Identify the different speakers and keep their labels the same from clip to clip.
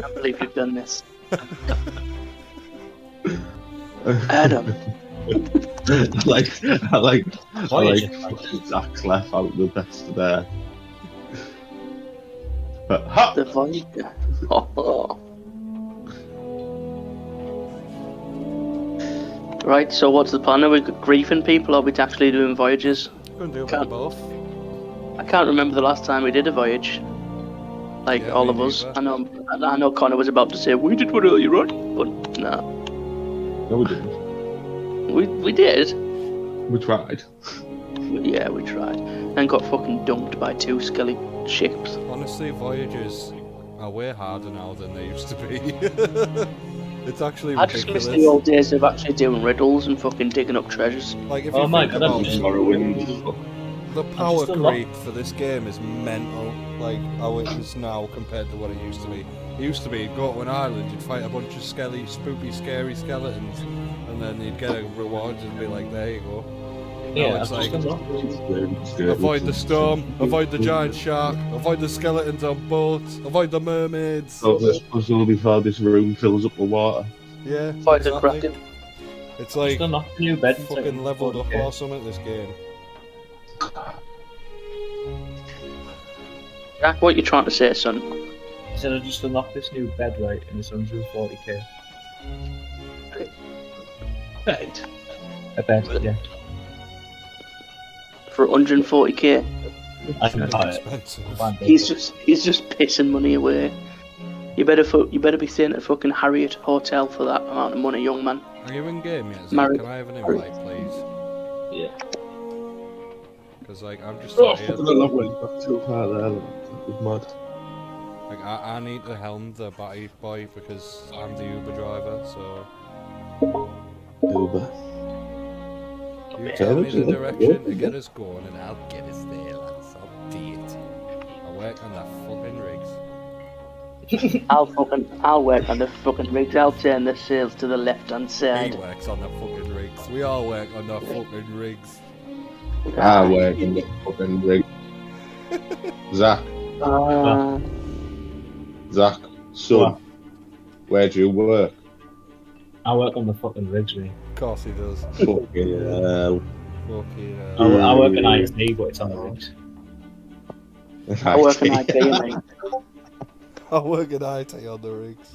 Speaker 1: can't believe you've done this. Adam.
Speaker 2: I like, I like, I like Zach's left out the best there. But ha!
Speaker 1: The Voyager. Oh. Right, so what's the plan? Are we griefing people or are we actually doing voyages?
Speaker 3: Gonna do
Speaker 1: Can't-
Speaker 3: both.
Speaker 1: I can't remember the last time we did a voyage. Like
Speaker 3: Yeah,
Speaker 1: all of us.
Speaker 3: neither.
Speaker 1: I know I know Connor was about to say we did one earlier on, but no.
Speaker 2: No, we didn't.
Speaker 1: We we did.
Speaker 2: We tried.
Speaker 1: Yeah, we tried. And got fucking dumped by two skelly ships.
Speaker 3: Honestly, Voyages are way harder now than they used to be. it's actually
Speaker 1: I just miss the old days of actually doing riddles and fucking digging up treasures.
Speaker 3: Like, if
Speaker 4: Oh
Speaker 3: you
Speaker 4: my
Speaker 3: think
Speaker 4: God,
Speaker 3: about
Speaker 4: I'm just-
Speaker 2: Morrowind.
Speaker 3: the power
Speaker 4: just a
Speaker 3: creep for this game is mental. Like how it is now compared to what it used to be. It used to be you'd go to an island, you'd fight a bunch of skelly, spooky, scary skeletons, and then you'd get a reward and be like, there you go.
Speaker 4: Yeah,
Speaker 3: it's
Speaker 4: I've just
Speaker 3: like-
Speaker 4: done that.
Speaker 3: Avoid the storm, avoid the giant shark, avoid the skeletons on boats, avoid the mermaids.
Speaker 2: Solve this puzzle before this room fills up with water.
Speaker 3: Yeah,
Speaker 1: Fight the
Speaker 3: exactly.
Speaker 1: Kraken.
Speaker 3: It's
Speaker 4: Just
Speaker 3: like
Speaker 4: unlocked a new bed.
Speaker 3: fucking leveled up
Speaker 4: 40k.
Speaker 3: awesome at this game.
Speaker 1: Jack, what are you trying to say, son?
Speaker 4: I said I just unlocked this new bed, right, and it's 140k.
Speaker 1: Bed?
Speaker 4: A bed, yeah.
Speaker 1: For 140k.
Speaker 4: I can buy it.
Speaker 3: Expensive.
Speaker 1: He's just he's just pissing money away. You better fu- you better be staying at a fucking Marriott Hotel for that amount of money, young man.
Speaker 3: Are you in game yet? Zach? Can I have an invite, please?
Speaker 4: Yeah.
Speaker 3: Because like I'm just
Speaker 2: Oh,
Speaker 3: sat here,
Speaker 2: fucking love went back too far there. It was mad.
Speaker 3: Like I, I need to helm the batty boy because I'm the Uber driver. So
Speaker 2: Uber.
Speaker 3: you
Speaker 2: Yeah,
Speaker 3: tell me the direction to get us going, and I'll get us there, lads. I'll do it. I work on the fucking rigs.
Speaker 1: I'll fucking I'll work on the fucking rigs. I'll turn the sails to the left hand
Speaker 3: He
Speaker 1: side.
Speaker 3: works on the fucking rigs. We all work on the fucking rigs.
Speaker 2: I work on the fucking rigs. Zach,
Speaker 1: Uh,
Speaker 2: Zach, son,
Speaker 4: What?
Speaker 2: where do you work?
Speaker 4: I work on the fucking rigs.
Speaker 3: Of course he does.
Speaker 2: Fucking hell.
Speaker 3: Fucking.
Speaker 4: I,
Speaker 3: Uh,
Speaker 4: I work in IT, but it's on the rigs.
Speaker 1: I work in IT, mate.
Speaker 3: I work at IT on the rigs.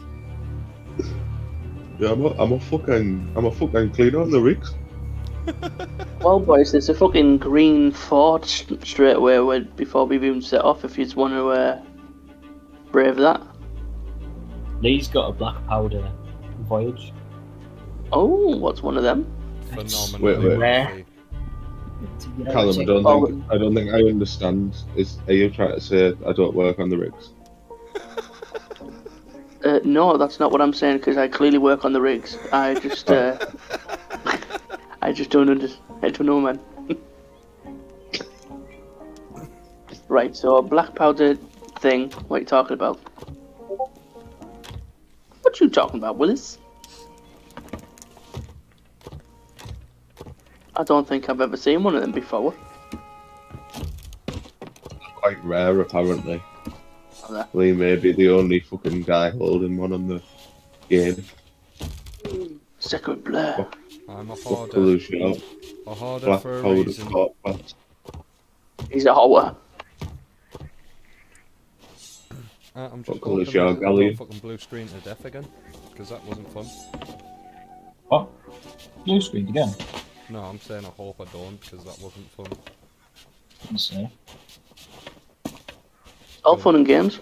Speaker 2: Yeah, I'm a, I'm a fucking, I'm a fucking cleaner on the rigs.
Speaker 1: Well, boys, there's a fucking green Ford straight away where, before we've even set off. If you just want to uh, brave that.
Speaker 4: Lee's got a black powder voyage.
Speaker 1: Oh, what's one of them?
Speaker 3: Phenomenally
Speaker 2: Wait, wait.
Speaker 3: wealthy.
Speaker 2: Callum, I don't
Speaker 1: Oh,
Speaker 2: think, I don't think I understand. Is are you trying to say I don't work on the rigs?
Speaker 1: Uh, no, that's not what I'm saying because I clearly work on the rigs. I just, uh, I just don't under, I don't know, man. right, so a black powder thing. What are you talking about? What you talking about, Willis? I don't think I've ever seen one of them before.
Speaker 2: Quite rare, apparently.
Speaker 1: Oh, there.
Speaker 2: Lee may be the only fucking guy holding one on the game.
Speaker 1: Second Blair.
Speaker 3: I'm a
Speaker 2: Fuck
Speaker 3: hoarder.
Speaker 2: Pollution,
Speaker 3: A hoarder
Speaker 2: black
Speaker 3: for a
Speaker 2: powder,
Speaker 3: reason.
Speaker 1: He's a hoer.
Speaker 3: Uh, I'm
Speaker 2: What
Speaker 3: just
Speaker 2: colour's
Speaker 3: going
Speaker 2: your
Speaker 3: to
Speaker 2: galleon?
Speaker 3: fucking blue screen to death again because that wasn't fun.
Speaker 4: What? Blue screen again?
Speaker 3: No, I'm saying I hope I don't because that wasn't fun.
Speaker 4: Let's see.
Speaker 1: All fun and games.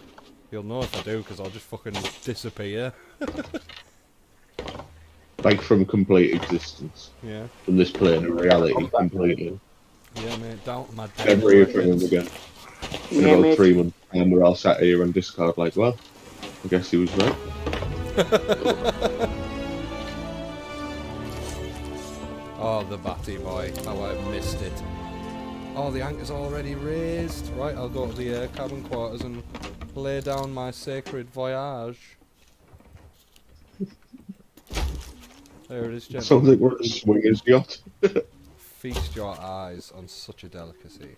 Speaker 3: You'll know if I do because I'll just fucking disappear.
Speaker 2: Like from complete existence.
Speaker 3: Yeah,
Speaker 2: From this plane of reality, completely.
Speaker 3: yeah, mate. Down my dead
Speaker 2: Never hear from again. In about three months' time, we're all sat here on Discord like, well, I guess he was right.
Speaker 3: Oh, the batty boy. How I missed it. Oh, the anchor's already raised. Right, I'll go to the uh, cabin quarters and lay down my sacred voyage. There it is, gentlemen.
Speaker 2: Sounds like we're a swingers yacht.
Speaker 3: Feast your eyes on such a delicacy.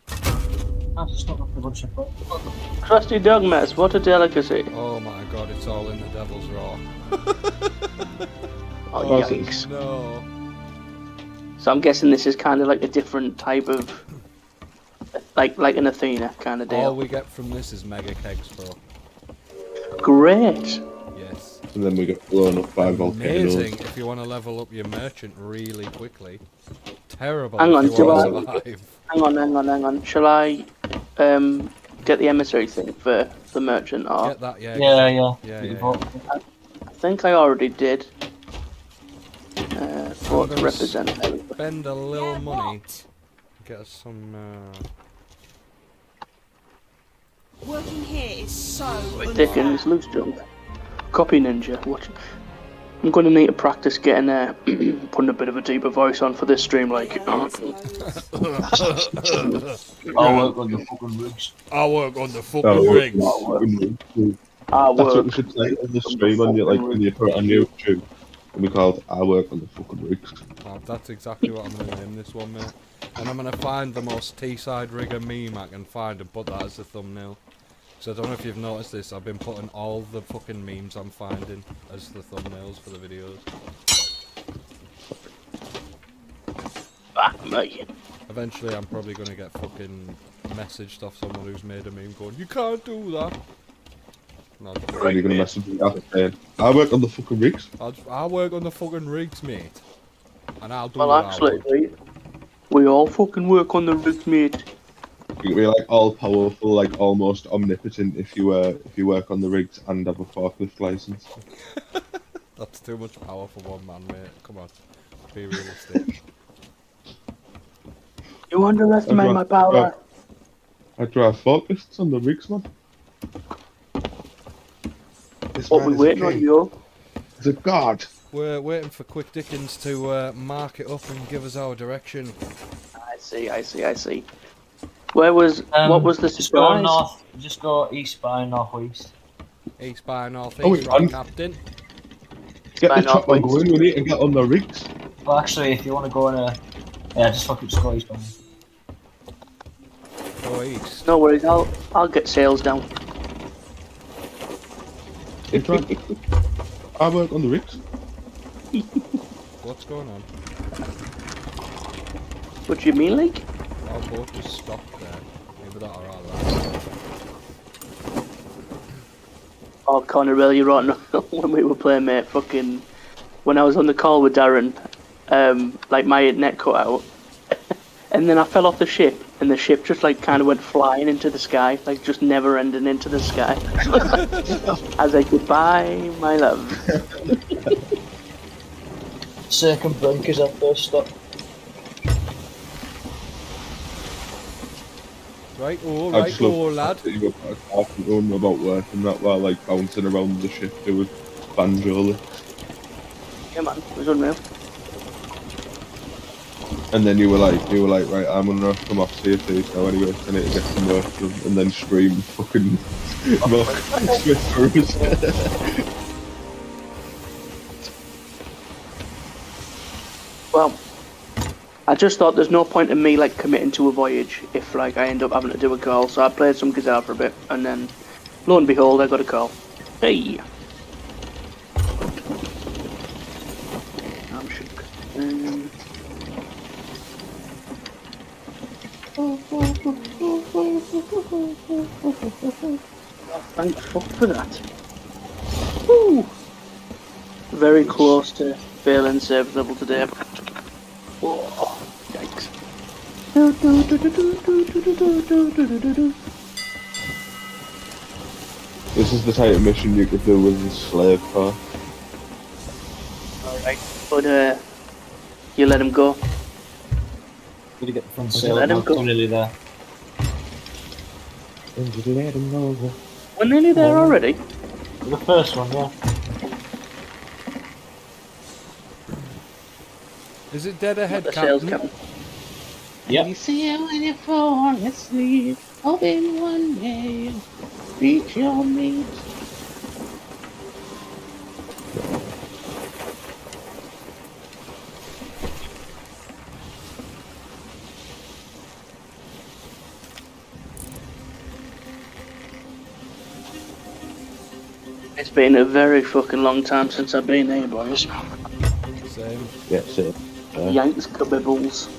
Speaker 1: Crusty dog mess, what a delicacy.
Speaker 3: Oh my god, god, it's all in the Devil's Roar.
Speaker 1: Oh,
Speaker 2: Oh,
Speaker 1: yikes.
Speaker 3: No.
Speaker 1: So I'm guessing this is kind of like a different type of, like like an Athena kind of deal.
Speaker 3: All
Speaker 1: deal.
Speaker 3: we get from this is mega kegs, bro.
Speaker 1: Great.
Speaker 3: Yes.
Speaker 2: And then we get blown up by volcanoes.
Speaker 3: Amazing if you want to level up your merchant really quickly. Terrible
Speaker 1: Hang
Speaker 3: if
Speaker 1: on,
Speaker 3: you
Speaker 1: do
Speaker 3: want
Speaker 1: I-
Speaker 3: to survive.
Speaker 1: Hang on, hang on, hang on. Shall I um get the emissary thing for the merchant? Or
Speaker 3: Get that, yeah.
Speaker 4: Yeah, yeah.
Speaker 3: Yeah,
Speaker 4: You
Speaker 3: yeah,
Speaker 4: vote.
Speaker 1: I think I already did. Uh, vote to represent. There we go.
Speaker 3: Spend a little money. Get us some. Uh...
Speaker 5: Working here is so
Speaker 1: Dickens, loose junk. Copy ninja. What? I'm going to need to practice getting uh, putting a bit of a deeper voice on for this stream. Like,
Speaker 4: I'll work on the fucking rigs.
Speaker 3: I work on the fucking
Speaker 2: Oh,
Speaker 3: rigs.
Speaker 1: I
Speaker 2: That's what we
Speaker 1: work.
Speaker 2: should say on the stream on your, like when you put it on YouTube. And we called I work on the fucking rigs.
Speaker 3: Oh, that's exactly what I'm going to name this one, mate. And I'm going to find the most Teesside rigger meme I can find and put that as the thumbnail. So I don't know if you've noticed this, I've been putting all the fucking memes I'm finding as the thumbnails for the videos.
Speaker 1: Ah, me.
Speaker 3: Eventually I'm probably going to get fucking messaged off someone who's made a meme going, You can't do that! No,
Speaker 2: And you're gonna message me after saying I work on the fucking rigs.
Speaker 3: I'll, I'll work on the fucking rigs, mate. And I'll do
Speaker 1: Well,
Speaker 3: what
Speaker 1: actually,
Speaker 3: I want.
Speaker 1: we, we all fucking work on the rigs, mate.
Speaker 2: You can be like all powerful, like almost omnipotent if you uh, if you work on the rigs and have a forklift license.
Speaker 3: That's too much power for one man, mate. Come on. Be realistic.
Speaker 1: You underestimate
Speaker 2: Right,
Speaker 1: my power.
Speaker 2: right. I drive forklifts on the rigs, man. This
Speaker 1: What
Speaker 2: man
Speaker 1: we
Speaker 2: is
Speaker 1: waiting
Speaker 2: a
Speaker 1: on
Speaker 2: king.
Speaker 1: you?
Speaker 2: He's a god.
Speaker 3: We're waiting for Quick Dickens to uh, mark it up and give us our direction.
Speaker 1: I see, I see, I see. Where was
Speaker 4: Um,
Speaker 1: what was the
Speaker 4: Just go
Speaker 1: surprise?
Speaker 4: north. Just go east by northwest.
Speaker 3: East by north
Speaker 2: Oh, we
Speaker 3: right,
Speaker 2: can.
Speaker 3: Captain?
Speaker 2: Get
Speaker 1: Why
Speaker 2: the
Speaker 1: not,
Speaker 2: chopper
Speaker 1: boys?
Speaker 2: going. We need to get on the rigs.
Speaker 4: Well, actually, if you want to go in a, yeah, just fuck it, just go east by.
Speaker 3: Go east.
Speaker 1: No worries, I'll I'll get sales down.
Speaker 2: It's right. I work on the rigs.
Speaker 3: What's going on?
Speaker 1: What do you mean, like?
Speaker 3: Our boat just stopped there. Maybe that or all that.
Speaker 1: Oh, Connor, really right now, when we were playing, mate, fucking, when I was on the call with Darren, um, like my net cut out, and then I fell off the ship, and the ship just like kind of went flying into the sky, like just never ending into the sky. As I was like, goodbye, my love.
Speaker 4: Circumbrink is our first stop.
Speaker 3: Right, oh,
Speaker 2: I
Speaker 3: right,
Speaker 2: just love
Speaker 3: oh, lad.
Speaker 2: fact that you were talking to him about work and that while like bouncing around the ship doing banjo licks.
Speaker 1: Yeah, man, it was unreal.
Speaker 2: And then you were like, you were like, right, I'm gonna come off CFC now anyway, I need to get some work done, and then scream fucking Mark Smith.
Speaker 1: Well, I just thought there's no point in me like committing to a voyage if like I end up having to do a call. So I played some guitar for a bit, and then lo and behold, I got a call. Hey. I'm shook. Oh, thank fuck for that. Woo. Very close to failing service level today. Whoa, yikes.
Speaker 2: This is the type of mission you could do with a slave car.
Speaker 1: Alright, but uh, you let him go.
Speaker 4: Gotta get the front
Speaker 1: Okay,
Speaker 4: sail.
Speaker 1: let him go.
Speaker 4: nearly there.
Speaker 1: We're nearly there already.
Speaker 4: The first one, yeah.
Speaker 3: Is it dead ahead,
Speaker 1: The sales
Speaker 3: Captain?
Speaker 1: captain.
Speaker 4: Yep.
Speaker 6: You see it when you fall asleep, hoping one day you'll reach your meat.
Speaker 1: It's been a very fucking long time since I've been here, boys.
Speaker 3: Same.
Speaker 2: Yeah, same. Uh,
Speaker 1: Yanks kibibbles.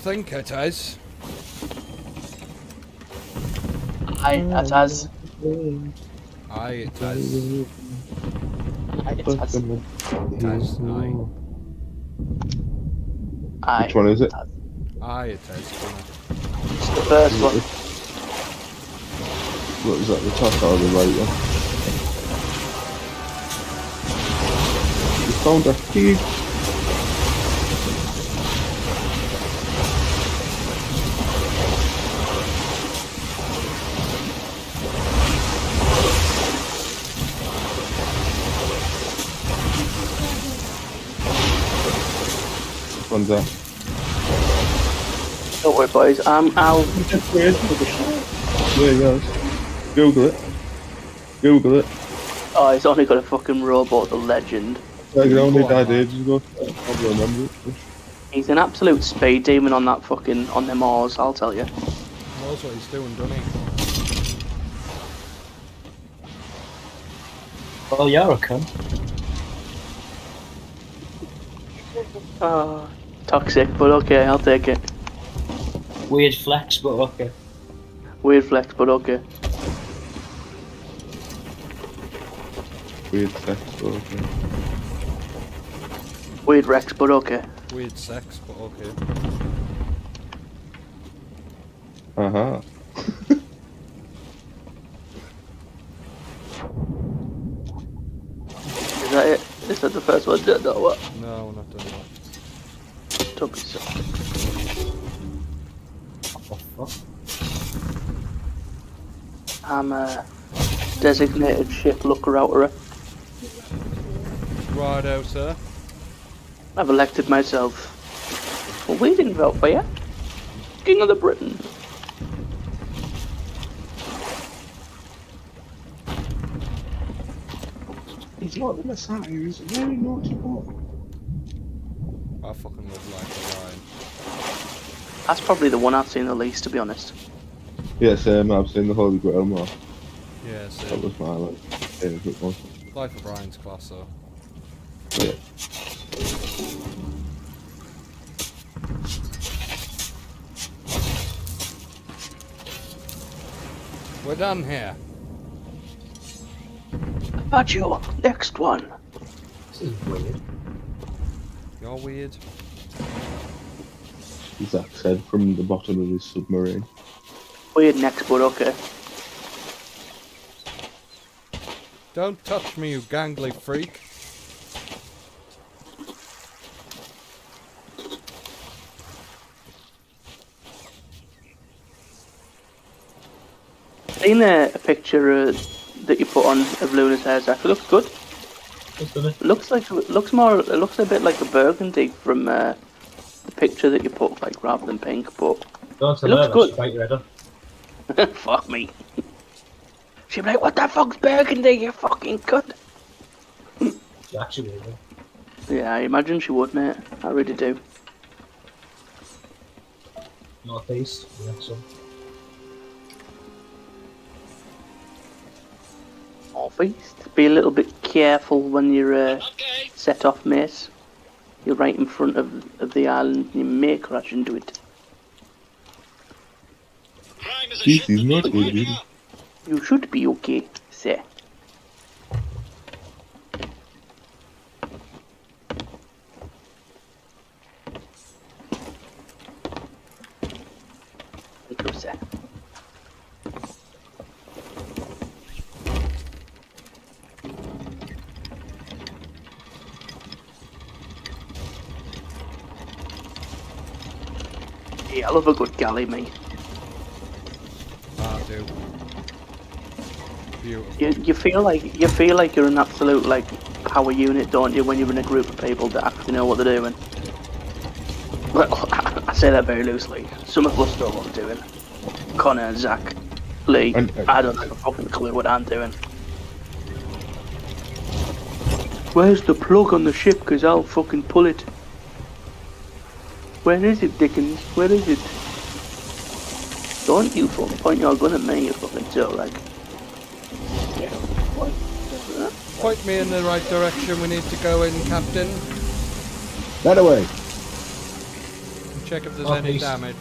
Speaker 3: I think it is.
Speaker 1: Aye, that has.
Speaker 3: Aye, it is.
Speaker 1: Aye, it has.
Speaker 3: It is. Aye.
Speaker 1: Aye.
Speaker 2: Which one is it?
Speaker 3: Aye, it is. Connor.
Speaker 1: It's the first one.
Speaker 2: What was that, the top or the right one? You found a key. Which that?
Speaker 1: Don't worry, boys. Um, I'll.
Speaker 2: There he goes. Google it. Google it.
Speaker 1: Oh, he's only got a fucking robot, the legend.
Speaker 2: Like, it only died ages ago. I can't remember it.
Speaker 1: He's an absolute speed demon on that fucking on them oars. I'll tell you.
Speaker 3: Knows what he's doing, doesn't he?
Speaker 4: Oh, you're a cunt.
Speaker 1: Oh, toxic, but okay, I'll take it.
Speaker 4: Weird flex, but okay.
Speaker 1: Weird flex, but okay.
Speaker 2: Weird sex, but okay.
Speaker 1: Weird Rex, but okay.
Speaker 3: Weird sex, but okay.
Speaker 2: Uh huh.
Speaker 1: Is that it? Is that the first one? No, no, what?
Speaker 3: No, we're not doing that.
Speaker 1: Don't be so.
Speaker 4: Fuck?
Speaker 1: I'm a designated ship looker outer.
Speaker 3: Righto, sir.
Speaker 1: I've elected myself. Well, we didn't vote for you. King of the Britain.
Speaker 6: He's not the Messiah, he's a very naughty boy.
Speaker 3: I fucking love Life of Brian.
Speaker 1: That's probably the one I've seen the least, to be honest.
Speaker 2: Yeah, same. I've seen the Holy Grail more.
Speaker 3: Yeah,
Speaker 2: That was my like favourite one.
Speaker 3: Life of Brian's class, though.
Speaker 2: Yeah.
Speaker 3: We're done here.
Speaker 1: Baggio, next one.
Speaker 4: This is weird.
Speaker 3: You're weird.
Speaker 2: Zach said from the bottom of his submarine.
Speaker 1: Weird next, but okay.
Speaker 3: Don't touch me, you gangly freak.
Speaker 1: Seen a, a picture uh, that you put on of Luna's hair, Zach? It looks good.
Speaker 4: It.
Speaker 1: It looks like it looks more. It looks a bit like a burgundy from uh, the picture that you put, like rather than pink. But
Speaker 4: Don't
Speaker 1: It looks good.
Speaker 4: she'll bite your head off.
Speaker 1: fuck me. She'd be like, "What the fuck's burgundy? You fucking cunt."
Speaker 4: Actually will.
Speaker 1: Yeah, I imagine she would, mate. I really do.
Speaker 4: Northeast. Yeah, so.
Speaker 1: Northeast. Be a little bit careful when you're uh, set off, mate. You're right in front of, of the island. and You may crash into it.
Speaker 2: This is not good, dude.
Speaker 1: You should be okay, sir. Thank you, sir. Yeah, I love a good galley, mate.
Speaker 3: Ah, do. Beautiful.
Speaker 1: You, you feel like you feel like you're an absolute like power unit, don't you, when you're in a group of people that actually know what they're doing? Well, I say that very loosely. Some of us don't know what we're doing. Connor, Zach, Lee.
Speaker 2: And-
Speaker 1: I don't have a fucking clue what I'm doing. Where's the plug on the ship? Cause I'll fucking pull it. Where is it, Dickens? Where is it? Don't you fucking point your gun at me, you fucking toe, like.
Speaker 3: Point me in the right direction we need to go in, Captain.
Speaker 2: That away.
Speaker 3: Check if there's any
Speaker 4: Northeast.
Speaker 3: damage.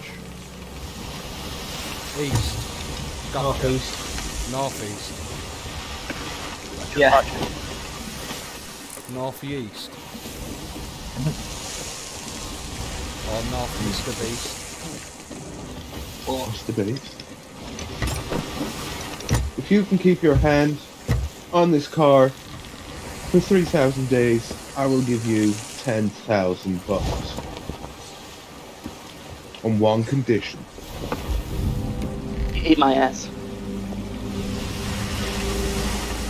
Speaker 3: East. Gotcha.
Speaker 4: Northeast.
Speaker 3: Northeast.
Speaker 4: Yeah.
Speaker 3: Northeast. or northeast of east.
Speaker 2: What's the base? If you can keep your hand on this car for 3,000 days, I will give you 10,000 bucks. On one condition.
Speaker 1: Eat my ass.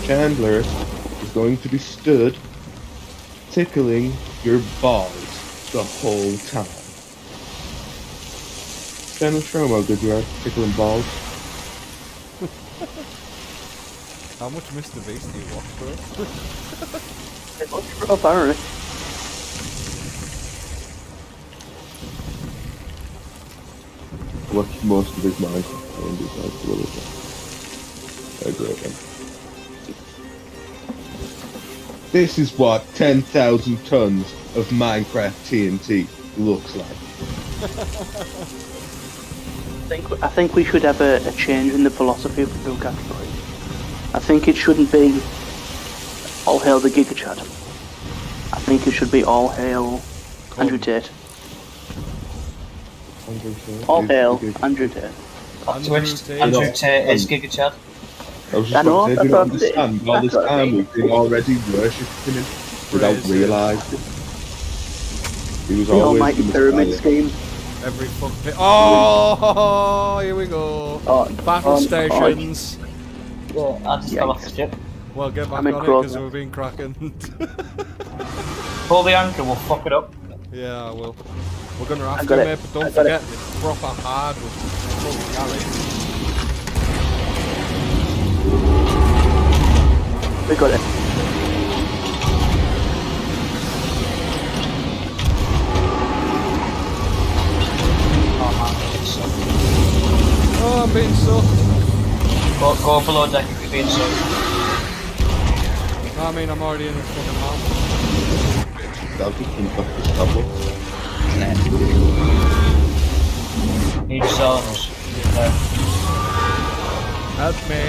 Speaker 2: Chandler is going to be stood tickling your balls the whole time. Chandler, show him how good you are tickling balls.
Speaker 3: How much Mr. Beast do you watch, bro?
Speaker 1: Apparently.
Speaker 2: I watched most of his Minecraft and his like a little bit. I agree with him. This is what 10,000 tons of Minecraft TNT looks like.
Speaker 1: I think, I think we should have a, a change in the philosophy of the new category. I think it shouldn't be all hail the Giga Chad. I think it should be all hail Andrew Tate. All hail Andrew Tate.
Speaker 4: To which
Speaker 3: Tate.
Speaker 4: Andrew Tate is Giga Chad.
Speaker 2: I was just
Speaker 1: know,
Speaker 2: about to say, do you
Speaker 1: that's
Speaker 2: not understand? All this
Speaker 1: That's what I
Speaker 2: time we've been already worshipping him without realising. He was
Speaker 1: The
Speaker 2: always
Speaker 1: almighty
Speaker 2: the
Speaker 1: pyramid
Speaker 2: Messiah.
Speaker 1: scheme.
Speaker 3: Every fuck pi- Oh, here we go.
Speaker 1: Oh,
Speaker 3: Battle
Speaker 1: oh,
Speaker 3: stations. Oh.
Speaker 4: Yeah, I just fell off the ship.
Speaker 3: Well, get back
Speaker 1: I'm
Speaker 3: on it because we've been cracking.
Speaker 4: Pull the anchor, we'll fuck it up.
Speaker 3: yeah, I will. We're gonna have
Speaker 1: I
Speaker 3: to, mate, but don't
Speaker 1: got it.
Speaker 3: forget it's proper hard with full garage.
Speaker 1: We got it.
Speaker 4: Oh,
Speaker 3: I'm being sucked.
Speaker 4: Go, go below deck if you're being so.
Speaker 3: I mean, I'm already in the fucking house.
Speaker 2: I've just been back to stubble.
Speaker 4: Need selling us. Yeah.
Speaker 3: Help me.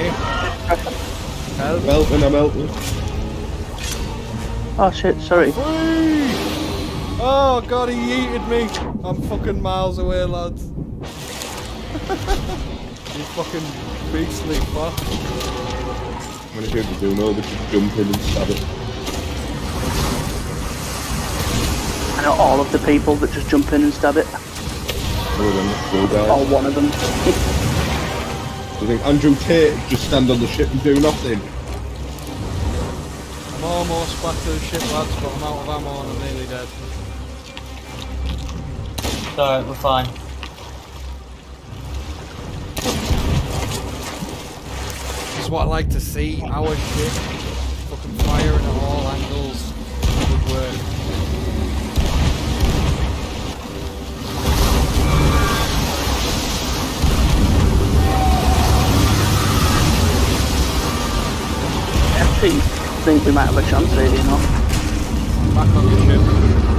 Speaker 3: Help.
Speaker 2: Melting, I'm melting.
Speaker 1: Oh shit, sorry.
Speaker 3: Free! Oh god, he yeeted me. I'm fucking miles away, lads. you fucking beastly fuck.
Speaker 2: When if people do know, they just jump in and stab it.
Speaker 1: I know all of the people that just jump in and stab it.
Speaker 2: Some of them go guys.
Speaker 1: All one of them.
Speaker 2: You think Andrew Tate just stand on the ship and do nothing?
Speaker 3: I'm almost back to the ship, lads, but I'm out of ammo and I'm nearly dead.
Speaker 4: It's alright, we're fine.
Speaker 3: What I like to see. Our ship fucking firing at all angles. Good work.
Speaker 1: I think we might have a chance here, you know.
Speaker 3: Back on the ship.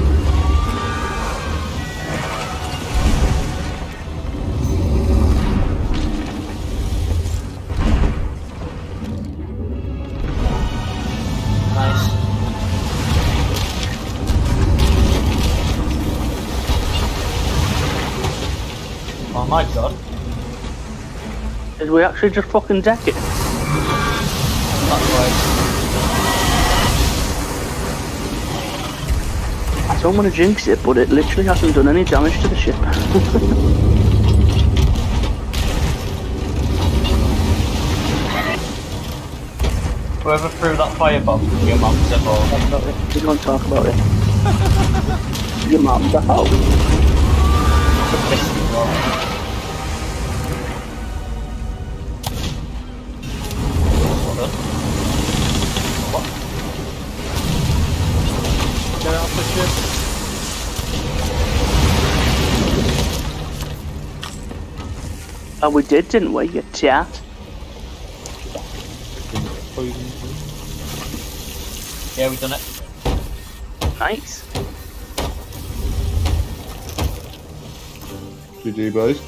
Speaker 4: My god.
Speaker 1: Did we actually just fucking deck it?
Speaker 4: That's right.
Speaker 1: I don't want to jinx it, but it literally hasn't done any damage to the ship.
Speaker 4: Whoever threw that firebomb, your mum's a whore.
Speaker 1: We don't talk about it. Your mum's a hoe. Oh, we did, didn't we, you chat?
Speaker 4: Yeah, we've done it.
Speaker 1: Nice.
Speaker 2: GG, boys.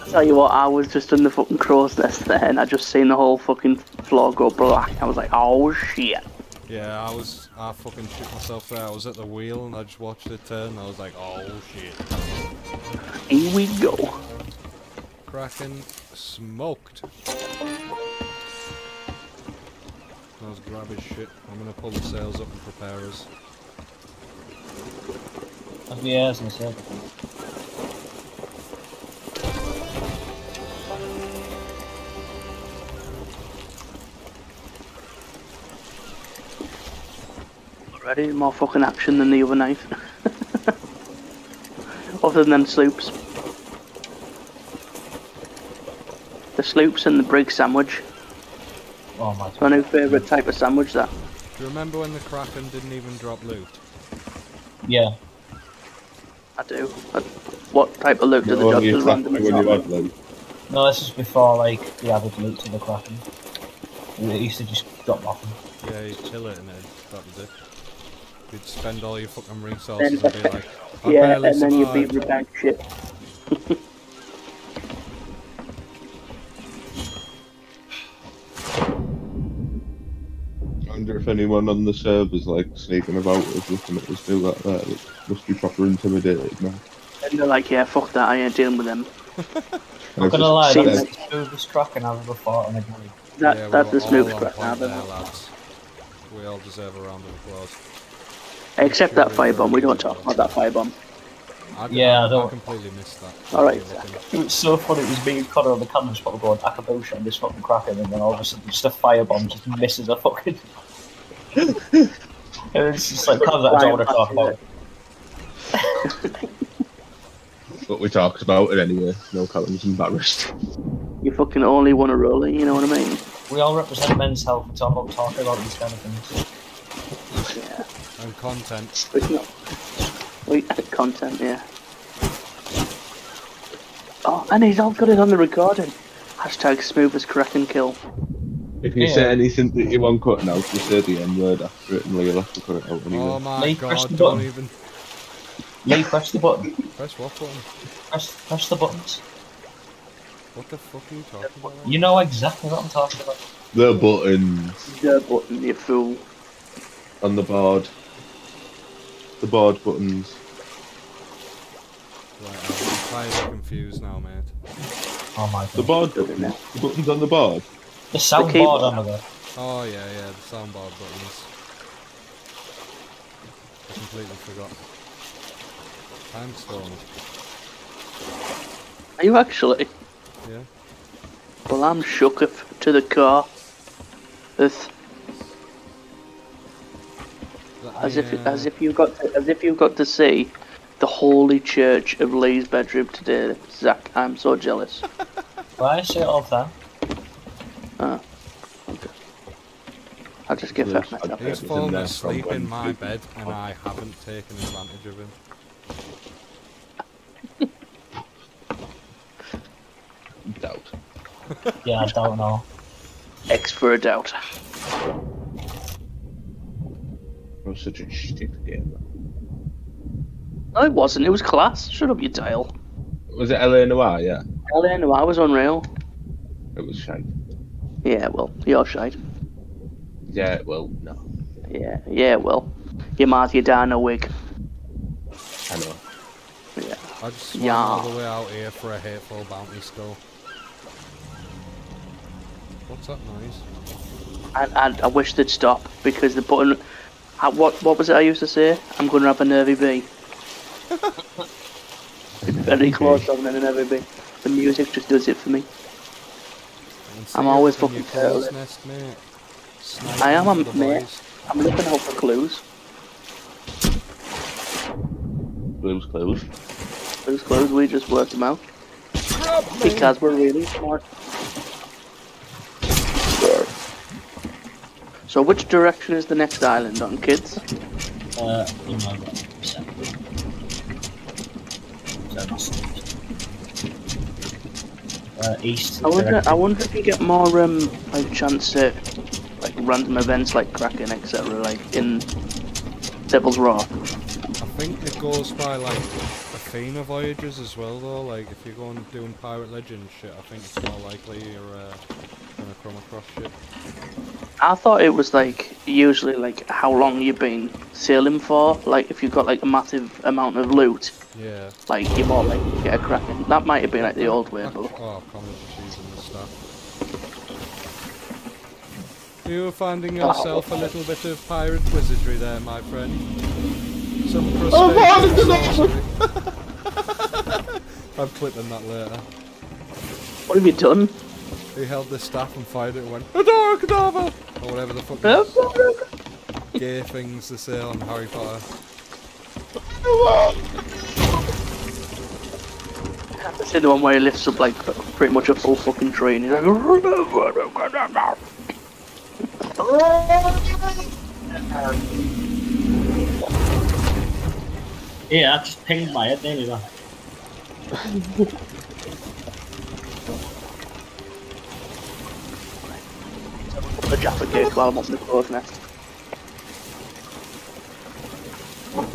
Speaker 1: I tell you what, I was just in the fucking crow's nest there, and I just seen the whole fucking floor go black. I was like, oh shit.
Speaker 3: Yeah, I was. I fucking shit myself there. I was at the wheel and I just watched it turn. And I was like, oh shit.
Speaker 1: Here we go.
Speaker 3: Kraken smoked. Let's grab his shit. I'm gonna pull the sails up and prepare us.
Speaker 4: That's the airs and said.
Speaker 1: Ready? More fucking action than the other night. Other than sloops. The sloops and the brig sandwich.
Speaker 4: Oh my
Speaker 1: It's my new favourite type of sandwich, that.
Speaker 3: Do you remember when the Kraken didn't even drop loot?
Speaker 4: Yeah.
Speaker 1: I do. Uh, what type of loot do the
Speaker 2: Only
Speaker 1: jobs
Speaker 2: a
Speaker 1: just
Speaker 2: crack
Speaker 1: randomly
Speaker 2: you
Speaker 1: drop?
Speaker 2: loot.
Speaker 4: No, this is before like the added loot to the Kraken. It used to just drop off. them.
Speaker 3: Yeah, you'd kill it and then that was it. You'd spend all your fucking resources and be like, I
Speaker 1: Yeah, and then you'd be
Speaker 3: survived.
Speaker 1: revenge shit.
Speaker 2: wonder if anyone on the servers like sneaking about us looking at us do that there. It must be proper intimidated now.
Speaker 1: And they're like, yeah, fuck that, I ain't dealing with them.
Speaker 4: Not gonna lie,
Speaker 1: seen
Speaker 4: that's
Speaker 1: it.
Speaker 4: the smoothest Kraken I've ever fought on a game.
Speaker 1: That,
Speaker 3: yeah, we
Speaker 1: that's
Speaker 3: were
Speaker 1: the smooth
Speaker 3: all on
Speaker 1: crack now,
Speaker 3: point there,
Speaker 1: then.
Speaker 3: lads. We all deserve a round of applause.
Speaker 1: Except that firebomb, we don't talk about that firebomb.
Speaker 3: I,
Speaker 4: Yeah, I
Speaker 3: I,
Speaker 4: don't-
Speaker 3: completely missed that.
Speaker 1: Alright,
Speaker 3: Looking-
Speaker 4: It was so funny, it was me and Connor on the cannon spot going Akabosha on this fucking Kraken and then all of a sudden just a firebomb just misses a fucking... and it's just like, Connor's that I don't want to talk about it.
Speaker 2: But we talked about it anyway. Uh, no Callum's embarrassed.
Speaker 1: You fucking only want to roll it, you know what I mean?
Speaker 4: We all represent men's health, it's all about talking about these kind of things.
Speaker 1: Yeah.
Speaker 3: And content.
Speaker 1: But no. We content, yeah. Oh, and he's all got it on the recording. Hashtag smooth as crack and kill.
Speaker 2: If you
Speaker 4: Yeah.
Speaker 2: say anything that you want cutting out, just say the N word after it and Lee'll have to cut it out anyway.
Speaker 3: Oh my
Speaker 4: Lee, press the
Speaker 3: don't
Speaker 4: button.
Speaker 3: even
Speaker 4: Lee, press the button.
Speaker 3: press what button?
Speaker 4: Press, press the buttons.
Speaker 3: What the fuck are you talking about?
Speaker 4: You know exactly what I'm talking about.
Speaker 2: The buttons
Speaker 1: The button, you fool.
Speaker 2: on the board. The board buttons.
Speaker 3: Right, I'm entirely confused now, mate.
Speaker 4: Oh my
Speaker 2: The
Speaker 4: god.
Speaker 2: board
Speaker 1: Doesn't
Speaker 2: buttons. The buttons on the board.
Speaker 4: The soundboard
Speaker 1: keyboard.
Speaker 4: on there.
Speaker 3: Oh yeah, yeah, the soundboard buttons. I completely forgot. Time stoned.
Speaker 1: Are you actually?
Speaker 3: Yeah.
Speaker 1: Well, I'm shook if- to the car. As, as if as uh, if you got to, as if you got to see the holy church of Lee's bedroom today, Zach. I'm so jealous.
Speaker 4: Well, I say it all the time.
Speaker 1: Oh, okay. I'll just get
Speaker 2: Yes,
Speaker 1: fat
Speaker 2: I-
Speaker 1: myself.
Speaker 3: He's
Speaker 2: It's in
Speaker 3: fallen
Speaker 2: there
Speaker 3: asleep
Speaker 2: from
Speaker 3: in my bed and I haven't taken advantage of him.
Speaker 2: Doubt.
Speaker 4: Yeah, I don't know.
Speaker 1: X for a doubt.
Speaker 2: It was such a shit game.
Speaker 1: No, it wasn't. It was class. Shut up, you dial.
Speaker 2: Was it LA Noire? Yeah.
Speaker 1: LA Noire was unreal.
Speaker 2: It was shite.
Speaker 1: Yeah, well, you're shite.
Speaker 2: Yeah, well, no.
Speaker 1: Yeah, yeah, well. Your Marty Dino wig.
Speaker 2: I know.
Speaker 1: Yeah.
Speaker 3: I just swam
Speaker 1: Yeah.
Speaker 3: all the way out here for a hateful bounty skull. What's that noise?
Speaker 1: And, and I wish they'd stop because the button. uh, What what was it I used to say? I'm going to have a nervy bee. very close on a nervy bee. The music just does it for me.
Speaker 3: And
Speaker 1: I'm always
Speaker 3: it in
Speaker 1: fucking
Speaker 3: crow's
Speaker 1: careless.
Speaker 3: nest, mate. Sniping
Speaker 1: I am,
Speaker 3: for the
Speaker 1: mate. I'm looking out for clues.
Speaker 2: Clues, clues.
Speaker 1: Clues, clues. We just worked them out
Speaker 3: Grab me!
Speaker 1: because we're really smart. So, which direction is the next island on, kids?
Speaker 4: Uh, you know what? So, so that's uh, east.
Speaker 1: I wonder. I wonder if you get more um like chance to like random events like Kraken, etc. Like in Devil's Rock.
Speaker 3: I think it goes by like Athena voyages as well though, like if you're going doing Pirate Legends shit, I think it's more likely you're uh, gonna come across shit.
Speaker 1: I thought it was like usually like how long you've been sailing for. Like if you've got like a massive amount of loot,
Speaker 3: Yeah.
Speaker 1: like you're more likely to get a Kraken. That might have been like the old way,
Speaker 3: Oh,
Speaker 1: but
Speaker 3: just using the stuff. You were finding yourself a little bit of pirate wizardry there, my friend. Some crustacean sorcery. I'm clipping that later.
Speaker 1: what have you done?
Speaker 3: He held the staff and fired it and went, Avada Kedavra! Or whatever the fuck gay things they say on Harry Potter.
Speaker 1: I've seen the one where he lifts up like pretty much a full fucking tree and he's like.
Speaker 4: Yeah, I just pinged my head nearly there.
Speaker 1: the Jaffa cake while I'm up the crow's nest.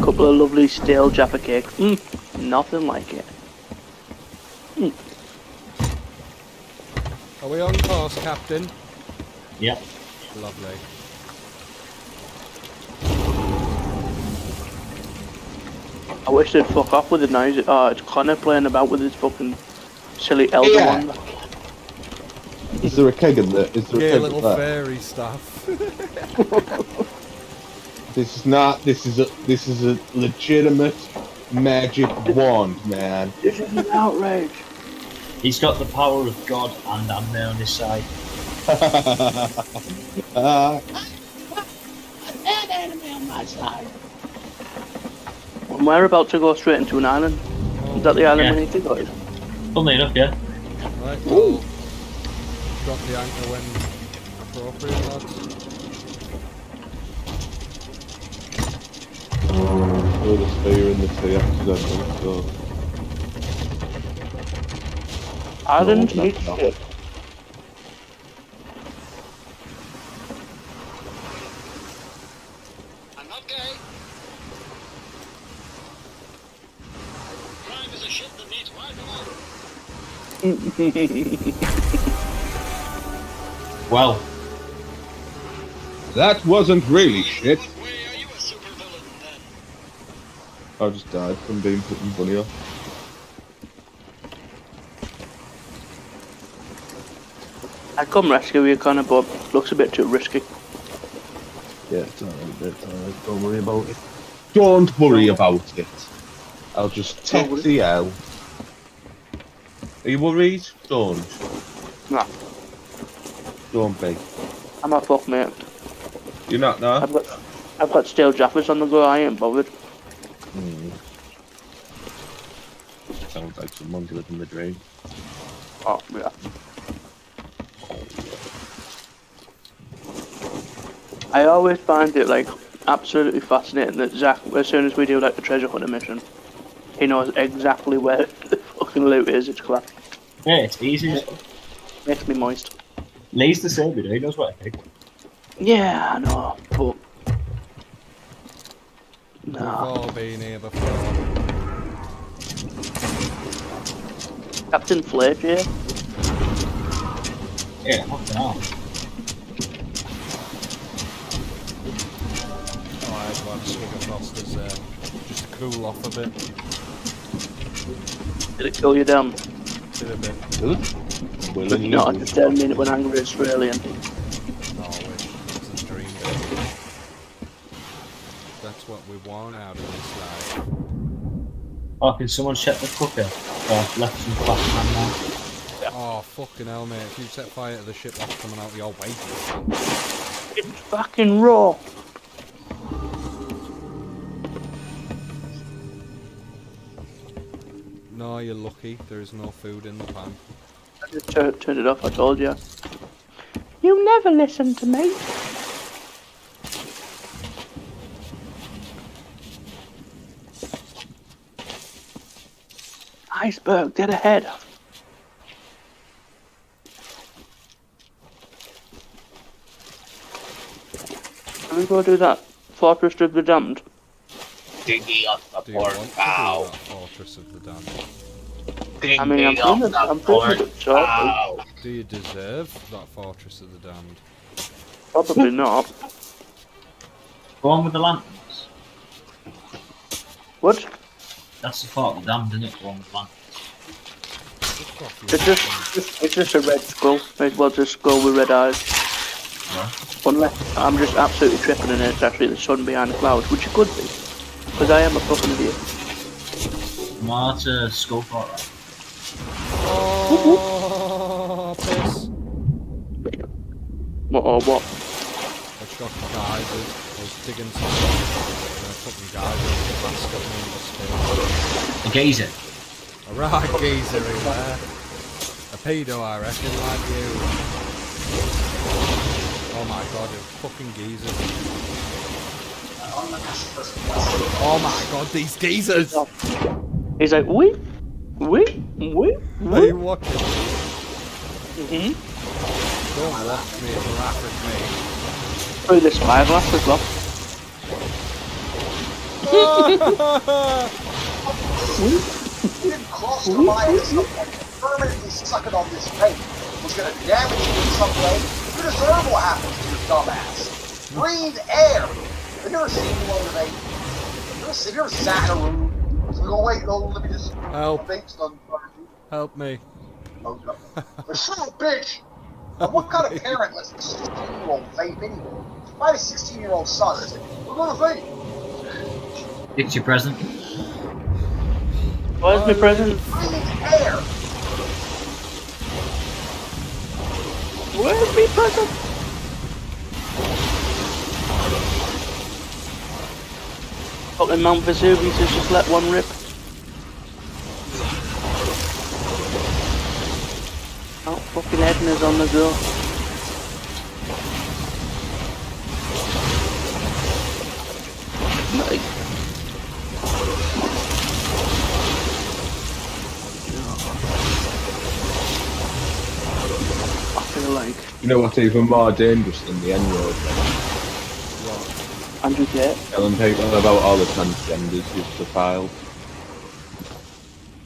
Speaker 1: Couple of lovely stale Jaffa cakes. Mm, nothing like it. Mm.
Speaker 3: Are we on course, Captain?
Speaker 4: Yep.
Speaker 3: Lovely.
Speaker 1: I wish they'd fuck off with the noise. Oh, it's Connor playing about with his fucking silly elder
Speaker 2: Yeah.
Speaker 1: one.
Speaker 2: Is there a keg in there? Is there a keg
Speaker 3: little
Speaker 2: in there?
Speaker 3: fairy stuff.
Speaker 2: This is not. This is a. This is a legitimate magic wand, man.
Speaker 1: This is an outrage.
Speaker 4: He's got the power of God and I'm there on his side.
Speaker 2: uh,
Speaker 6: That enemy on my side.
Speaker 1: And we're about to go straight into an island. Is that the island
Speaker 4: Yeah.
Speaker 1: we need to go to?
Speaker 4: Funnily enough, yeah.
Speaker 3: Right, well, drop the anchor when appropriate, lads.
Speaker 2: throw the spear in the sea accidentally. So
Speaker 1: Island
Speaker 2: No,
Speaker 1: needs
Speaker 2: no.
Speaker 1: shit.
Speaker 7: I'm not gay. Crime is a ship that needs wiping out.
Speaker 4: Well,
Speaker 2: that wasn't really shit.
Speaker 7: What way are you a supervillain then?
Speaker 2: I just died from being put in bunny off.
Speaker 1: I'd come rescue you, Connor, but looks a bit too risky.
Speaker 2: Yeah, it's alright. It's alright. Don't worry about it. Don't worry about it. I'll just take the L. Are you worried? Don't.
Speaker 1: Nah,
Speaker 2: Don't be.
Speaker 1: I'm a fuck, mate.
Speaker 2: You're not now.
Speaker 1: I've got, I've got stale Jaffas on the go. I ain't bothered.
Speaker 2: Hmm. Sounds like someone's living in the dream.
Speaker 1: Oh yeah. I always find it like absolutely fascinating that Zach, as soon as we do like the treasure hunter mission, he knows exactly where fucking loot is. It's class.
Speaker 4: yeah, it's easy.
Speaker 1: Makes me moist.
Speaker 4: Lee's the same, he knows what to pick.
Speaker 1: Yeah, I know, but
Speaker 3: We've all been here before.
Speaker 1: Captain Flake here.
Speaker 4: Yeah, fucking hell.
Speaker 3: Oh, I had one swig of Foster's uh, just to cool off a bit.
Speaker 1: Did it kill you down?
Speaker 3: Did a bit.
Speaker 2: Good. Willingly.
Speaker 1: Not at the 10 minute when angry Australian.
Speaker 3: Oh, I. It's a dream. That's what we want out of this life.
Speaker 4: Oh, can someone check the cooker? Oh, I've left some flash man now.
Speaker 3: Oh, Fucking hell, mate. If you set fire to the ship that's coming out of your way.
Speaker 1: It's fucking raw.
Speaker 3: No, you're lucky. There is no food in the pan.
Speaker 1: I just turned it off. I told you. You never listen to me. Iceberg, dead ahead. Can we go do that? Fortress of the Damned.
Speaker 8: Digging up the
Speaker 3: Do you
Speaker 8: pork cow.
Speaker 3: Fortress of the Damned?
Speaker 8: Digging
Speaker 1: I mean, I'm
Speaker 8: up
Speaker 1: doing it-
Speaker 8: the
Speaker 1: I'm doing
Speaker 8: pork
Speaker 1: it
Speaker 8: cow.
Speaker 3: Do you deserve that Fortress of the Damned?
Speaker 1: Probably not.
Speaker 4: Go on with the lanterns.
Speaker 1: What?
Speaker 4: That's the part of the damned, isn't it? Go on with the lanterns.
Speaker 3: Just off your
Speaker 1: It's just, just it's just a red skull. It was a skull with red eyes. Unless I'm just absolutely tripping and it's actually the sun behind the clouds, which it could be. Because I am a fucking idiot.
Speaker 4: Well, that's a skull part, right?
Speaker 3: Oh, piss.
Speaker 1: What or what?
Speaker 3: I just got geysers. I was digging some and a fucking geyser basket me in the space.
Speaker 4: A gazer.
Speaker 3: A right geezer in there. A pedo, I reckon, like you. Oh my god, a fucking geezer. Oh my god, these geezers!
Speaker 1: He's like, we, we, we,
Speaker 3: Are
Speaker 1: we.
Speaker 3: you watching?
Speaker 1: Mm hmm
Speaker 3: Don't watch me, laugh at me.
Speaker 1: Through the spyglass as well.
Speaker 9: You didn't cross the line at some point. Permanently sucking on this paint was gonna damage you in some way. You deserve what happens to your dumbass. Breathe air. Have you ever seen one of they? Have you ever sat in a room? So we go, wait, no, let me just
Speaker 3: Help.
Speaker 9: think some
Speaker 3: Help me.
Speaker 9: Oh, no. Son of a bitch! Now, what kind of parent lets a 16 year old vape anyway? If I had a 16 year old son, I'd say, we're gonna vape.
Speaker 4: It's your present.
Speaker 1: Where's my present?
Speaker 9: Breathe air.
Speaker 1: Where's my present? Fucking Mount Vesuvius has just let one rip. Oh, fucking Edna's on the go. Like, I feel like
Speaker 2: You know what's even more dangerous than the N-word?
Speaker 1: Andrew Tate.
Speaker 2: Telling people about all the transgenders you've defiled.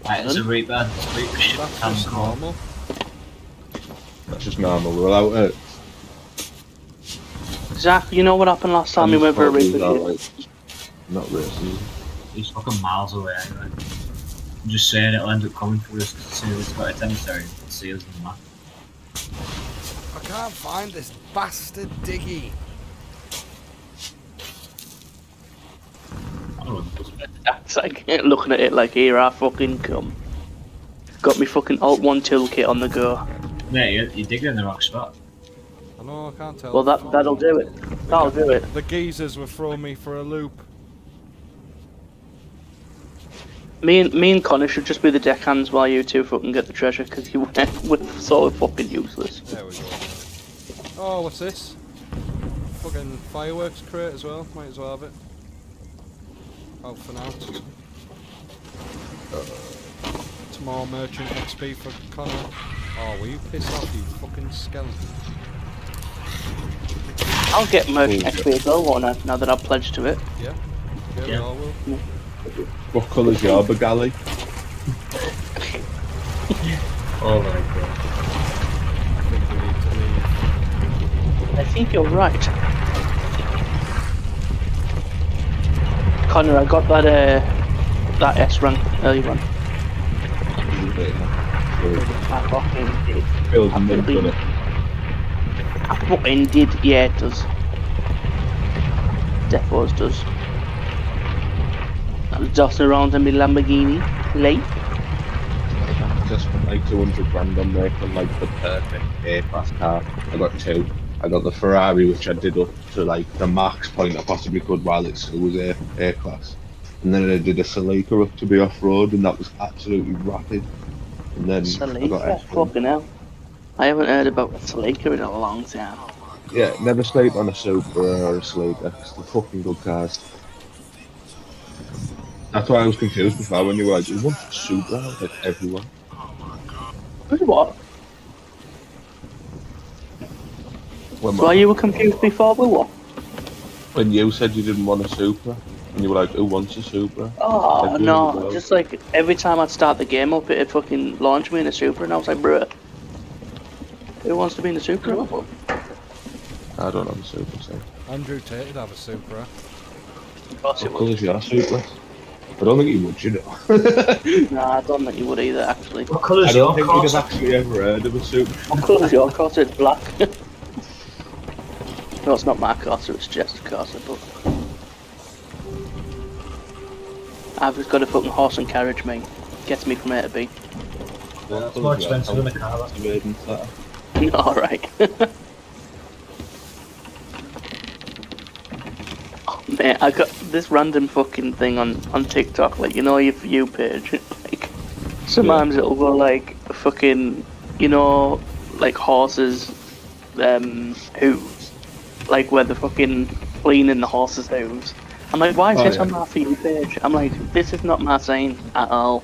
Speaker 4: Right, it's a Reaper. It's a Reaper ship.
Speaker 3: That's
Speaker 4: Can
Speaker 3: just
Speaker 4: call.
Speaker 3: normal.
Speaker 2: That's just normal. We're allowed it.
Speaker 1: Zach, you know what happened last time we went for a Reaper ship?
Speaker 2: Not racist.
Speaker 4: He's fucking miles away anyway. I'm just saying it'll end up coming for us as soon as it's got its emissary. It'll see us in the map.
Speaker 3: I can't find this bastard diggy.
Speaker 4: I don't know.
Speaker 1: That's like looking at it like here I fucking come. Got me fucking Alt One toolkit on the go.
Speaker 4: Mate, you're, you're digging in the wrong spot.
Speaker 3: I know, I can't tell.
Speaker 1: Well, that that'll do it. That'll do it.
Speaker 3: The geezers were throwing me for a loop.
Speaker 1: Me and me and Connor should just be the deckhands while you two fucking get the treasure because you we're so fucking useless.
Speaker 3: There we go. Oh, what's this? Fucking fireworks crate as well. Might as well have it. Out for now. Some more merchant XP for Connor. Oh, will you piss off, you fucking skeleton?
Speaker 1: I'll get merchant XP as well, won't Now that I've pledged to it.
Speaker 3: Yeah? Yeah, we
Speaker 4: Yeah.
Speaker 3: all will.
Speaker 2: What colour's your Bagali?
Speaker 4: Oh my god.
Speaker 3: I think we need to leave.
Speaker 1: I think you're right. Connor, I got that uh that S rank early on. I fucking did.
Speaker 2: Feels
Speaker 1: I
Speaker 2: mint,
Speaker 1: believe-
Speaker 2: doesn't it?
Speaker 1: I fucking did. Yeah, it does. Defos does. I was dossing around in my Lamborghini late.
Speaker 2: Just spent like 200 grand on making like the perfect A-class car. I got two. I got the Ferrari, which I did up to like the max point I possibly could while it still was A, A-class. And then I did a Celica up to be off-road, and that was absolutely rapid. And then I got F1.
Speaker 1: fucking hell. I haven't heard about Celica in a long time.
Speaker 2: Yeah, never sleep on a Supra uh, or a Slater. It's the fucking good cars. That's why I was confused before when you were like, you want a Supra? Like, everyone.
Speaker 1: What?
Speaker 2: When,
Speaker 1: Why you were confused before with what?
Speaker 2: when you said you didn't want a Supra, and you were like, who wants a Supra?
Speaker 1: Oh
Speaker 2: Everyone
Speaker 1: no! Just like every time I'd start the game up, it'd fucking launch me in a Supra, and I was like, bruh, who wants to be in a Supra?
Speaker 2: I don't have a Supra, so.
Speaker 3: Andrew Tate would have a Supra.
Speaker 1: Of course it
Speaker 2: What
Speaker 1: would.
Speaker 2: colour's your Supra? I don't think you would, you know.
Speaker 1: Nah, I don't think you would either, actually.
Speaker 4: What
Speaker 2: I
Speaker 4: colour's your
Speaker 2: don't think you
Speaker 4: would
Speaker 2: have actually ever heard of a Supra.
Speaker 1: What colour's your Corsa? It's black. no, it's not my Corsa, it's just a Corsa, but... I've just got a fucking horse and carriage, mate. Gets me from A to B.
Speaker 4: Yeah, it's more expensive than a car. that.
Speaker 1: Alright. oh, man, I got this random fucking thing on, on TikTok, like, you know, your view page. like, sometimes it'll go like, fucking, you know, like horses, um, hooves. Like, where they're fucking cleaning the horses' hooves. I'm like, why is
Speaker 2: Oh,
Speaker 1: this
Speaker 2: yeah.
Speaker 1: on my view page? I'm like, this is not my saying at all.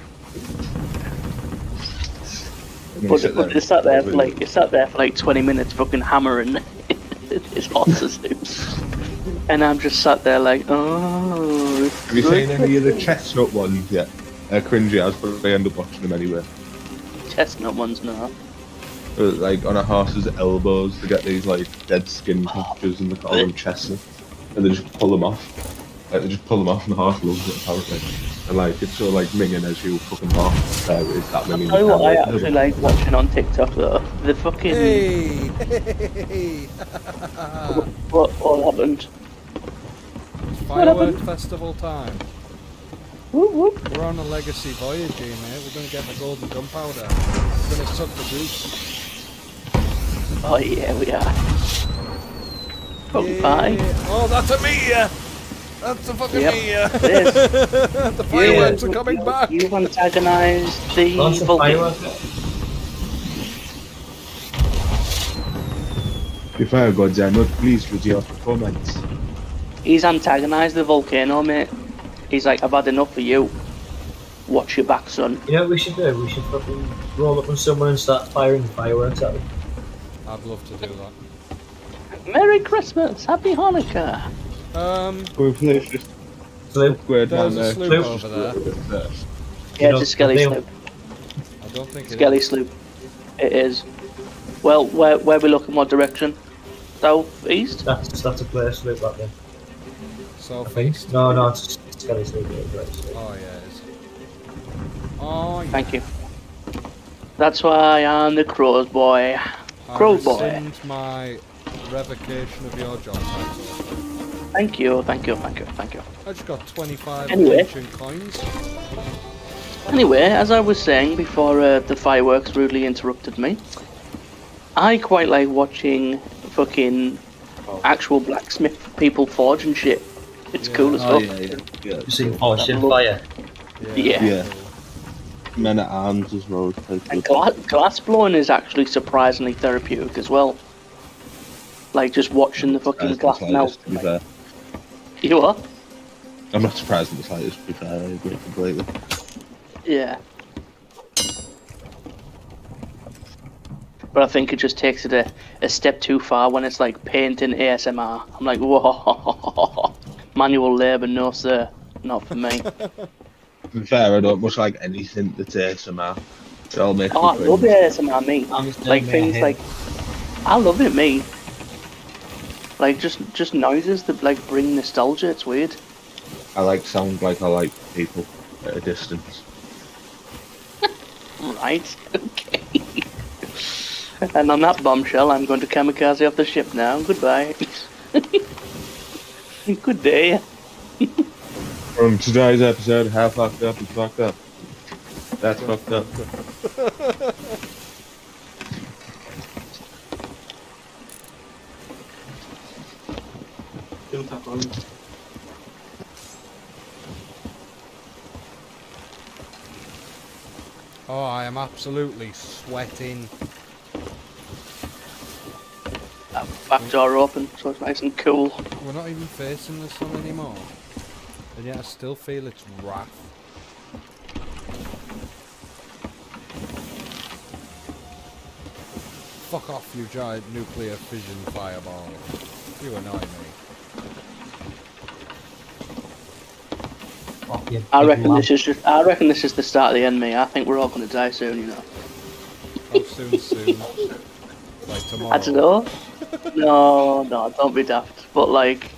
Speaker 1: But, but it's sat there for like it's sat there for like 20 minutes fucking hammering his horses hooves. And I'm just sat there like, oh.
Speaker 2: Have you seen any of the chestnut ones yet? They're cringy as, but I end up watching them anyway.
Speaker 1: Chestnut ones now.
Speaker 2: Like on a horse's elbows, they get these like dead skin patches and they call them chestnut. And they just pull them off. Like they just pull them off and the horse loves it apparently. And like it's sort of like minging as you fucking horse. There is that minging.
Speaker 1: Tell you what I actually like watching on TikTok though. The fucking
Speaker 3: Hey! hey.
Speaker 1: what what happened?
Speaker 3: It's Firework Festival time.
Speaker 1: Whoop, whoop.
Speaker 3: We're on a legacy voyage here, mate. We're going to get the golden gunpowder. We're going to suck the juice.
Speaker 1: Oh yeah, we are. Fucking
Speaker 3: Yeah.
Speaker 1: fine.
Speaker 3: Oh, that's a meteor! That's a fucking
Speaker 1: Yep.
Speaker 3: meteor!
Speaker 1: It is.
Speaker 3: the fireworks
Speaker 1: You-
Speaker 3: are coming back!
Speaker 1: You've antagonised the
Speaker 4: Lots of
Speaker 1: Vulcan.
Speaker 4: fireworks.
Speaker 2: The fire gods are not pleased with your performance.
Speaker 1: He's antagonised the volcano, mate. He's like, I've had enough of you. Watch your back, son.
Speaker 4: You know what we should do? We should fucking roll up on someone and start firing fireworks at them.
Speaker 3: I'd love to do that.
Speaker 1: Merry Christmas, Happy Hanukkah.
Speaker 3: Um,
Speaker 2: We've placed just
Speaker 4: So,
Speaker 2: square down
Speaker 3: there's a
Speaker 2: there.
Speaker 3: sloop over there.
Speaker 2: there.
Speaker 1: Yeah,
Speaker 4: know,
Speaker 1: it's a Skelly sloop.
Speaker 3: I don't think it
Speaker 1: Skelly
Speaker 3: is.
Speaker 1: sloop. It is. Well, where where we looking? What direction? South east.
Speaker 4: that's that's a place to look like then. I think.
Speaker 3: Southeast?
Speaker 4: No, no, it's Skelly Sleep. yeah, right, so-
Speaker 3: Oh, yeah, it is. Oh, yeah.
Speaker 1: Thank you. That's why I'm the Crows boy.
Speaker 3: I
Speaker 1: Crow boy.
Speaker 3: my revocation of your job title.
Speaker 1: Thank you, thank you, thank you, thank you.
Speaker 3: I just got 25
Speaker 1: Anyway.
Speaker 3: ancient coins.
Speaker 1: Anyway, as I was saying before uh, the fireworks rudely interrupted me, I quite like watching fucking actual blacksmith people forge and shit. It's
Speaker 3: Yeah.
Speaker 1: cool as
Speaker 2: Oh
Speaker 1: fuck.
Speaker 2: yeah, yeah, yeah.
Speaker 4: You see polished in fire.
Speaker 1: Yeah.
Speaker 2: Yeah. Men at arms as well.
Speaker 1: And gla- glass blowing is actually surprisingly therapeutic as well. Like just watching the fucking
Speaker 2: Surprised in
Speaker 1: glass melt.
Speaker 2: slightest, to be fair.
Speaker 1: You are?
Speaker 2: I'm not surprised in the slightest, to be fair. I agree completely.
Speaker 1: Yeah. But I think it just takes it a, a step too far when it's like painting ASMR. I'm like, whoa, manual labour, no sir, not for me.
Speaker 2: To be fair, I don't much like anything that's ASMR. It all makes
Speaker 1: oh, I
Speaker 2: me
Speaker 1: love
Speaker 2: cringe.
Speaker 1: ASMR, me.
Speaker 4: I'm
Speaker 1: Like things
Speaker 4: my
Speaker 1: like, I love it, me. Like just just noises that like bring nostalgia. It's weird.
Speaker 2: I like sound like I like people at a distance.
Speaker 1: Right. Okay. and on that bombshell, I'm going to kamikaze off the ship now. Goodbye. Good day.
Speaker 2: From today's episode, how fucked up is fucked up. That's fucked up. Still tap on.
Speaker 3: Oh, I am absolutely sweating.
Speaker 1: That back door open, so it's nice and cool.
Speaker 3: We're not even facing the sun anymore. And yet I still feel its wrath. Fuck off, you giant nuclear fission fireball. You annoy me.
Speaker 1: I reckon this is just. I reckon this is the start of the end, mate. I think we're all gonna die soon. You know.
Speaker 3: How soon, soon? Like tomorrow.
Speaker 1: I don't know. No, no, don't be daft. But like,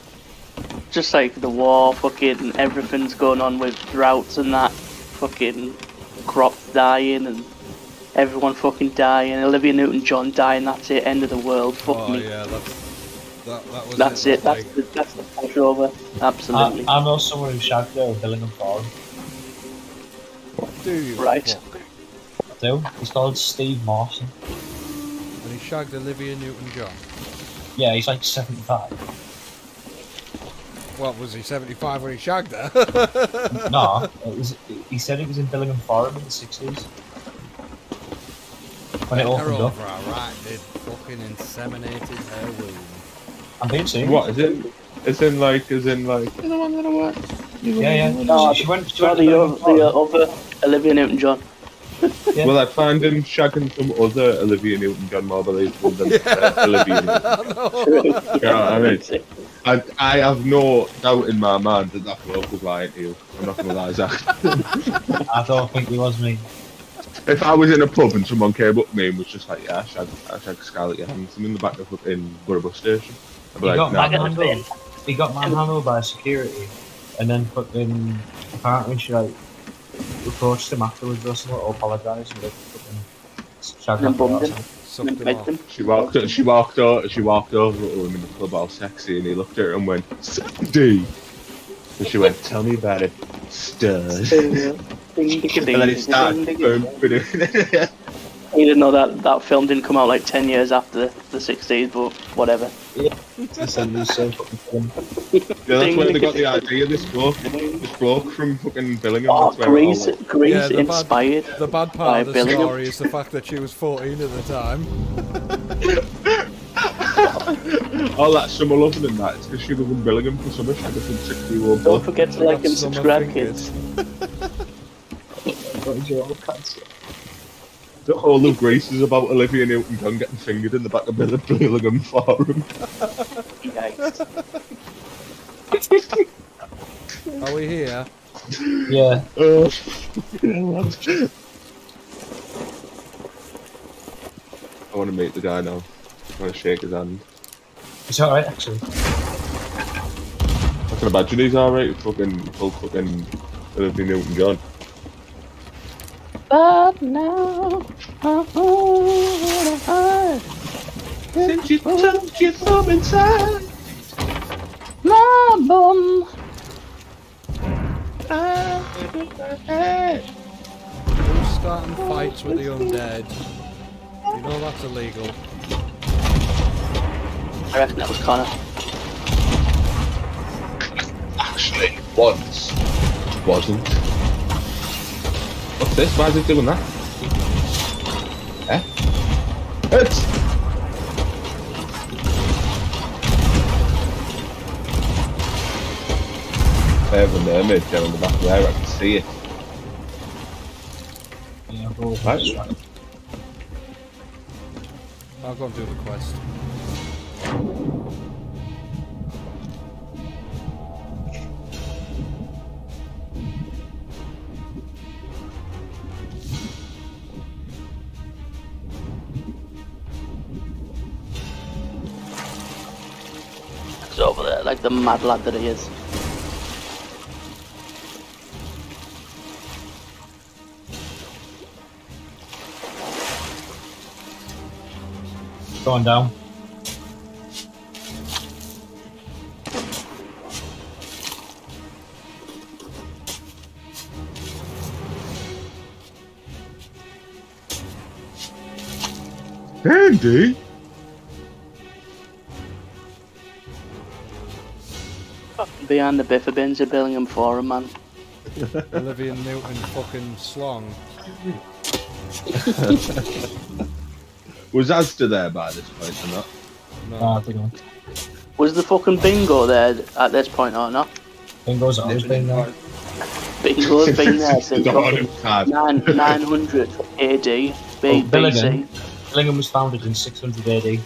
Speaker 1: just like the war, fucking everything's going on with droughts and that, fucking crops dying and everyone fucking dying. Olivia Newton-John dying. That's it. End of the world. Fuck
Speaker 3: Oh
Speaker 1: me.
Speaker 3: yeah, that's that. That was
Speaker 1: That's it.
Speaker 3: Like,
Speaker 1: That's the, that's the pushover. Absolutely.
Speaker 4: I, I know someone who shagged her in Billingham Forum.
Speaker 3: do you?
Speaker 1: Right.
Speaker 3: Fuck.
Speaker 4: Do? He's called Steve Mawson.
Speaker 3: And he shagged Olivia Newton-John.
Speaker 4: Yeah, he's like 75.
Speaker 3: What was he? Seventy-five when he shagged her?
Speaker 4: no, it was, he said it was in Billingham Forum in the 60s. When it
Speaker 3: Her
Speaker 4: opened up.
Speaker 3: over, right? Did fucking inseminated her womb.
Speaker 4: I'm being serious.
Speaker 2: What is it? It's in like, is in like.
Speaker 6: You're the one that I want. You're the
Speaker 4: Yeah, yeah.
Speaker 6: that I want.
Speaker 4: She, she went,
Speaker 1: No,
Speaker 4: went to
Speaker 1: the,
Speaker 4: Billingham
Speaker 1: the uh, other Olivia Newton-John.
Speaker 4: Yeah.
Speaker 2: Well, I find him shagging some other Olivia Newton-John more believable than uh, Olivia Newton. You know what I mean? I, I have no doubt in my mind that that bloke was lying to you. I'm not gonna lie, Zach.
Speaker 4: I don't think he was me.
Speaker 2: if I was in a pub and someone came up to me and was just like, "Yeah, I shag, I shag Scarlett Johansson in the back of fucking Borough station," I'd be
Speaker 4: He got
Speaker 2: like, "No."
Speaker 4: manhandled. He got manhandled by security, and then fucking apparently she like approached him afterwards or something, or apologised and like fucking shagged
Speaker 1: And
Speaker 4: him.
Speaker 1: Bummed
Speaker 4: or
Speaker 3: Sucked him off.
Speaker 1: him.
Speaker 2: She walked. She walked. Over, she walked over to him in the club, all sexy, and he looked at her and went, "D." And she went, "Tell me about it, stud." And then he started. boom, boom.
Speaker 1: He didn't know that that film didn't come out like ten years after the '60s, but whatever.
Speaker 4: He said so fucking.
Speaker 2: Yeah, that's where they got the idea. This bloke, this bloke from fucking Billingham.
Speaker 1: Oh,
Speaker 2: that's where
Speaker 1: Grease. Grease
Speaker 3: Yeah, the bad-
Speaker 1: inspired.
Speaker 3: The bad
Speaker 1: By
Speaker 3: part of the
Speaker 1: Billingham.
Speaker 3: story is the fact that she was 14 at the time.
Speaker 2: Oh, all that summer loving and that. It's because she was in Billingham for summer. She had some sixty-year-old
Speaker 1: Don't
Speaker 2: bloke.
Speaker 1: forget to like and subscribe,
Speaker 3: fingers.
Speaker 1: kids.
Speaker 4: Got his own cancer.
Speaker 2: The whole of Grease is about Olivia Newton-John getting fingered in the back of Bill- Billingham Forum.
Speaker 1: Yikes.
Speaker 3: Are we here?
Speaker 4: Yeah.
Speaker 2: Oh, I want to meet the guy now. I want to shake his hand.
Speaker 4: It's alright actually.
Speaker 2: I can imagine he's alright. Fucking full fucking Olivia Newton-John.
Speaker 6: But now, I hold hard.
Speaker 2: Since you touched your thumb inside,
Speaker 6: My bum.
Speaker 3: Who's starting fights with the undead? You know that's illegal.
Speaker 1: I reckon that was Connor.
Speaker 2: actually once wasn't. What's this? Why is it doing that? Eh? It's. I have a mermaid down in the back there, I can see it.
Speaker 4: Yeah,
Speaker 2: Right.
Speaker 3: I'll go and do the quest.
Speaker 1: The mad lad that he is.
Speaker 4: Going down.
Speaker 2: Andy?
Speaker 1: Behind the biffa bins of Billingham Forum, man.
Speaker 3: Olivia Newton fucking slong.
Speaker 2: Was Asda there by this point or not?
Speaker 3: No.
Speaker 4: No, I think not.
Speaker 1: Was the fucking bingo there at this point or not?
Speaker 4: Bingo's always been there.
Speaker 1: Bingo's been there since
Speaker 2: God,
Speaker 1: fucking
Speaker 2: it's hard.
Speaker 1: nine, 900 AD, B,
Speaker 4: Oh, Billingham.
Speaker 1: BC.
Speaker 4: Billingham was founded in 600 AD.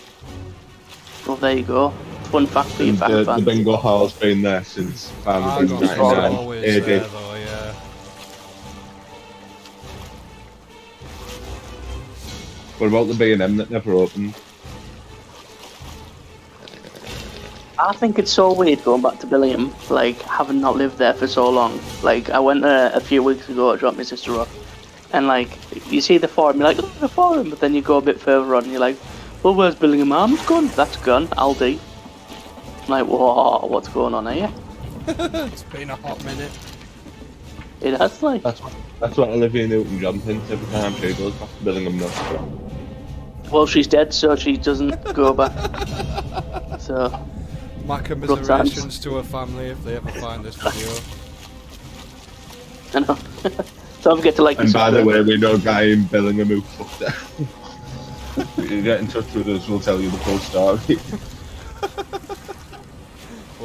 Speaker 1: Well, there you go. Fun fact for you,
Speaker 2: And,
Speaker 1: fact
Speaker 2: the
Speaker 1: fans.
Speaker 2: bingo hall's been there since
Speaker 3: Argos was
Speaker 2: 599
Speaker 3: always there
Speaker 2: AD.
Speaker 3: though, yeah.
Speaker 2: What about the B&M that never opened?
Speaker 1: I think it's so weird going back to Billingham, like having not lived there for so long. Like I went there a few weeks ago to drop my sister off, and like you see the forum, you're like, oh, the forum, but then you go a bit further on, and you're like, well, where's Billingham Arms gone? That's gone. Aldi. I'm like, whoa, what's going on here?
Speaker 3: it's been a hot minute.
Speaker 1: It has like,
Speaker 2: That's what, that's what Olivia Newton-John thinks every time she goes back to Billingham now.
Speaker 1: well, she's dead, so she doesn't go back. So
Speaker 3: My commiserations to her family if they ever find this video.
Speaker 1: I know. Don't forget to like
Speaker 2: And by the way, we know a guy in Billingham who fucked her. If you get in touch with us, we'll tell you the full story.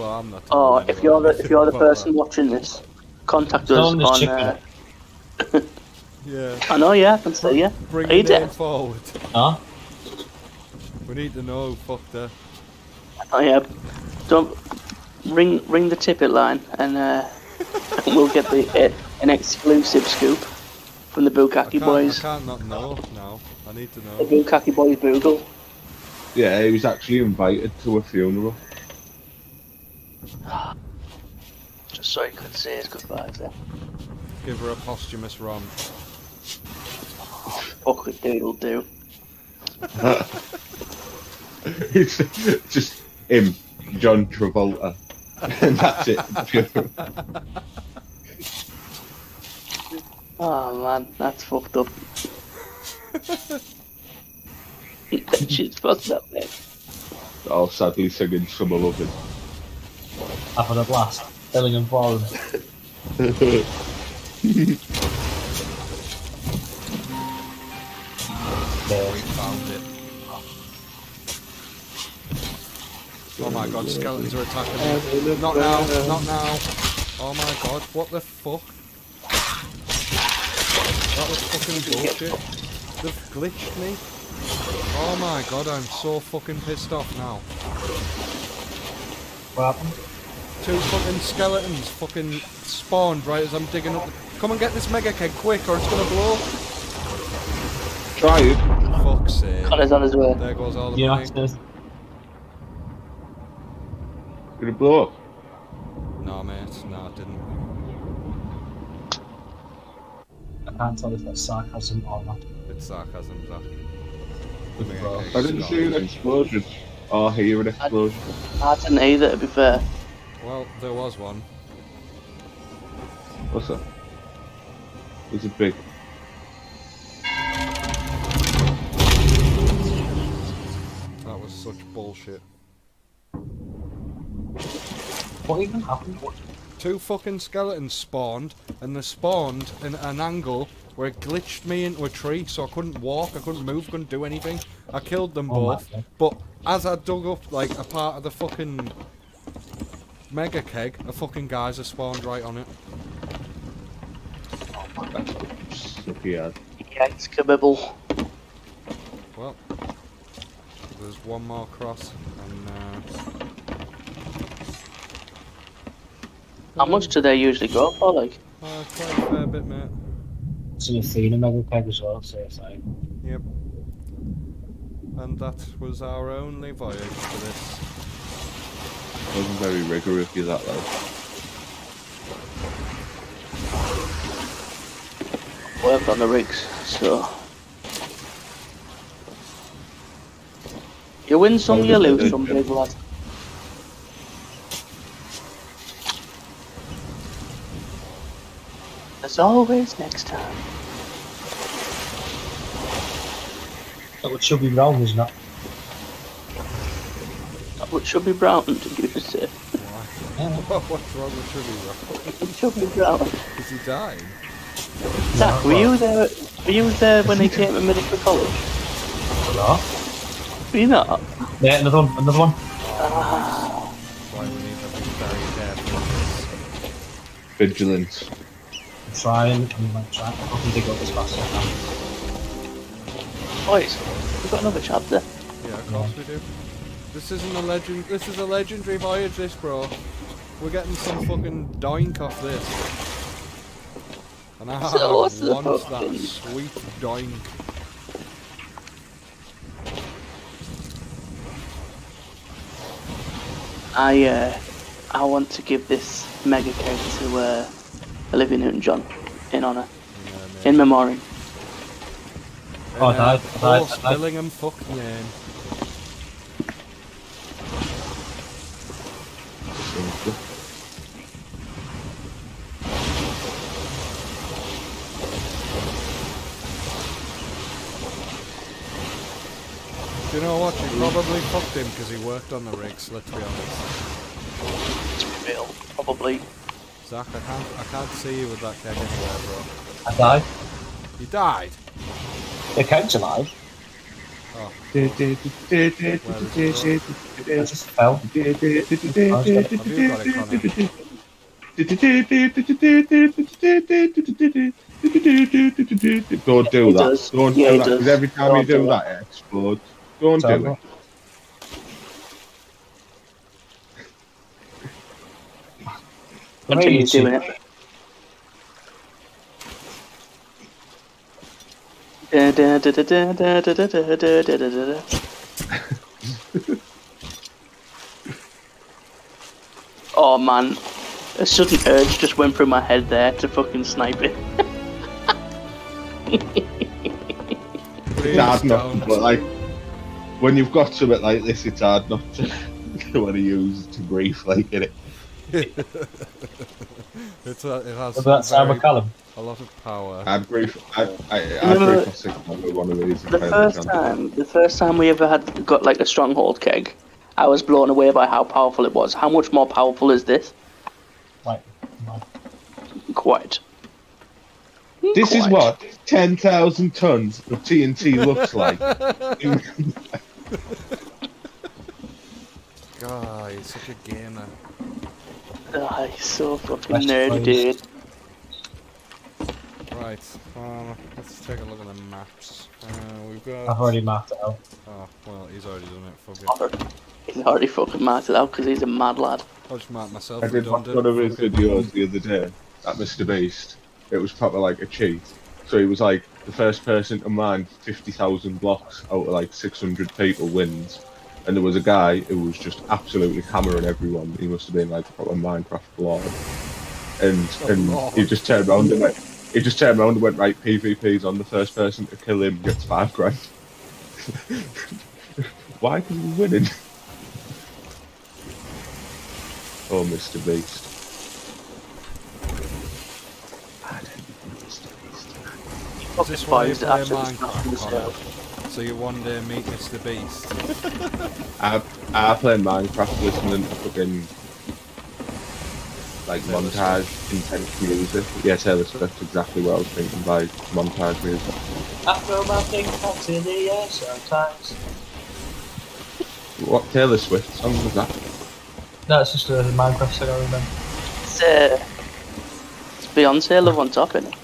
Speaker 3: Well, I'm not.
Speaker 1: Oh, if you're the if you're the person watching this, contact
Speaker 4: Tell
Speaker 1: us
Speaker 4: them
Speaker 1: on. Uh.
Speaker 3: Yeah.
Speaker 1: I know, yeah, I can see you.
Speaker 3: Bring
Speaker 1: Are you
Speaker 3: your name
Speaker 1: dead?
Speaker 3: forward.
Speaker 4: Huh?
Speaker 3: We need to know who fucked her.
Speaker 1: Oh yeah. Don't ring ring the tippet line, and uh, we'll get the uh, an exclusive scoop from the Bukaki
Speaker 3: can't,
Speaker 1: boys.
Speaker 3: I can't not know now. I need to know. The.
Speaker 1: Bukaki boys Boogle.
Speaker 2: yeah, he was actually invited to a funeral.
Speaker 1: Just so you could say his goodbyes then.
Speaker 3: Give her a posthumous rom.
Speaker 1: Fuck it, doodle do.
Speaker 2: it's just him, John Travolta. and that's it.
Speaker 1: Oh man, that's fucked up. that shit's fucked up, man.
Speaker 2: All oh, sadly singing Summer Lovin'.
Speaker 4: I've had a blast. Billingham Forum.
Speaker 3: We found it. Oh my god, skeletons are attacking me. Not now, not now. Oh my god, what the fuck? That was fucking bullshit. They've glitched me. Oh my god, I'm so fucking pissed off now.
Speaker 4: What happened?
Speaker 3: Two fucking skeletons fucking spawned right as I'm digging up the... Come and get this mega keg quick or it's gonna blow.
Speaker 2: Try it.
Speaker 3: Fuck's sake.
Speaker 1: Connor's on his way.
Speaker 3: There goes all the
Speaker 4: You know,
Speaker 3: money.
Speaker 4: it's-
Speaker 2: Gonna blow up.
Speaker 3: No mate, no it didn't.
Speaker 4: I can't tell if that's sarcasm or not.
Speaker 3: It's sarcasm, Zach. The
Speaker 4: Good
Speaker 3: mega
Speaker 4: bro.
Speaker 2: I didn't see an
Speaker 3: gone.
Speaker 2: explosion. Oh, or hear an explosion.
Speaker 1: I didn't either, to be fair.
Speaker 3: Well, there was one.
Speaker 2: What's that? Was it big?
Speaker 3: That was such bullshit.
Speaker 4: What even happened?
Speaker 3: Two fucking skeletons spawned, and they spawned in an angle where it glitched me into a tree, so I couldn't walk, I couldn't move, couldn't do anything. I killed them
Speaker 4: Oh
Speaker 3: both, but as I dug up like a part of the fucking mega keg, a fucking geyser spawned right on it.
Speaker 2: Sucky ad.
Speaker 1: Yikes, kabibble.
Speaker 3: Well, there's one more cross, and uh,
Speaker 1: How much do they usually go for, like?
Speaker 3: uh, quite a fair bit, mate.
Speaker 4: It's an Athena mega keg as well, so it's like.
Speaker 3: Yep. And that was our only voyage to this.
Speaker 2: Wasn't very rigorous, you that though.
Speaker 1: Worked on the rigs, so. You win some, you lose some, big lad. There's always next time.
Speaker 4: That would should be wrong, isn't it?
Speaker 1: What should be brown? Did you just say?
Speaker 3: What's wrong with Chubby
Speaker 1: It should be brown.
Speaker 3: Is he dying?
Speaker 1: Zach, were you there? Were you there when they came to Middlesbrough College?
Speaker 4: No.
Speaker 1: Were you not?
Speaker 4: Yeah, another one, another one.
Speaker 3: Why we need to be very careful.
Speaker 2: Vigilance.
Speaker 4: I'm trying, I'm like trying. I can dig up as fast as I can.
Speaker 1: Boys, we've got another chapter.
Speaker 3: Yeah, of course we do. This isn't a legend. This is a legendary voyage, this bro. We're getting some fucking doink off this. And I
Speaker 1: So what's the
Speaker 3: want that sweet doink.
Speaker 1: I uh, I want to give this mega cake to uh, Olivia Newton-John in honour, in memoriam.
Speaker 4: Oh, I died, I died, I
Speaker 3: Billingham fuck name. Do you know what? You probably fucked him because he worked on the rigs, let's be honest.
Speaker 1: Let's real, probably.
Speaker 3: Zach, I can't, I can't see you with that keg anywhere, bro.
Speaker 4: I died.
Speaker 3: You died?
Speaker 4: The keg's alive.
Speaker 2: Don't do that. Don't do that. Because every time you
Speaker 1: Don't
Speaker 2: do
Speaker 1: do
Speaker 2: that, it explodes. Don't do
Speaker 4: Terrible.
Speaker 2: it.
Speaker 1: Continue
Speaker 4: Crazy.
Speaker 1: doing Oh man, a sudden urge just went through my head there to fucking snipe it.
Speaker 2: It's hard not to, but like, when you've got something like this, it's hard not to want to use it to brief, like, in it.
Speaker 3: It's a, it has
Speaker 4: What about Sam
Speaker 3: very-
Speaker 4: McCallum?
Speaker 3: A lot of power.
Speaker 2: I'd brief, I, I, I'd
Speaker 1: No,
Speaker 2: brief a six with one of these.
Speaker 1: The first time, the first time we ever had got like a stronghold keg, I was blown away by how powerful it was. How much more powerful is this?
Speaker 4: Like, like,
Speaker 1: Quite.
Speaker 2: This is what 10,000 tons of TNT looks like.
Speaker 3: God, he's such a gamer.
Speaker 1: Oh, he's so fucking nerdy, dude.
Speaker 4: Peace.
Speaker 3: Right, um, let's take a look at the maps. Uh, we've got.
Speaker 4: I've already marked it out.
Speaker 3: Oh, well, he's already done it. Fuck it.
Speaker 1: He's already fucking marked it out because he's a mad lad.
Speaker 3: I'll just mark myself
Speaker 2: I did watch
Speaker 3: redundant.
Speaker 2: one of his
Speaker 3: Fuck it.
Speaker 2: videos the other day at Mr. Beast. It was proper like a cheat. So he was like, the first person to mine 50,000 blocks out of like 600 people wins. And there was a guy who was just absolutely hammering everyone. He must have been like a proper Minecraft lord. And and he just turned around and went, he just turned around and went, right, PvP's on the first person to kill him gets five grand. Why? Because he's winning. Oh, Mr. Beast.
Speaker 3: Is this why you play
Speaker 1: boys, absolutely smashing
Speaker 3: Minecraft,
Speaker 1: this
Speaker 3: Connor?
Speaker 1: out.
Speaker 3: So you one day meet Mr. Beast?
Speaker 2: I I play Minecraft listening to fucking like
Speaker 3: Taylor
Speaker 2: montage intense music. Yeah, Taylor Swift exactly what I was thinking by montage music.
Speaker 4: I throw my thing back in the air sometimes.
Speaker 2: What Taylor Swift song was that?
Speaker 4: No, it's just a Minecraft song I remember.
Speaker 1: It's, uh, it's Beyonce, Love on Top, innit?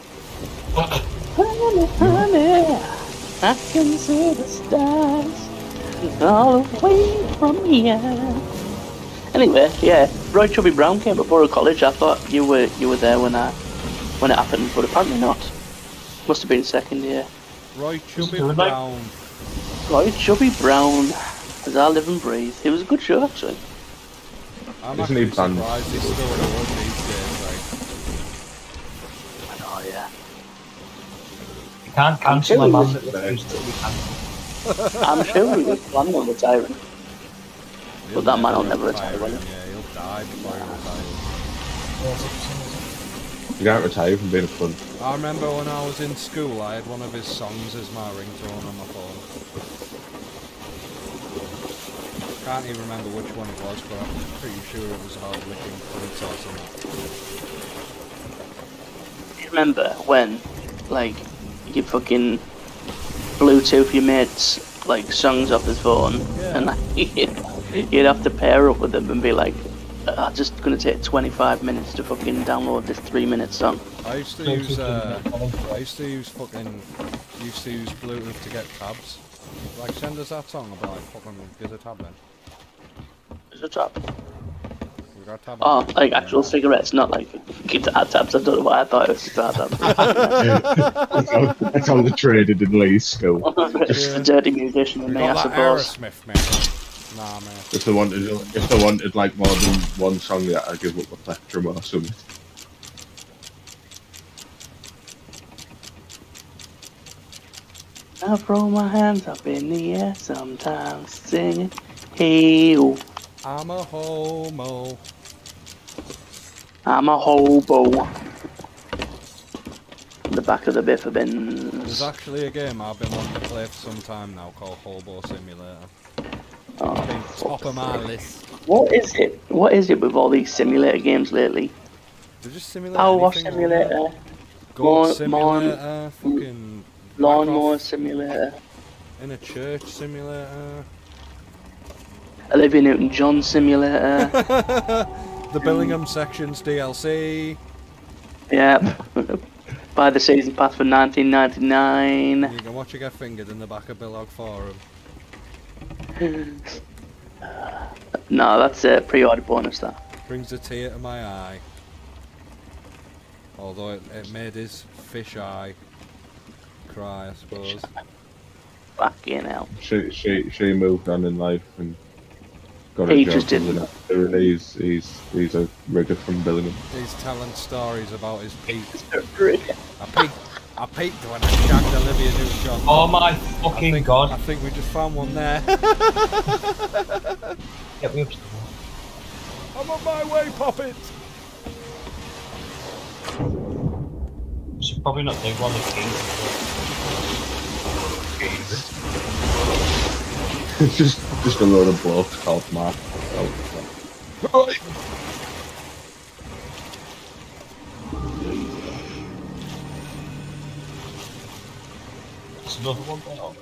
Speaker 1: Honey, honey, I can see the stars all the way from here. Anyway, yeah, Roy Chubby Brown came to Borough College. I thought you were you were there when I when it happened, but apparently not. Must have been second year.
Speaker 3: Roy Chubby
Speaker 4: doing, mate?
Speaker 3: Brown.
Speaker 1: Roy Chubby Brown, as I live and breathe. It was a good show actually.
Speaker 3: I'm
Speaker 2: Isn't he
Speaker 3: actually
Speaker 2: banned?
Speaker 3: surprised he's still in the world these days, like.
Speaker 1: Oh yeah.
Speaker 4: You can't cancel a
Speaker 1: sure
Speaker 4: man
Speaker 1: we
Speaker 4: that refuses to be cancelled.
Speaker 1: I'm sure we were planning on retiring.
Speaker 3: He'll
Speaker 1: that man will
Speaker 3: never
Speaker 1: never retire,
Speaker 3: retire,
Speaker 1: will he?
Speaker 3: Yeah, he'll die before he retires.
Speaker 4: Yeah, it's- it's-
Speaker 2: You can't retire from being a cunt.
Speaker 3: I remember when I was in school, I had one of his songs as my ringtone on my phone. Can't even remember which one it was, but I'm pretty sure it was Hard Licking Fruits or something.
Speaker 1: You remember when, like, you fucking Bluetooth your mates like songs off his phone,
Speaker 3: Yeah.
Speaker 1: and like, you'd, you'd have to pair up with them and be like, "I'm just gonna take 25 minutes to fucking download this three-minute song."
Speaker 3: I used to use, uh, I used to use fucking, used to use Bluetooth to get tabs. Like, send us that song, I'll be like, fucking, get a tab then.
Speaker 1: It's a trap.
Speaker 3: We got tab.
Speaker 1: Oh, like actual cigarettes, not like guitar tabs. I don't know why I thought it was guitar tabs.
Speaker 2: That's how, that's how they traded in Lee's school.
Speaker 1: Just a dirty musician in
Speaker 3: We
Speaker 1: me, I
Speaker 3: got that
Speaker 1: suppose.
Speaker 3: Aerosmith, mate. Nah, mate.
Speaker 2: If they wanted, if they wanted like more than one song, yeah, I'd give up the plectrum or something.
Speaker 1: I throw my hands up in the air sometimes, singing, "Hey, oh,
Speaker 3: I'm a homo.
Speaker 1: I'm a hobo." The back of the biffa bins.
Speaker 3: There's actually a game I've been wanting to play for some time now called Hobo Simulator.
Speaker 1: Oh,
Speaker 3: top of my list.
Speaker 1: what is it? What is it with all these simulator games lately?
Speaker 3: They just simulate
Speaker 1: Power wash
Speaker 3: anything, don't
Speaker 1: simulator, Lawn-
Speaker 3: simulator, fucking
Speaker 1: lawnmower simulator,
Speaker 3: in a church simulator.
Speaker 1: Olivia Newton-John simulator.
Speaker 3: the Billingham sections DLC.
Speaker 1: yep. Buy the season pass for 19.99.
Speaker 3: You can watch you get fingered in the back of Billog Forum.
Speaker 1: No, that's a pre-order bonus. That.
Speaker 3: Brings a tear to my eye. Although it, it made his fish eye cry, I suppose.
Speaker 1: Fucking hell.
Speaker 2: She she she moved on in life and got a
Speaker 1: He
Speaker 2: job
Speaker 1: just
Speaker 2: as
Speaker 1: didn't.
Speaker 2: an actor, and he's he's he's a rigger from Billingham.
Speaker 3: He's telling stories about his peak.
Speaker 1: Really?
Speaker 3: I peaked, I peaked when I shagged Olivia Newton-John.
Speaker 4: Oh my
Speaker 3: I
Speaker 4: fucking
Speaker 3: think,
Speaker 4: god.
Speaker 3: I think we just found one there.
Speaker 4: Get me up to the
Speaker 3: I'm on my way, Poppet!
Speaker 4: Should probably not do one of the
Speaker 2: just just a load of blokes called Mark. Oh,
Speaker 4: There's another one there. Oh,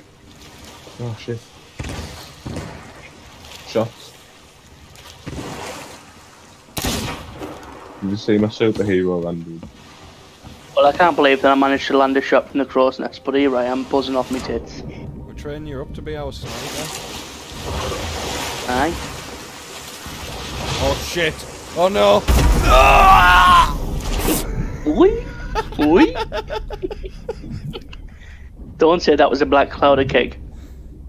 Speaker 2: oh shit! Shots. Did you see my superhero landing?
Speaker 1: Well, I can't believe that I managed to land a shot from the crow's nest, but here I am buzzing off my tits.
Speaker 3: We're training you up to be our sniper.
Speaker 1: Aye.
Speaker 3: Oh shit! Oh no!
Speaker 1: Wee! Wee! Don't say that was a black cloud of cake.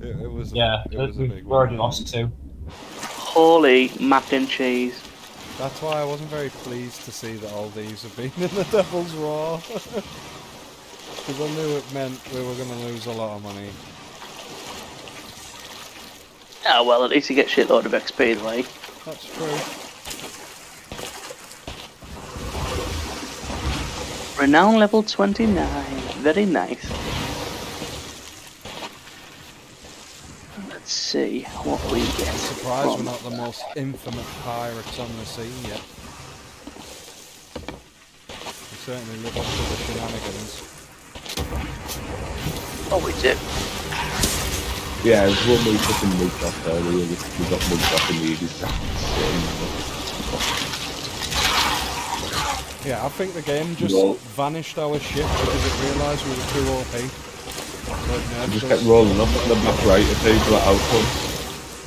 Speaker 3: It, it was.
Speaker 4: Yeah,
Speaker 3: it was a
Speaker 4: we-
Speaker 3: big
Speaker 4: we already lost two.
Speaker 1: Holy mac and cheese.
Speaker 3: That's why I wasn't very pleased to see that all these have been in the Devil's Roar. Because I knew it meant we were going to lose a lot of money.
Speaker 1: Ah, well, at least you get shitload of XP, like.
Speaker 3: That's true.
Speaker 1: Renown level 29. Very nice. Let's see what we get.
Speaker 3: I'm Surprised we're not the most infamous pirates on the scene yet. We certainly live up to the shenanigans.
Speaker 1: Oh, we do.
Speaker 2: Yeah, there's one we fucking moved off earlier. We, we got moved off immediately.
Speaker 3: Yeah, I think the game just
Speaker 2: Roll.
Speaker 3: vanished our ship because it realised we were too OP. So it nerfed
Speaker 2: Just
Speaker 3: us,
Speaker 2: kept rolling up on the back right if they got output.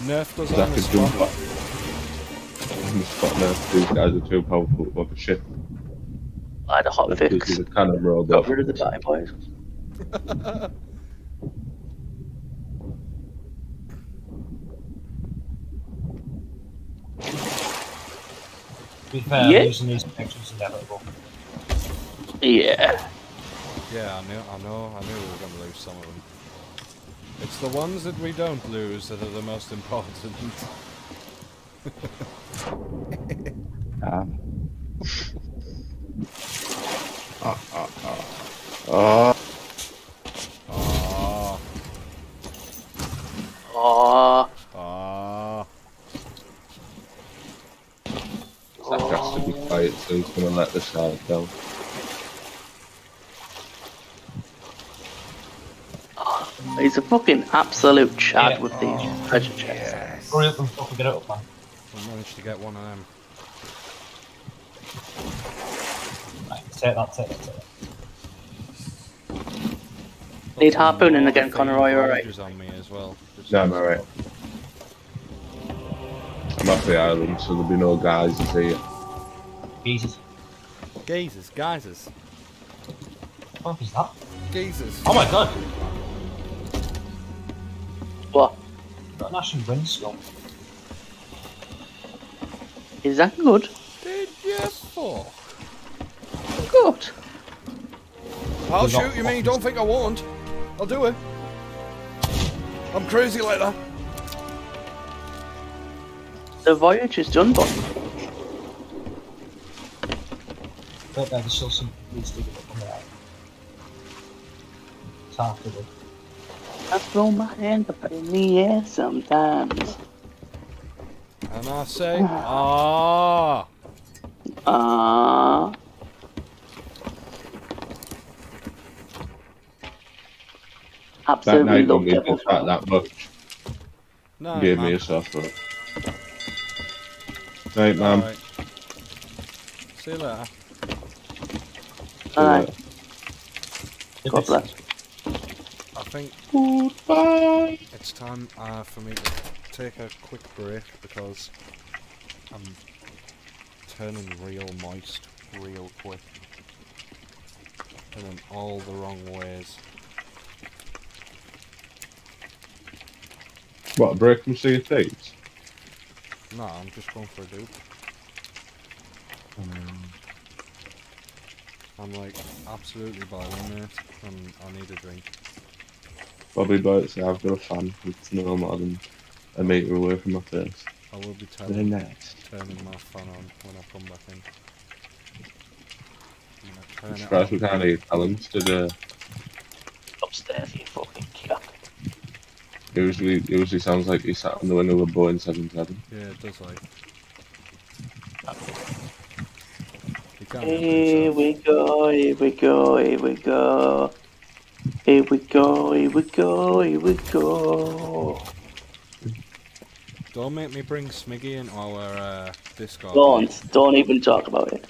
Speaker 3: nerfed us
Speaker 2: So I
Speaker 3: on the
Speaker 2: could jump
Speaker 3: spot.
Speaker 2: back. On the spot now, these guys are too powerful for the ship.
Speaker 1: By the hot
Speaker 2: This
Speaker 1: fix.
Speaker 2: is a rolled
Speaker 1: Got
Speaker 2: up.
Speaker 1: rid of the bad boys.
Speaker 4: To be fair,
Speaker 1: Yeah.
Speaker 4: losing these pictures is inevitable.
Speaker 1: Yeah.
Speaker 3: Yeah, I knew, I know, I knew we were going to lose some of them. It's the ones that we don't lose that are the most important.
Speaker 2: Ah. ah, ah, ah. Oh,
Speaker 3: Ah,
Speaker 1: Oh,
Speaker 3: ah.
Speaker 2: Zach has to be quiet, so he's gonna let the side down.
Speaker 1: He's a fucking absolute chad
Speaker 4: Yeah.
Speaker 1: with these oh, treasure chests.
Speaker 4: Hurry up and fucking get it up, man.
Speaker 3: I managed to get one of them.
Speaker 4: Right, take that, take that, take that.
Speaker 1: Need harpooning again, Connor, are you alright?
Speaker 3: On me as well. Just-
Speaker 2: No, I'm alright. I'm off the island, so there'll be no guys here.
Speaker 4: Jesus.
Speaker 3: Gazers, geysers,
Speaker 4: What the fuck is that?
Speaker 3: geezers.
Speaker 4: Oh my god!
Speaker 1: What?
Speaker 4: Got an Ashen Wind skull.
Speaker 1: Is that good?
Speaker 3: Did you fuck?
Speaker 1: Good.
Speaker 3: I'll
Speaker 4: We're
Speaker 3: shoot you, me. Don't think I won't. I'll do it. I'm crazy like that.
Speaker 1: The voyage is done, but
Speaker 4: But there's still some leads to get up on there. It's half to do.
Speaker 1: I throw my hand up in the air sometimes.
Speaker 3: And I say, ah.
Speaker 1: Ah.
Speaker 2: That
Speaker 1: Absolutely
Speaker 2: night when
Speaker 1: love
Speaker 2: we
Speaker 1: Devil
Speaker 2: did that that much,
Speaker 3: No,
Speaker 2: gave me a soft look. Night, man.
Speaker 3: Alright. See you later.
Speaker 1: Alright,
Speaker 4: If
Speaker 1: God bless.
Speaker 3: I think
Speaker 6: Goodbye.
Speaker 3: it's time uh, for me to take a quick break because I'm turning real moist real quick. And in all the wrong ways.
Speaker 2: What, a break from of Thieves?
Speaker 3: No, I'm just going for a dupe. I'm like absolutely boiling mate and I need a drink.
Speaker 2: Bobby Boat say I've got a fan that's no more than a metre away from my face.
Speaker 3: I will be turning,
Speaker 2: nice.
Speaker 3: turning my fan on when I come back in. I'm gonna turn
Speaker 2: I'm
Speaker 3: it
Speaker 2: surprised we can't eat talents today.
Speaker 1: Upstairs, you fucking cunt.
Speaker 2: Usually, usually sounds like he sat on the window of a Boeing 77.
Speaker 3: Yeah, it does like. He
Speaker 1: Here we go, here we go, here we go. Here we go, here we go, here we go.
Speaker 3: Don't make me bring Smiggy into our uh, Discord.
Speaker 1: Don't, don't even talk about it.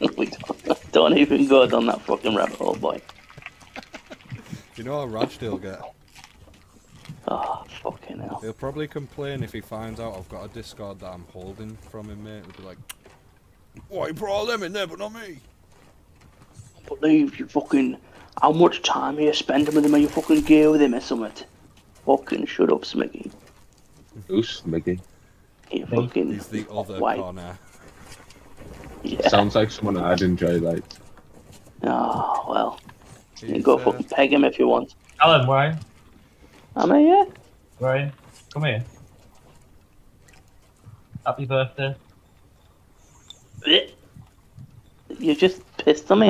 Speaker 1: don't, don't even go down that fucking rabbit hole, boy.
Speaker 3: You know how rash they'll get?
Speaker 1: Oh, fucking hell.
Speaker 3: He'll probably complain if he finds out I've got a Discord that I'm holding from him, mate. He'll be like, Why you put all them in there but not me?
Speaker 1: Believe you fucking how much time are you spending with him? Are you fucking gay with him or something? Fucking shut up, Smiggy.
Speaker 2: Who's Smiggy?
Speaker 1: You fucking
Speaker 3: He's the other
Speaker 1: white.
Speaker 3: Connor.
Speaker 1: Yeah.
Speaker 2: Sounds like someone I'd enjoy, like.
Speaker 1: Oh well. You can go
Speaker 3: uh,
Speaker 1: fucking peg him if you want.
Speaker 4: Alan, where are you?
Speaker 1: Am I yeah?
Speaker 4: Where are you? Come here. Happy birthday.
Speaker 1: Blech. You just pissed on me.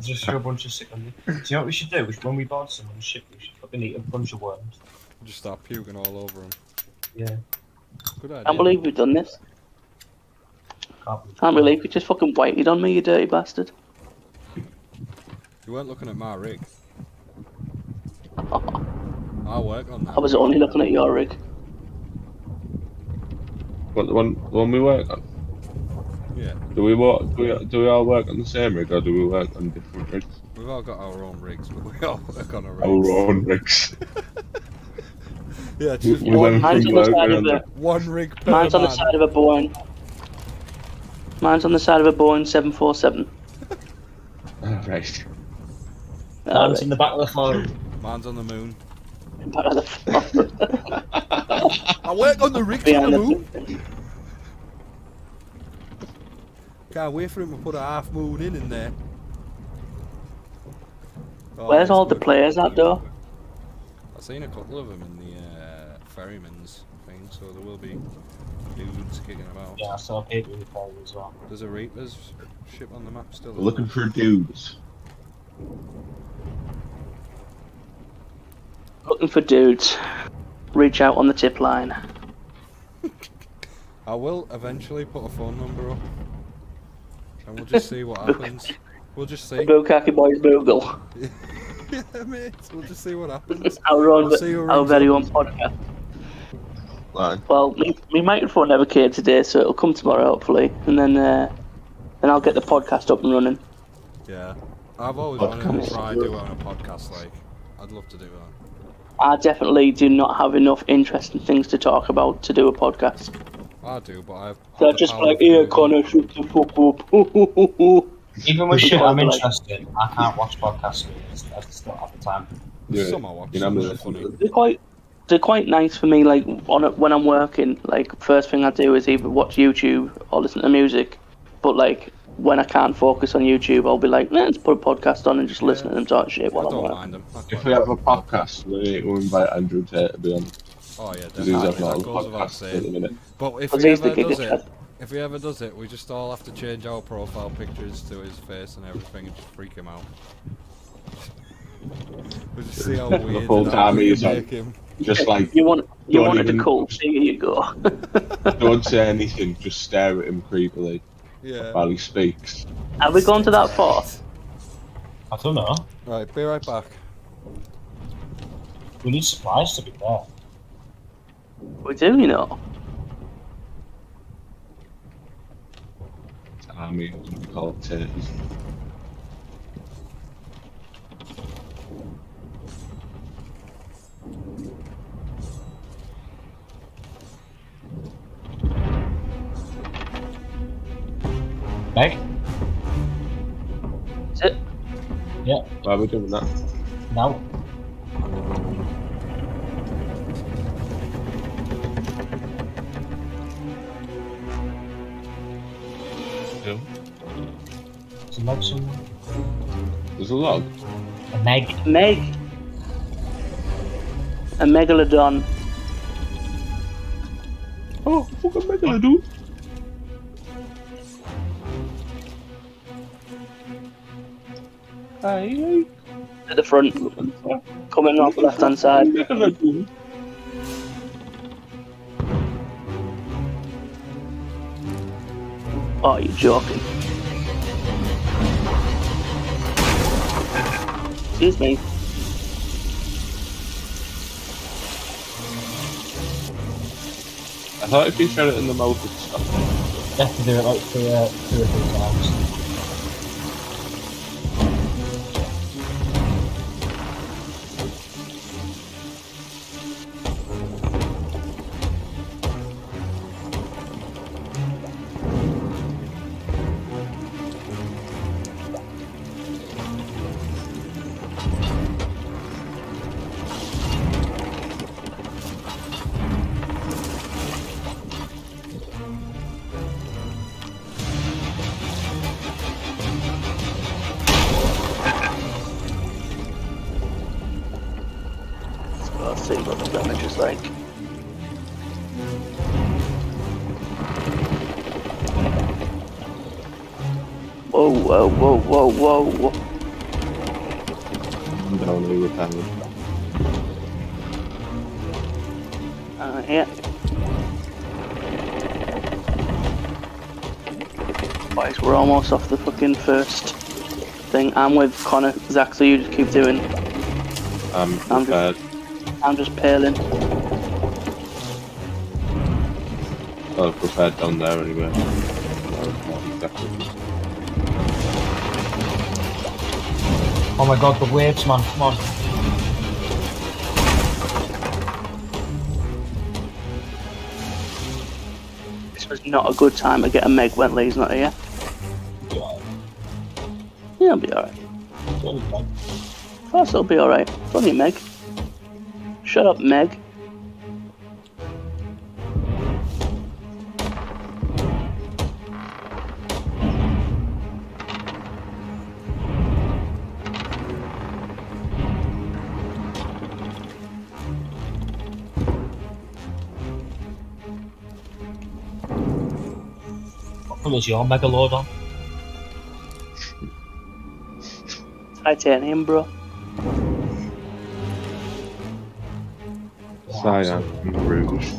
Speaker 4: Just threw a bunch of sick on you. Do you know what we should do? Is when we board someone ship, we should fucking eat a bunch of worms.
Speaker 3: Just start puking all over him.
Speaker 4: Yeah.
Speaker 3: Good idea.
Speaker 1: Can't believe we've done this.
Speaker 4: Can't believe
Speaker 1: Can't believe you just fucking waited on me, you dirty bastard.
Speaker 3: You weren't looking at my rig. I'll work on that.
Speaker 1: I was only looking at your rig.
Speaker 2: What the one, the one we work on?
Speaker 3: Yeah,
Speaker 2: Do we work? Do we, do we all work on the same rig or do we work on different rigs?
Speaker 3: we've all got our own rigs, but we all work on a rig.
Speaker 2: Our own rigs.
Speaker 3: Yeah, it's
Speaker 2: We-
Speaker 3: just
Speaker 2: we
Speaker 3: one,
Speaker 2: went
Speaker 1: Mine's on the side of
Speaker 2: on
Speaker 1: the
Speaker 3: one rig per
Speaker 1: mine's on the
Speaker 3: man.
Speaker 1: side of a Boeing. Mine's on the side of a Boeing seven four seven.
Speaker 2: Oh, right.
Speaker 4: Alan's in the back of the floor.
Speaker 3: Mine's on the moon.
Speaker 1: Back of the floor.
Speaker 3: I work on the rigs on
Speaker 1: Behind
Speaker 3: the
Speaker 1: the
Speaker 3: moon. Can't wait for him to put a half moon in in there. Oh,
Speaker 1: Where's all the players at though?
Speaker 3: I've seen a couple of them in the uh, ferryman's thing, so there will be dudes kicking about.
Speaker 4: Yeah, I saw have eight with the as well.
Speaker 3: There's a Reaper's ship on the map still.
Speaker 2: Looking for dudes.
Speaker 1: Looking for dudes. Reach out on the tip line.
Speaker 3: I will eventually put a phone number up, and we'll just see what happens. We'll just see.
Speaker 1: Bukaki Boys Google.
Speaker 3: yeah, mate. We'll just see what happens.
Speaker 1: Our own,
Speaker 3: We'll see who
Speaker 1: our
Speaker 3: rings
Speaker 1: very own podcast.
Speaker 2: Right.
Speaker 1: Well, me, my microphone never came today, so it'll come tomorrow hopefully, and then uh, then I'll get the podcast up and running.
Speaker 3: Yeah, I've always
Speaker 2: Podcast.
Speaker 3: wanted to try doing a podcast. Like, I'd love to do that.
Speaker 1: I definitely do not have enough interesting things to talk about to do a podcast.
Speaker 3: I do, but I've.
Speaker 1: So
Speaker 3: had
Speaker 1: just
Speaker 3: power
Speaker 1: like,
Speaker 3: to
Speaker 1: here. Connor, shut the fuck up.
Speaker 4: Even with shit I'm interested in, I can't watch podcasts. because I just don't have the time.
Speaker 2: Yeah.
Speaker 3: Some I watch,
Speaker 2: You know,
Speaker 3: some
Speaker 2: I'm listening
Speaker 3: funny.
Speaker 2: to
Speaker 1: they're quite they're quite nice for me. Like on a, when I'm working, like first thing I do is either watch YouTube or listen to music. But like when I can't focus on YouTube, I'll be like, nah, let's put a podcast on and just listen to them talk shit while I'm
Speaker 3: don't
Speaker 1: working.
Speaker 3: mind them.
Speaker 2: If we have a podcast, we need to invite Andrew Tate to be on.
Speaker 3: Oh yeah,
Speaker 2: Because he's
Speaker 3: definitely.
Speaker 2: having a
Speaker 3: That goes without
Speaker 2: podcasts at the
Speaker 3: saying. But if he ever does it,
Speaker 1: chad.
Speaker 3: if he ever does it, we just all have to change our profile pictures to his face and everything and just freak him out. we just see how
Speaker 2: The
Speaker 3: weird
Speaker 2: whole
Speaker 3: and
Speaker 2: time he's
Speaker 3: can
Speaker 2: like-
Speaker 3: him.
Speaker 2: Just like,
Speaker 1: You want you
Speaker 2: Don't
Speaker 1: wanted
Speaker 2: even-
Speaker 1: a cult? Here you go.
Speaker 2: don't say anything, just stare at him creepily
Speaker 3: Yeah.
Speaker 2: while he speaks.
Speaker 1: Have we gone to that far?
Speaker 4: I don't know.
Speaker 3: Right, be right back.
Speaker 4: We need supplies to be there.
Speaker 1: We do, you know.
Speaker 2: Army, I'm gonna call it Tate.
Speaker 4: Meg?
Speaker 1: Is it?
Speaker 4: Yeah.
Speaker 2: Why are we doing that?
Speaker 4: Now.
Speaker 2: Yeah.
Speaker 4: Is a Meg somewhere?
Speaker 2: There's a log.
Speaker 4: A Meg.
Speaker 1: Meg. A megalodon.
Speaker 2: Oh, fucking megalodon.
Speaker 1: Front. Coming off the left hand side.
Speaker 2: Megalodon.
Speaker 1: Oh, you're joking. Excuse me.
Speaker 2: I thought if you shot it in the mouth, it'd stop.
Speaker 4: You have to do it like two, uh, two or three times.
Speaker 1: Whoa,
Speaker 2: down here with Alan.
Speaker 1: Uh, yeah. Boys, we're almost off the fucking first thing. I'm with Connor. Zach, so you just keep doing.
Speaker 2: I'm
Speaker 1: I'm
Speaker 2: prepared.
Speaker 1: I'm just paling.
Speaker 2: Well, prepared down there anyway.
Speaker 4: Oh my god, the waves, man. Come on.
Speaker 1: This was not a good time to get a Meg when Lee's not here. Yeah, it'll be alright. Of course it'll be alright. Funny, Meg. Shut up, Meg.
Speaker 4: Your Megalodon?
Speaker 1: Titanium, bro.
Speaker 2: Cyan and Rouge.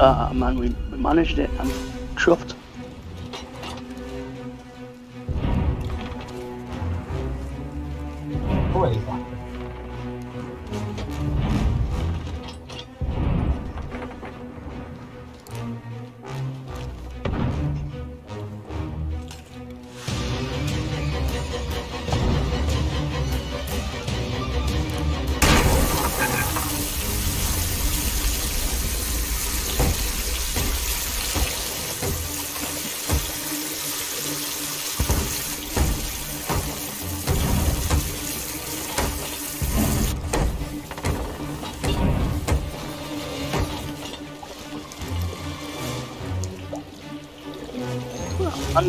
Speaker 1: Ah, man, we, we managed it. I'm chuffed.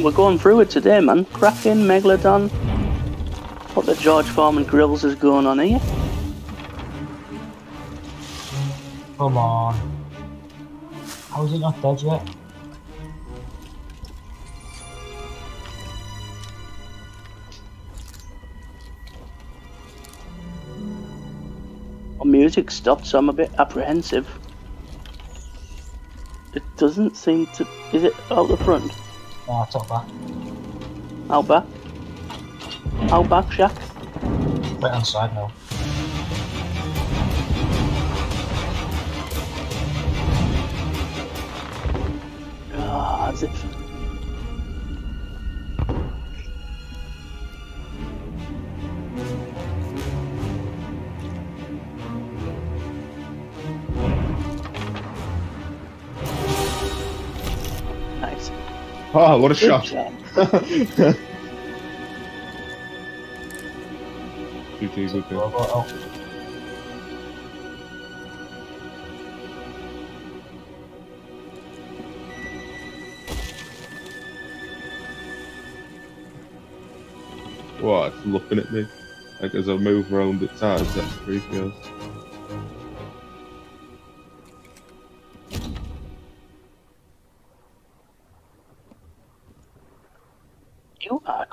Speaker 1: We're going through it today, man. Kraken, Megalodon. What the George Foreman grills is going on here?
Speaker 4: Come on. How is it not dead yet?
Speaker 1: Well, music stopped, so I'm a bit apprehensive. It doesn't seem to. Is it out the front?
Speaker 4: Back.
Speaker 1: Out back? Out back, Shaq?
Speaker 4: Right hand side now.
Speaker 1: Ah. Nice.
Speaker 2: Oh, what a shot!
Speaker 1: job.
Speaker 2: GG, good game.
Speaker 4: Robot out.
Speaker 2: What? It's looking at me. Like as I move around its eyes, that's creepy.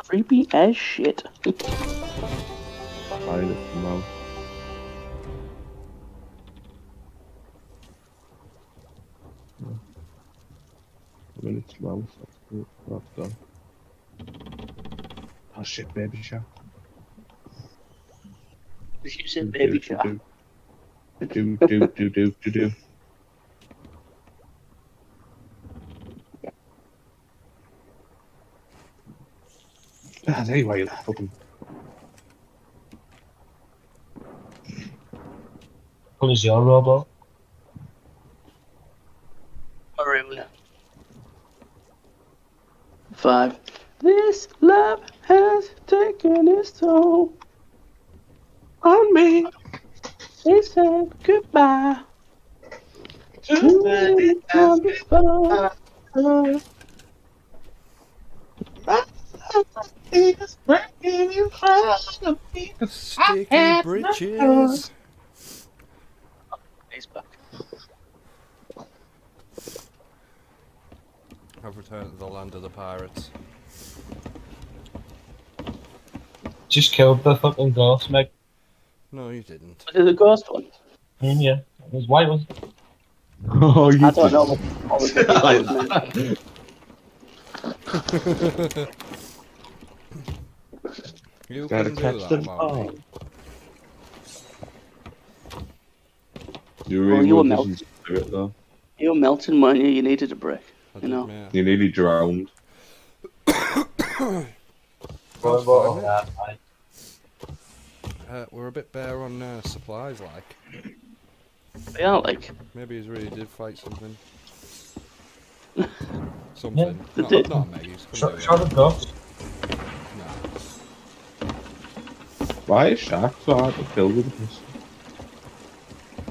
Speaker 1: Creepy as shit.
Speaker 2: Fine at the mouth. I'm its mouth. That's good. That's done. Oh shit, baby shark.
Speaker 1: you said baby shark.
Speaker 2: Do do do do do do do. There you are, you fucking.
Speaker 4: What is your robot?
Speaker 1: Maroon. Five. This love has taken its toll on me. They said goodbye. Too many times before.
Speaker 3: Sticky bridges.
Speaker 1: He's back.
Speaker 3: I've returned to the land of the pirates.
Speaker 4: Just killed the fucking ghost, Meg.
Speaker 3: No, you didn't.
Speaker 1: Was it the ghost one?
Speaker 4: Mm, yeah. It was white, was it?
Speaker 2: Oh, you
Speaker 1: I don't
Speaker 2: did.
Speaker 1: know. what- what was it?
Speaker 2: like that.
Speaker 3: You
Speaker 2: Gotta
Speaker 3: can do
Speaker 2: catch
Speaker 3: that,
Speaker 2: them all. You
Speaker 1: Oh, you were
Speaker 2: would
Speaker 1: melted.
Speaker 2: listen though.
Speaker 1: You were melting, weren't you? You needed a break.
Speaker 3: I
Speaker 1: You know.
Speaker 3: yeah.
Speaker 2: You nearly drowned.
Speaker 3: That's fine,
Speaker 4: on that, mate.
Speaker 3: Uh, we're a bit bare on uh, supplies, like.
Speaker 1: They are like.
Speaker 3: Maybe he's really did fight something. something.
Speaker 1: They
Speaker 3: Not,
Speaker 1: did.
Speaker 3: not Meg, he's
Speaker 4: Show,
Speaker 3: couldn't do
Speaker 2: Why is Shaq so hard to kill with a pistol?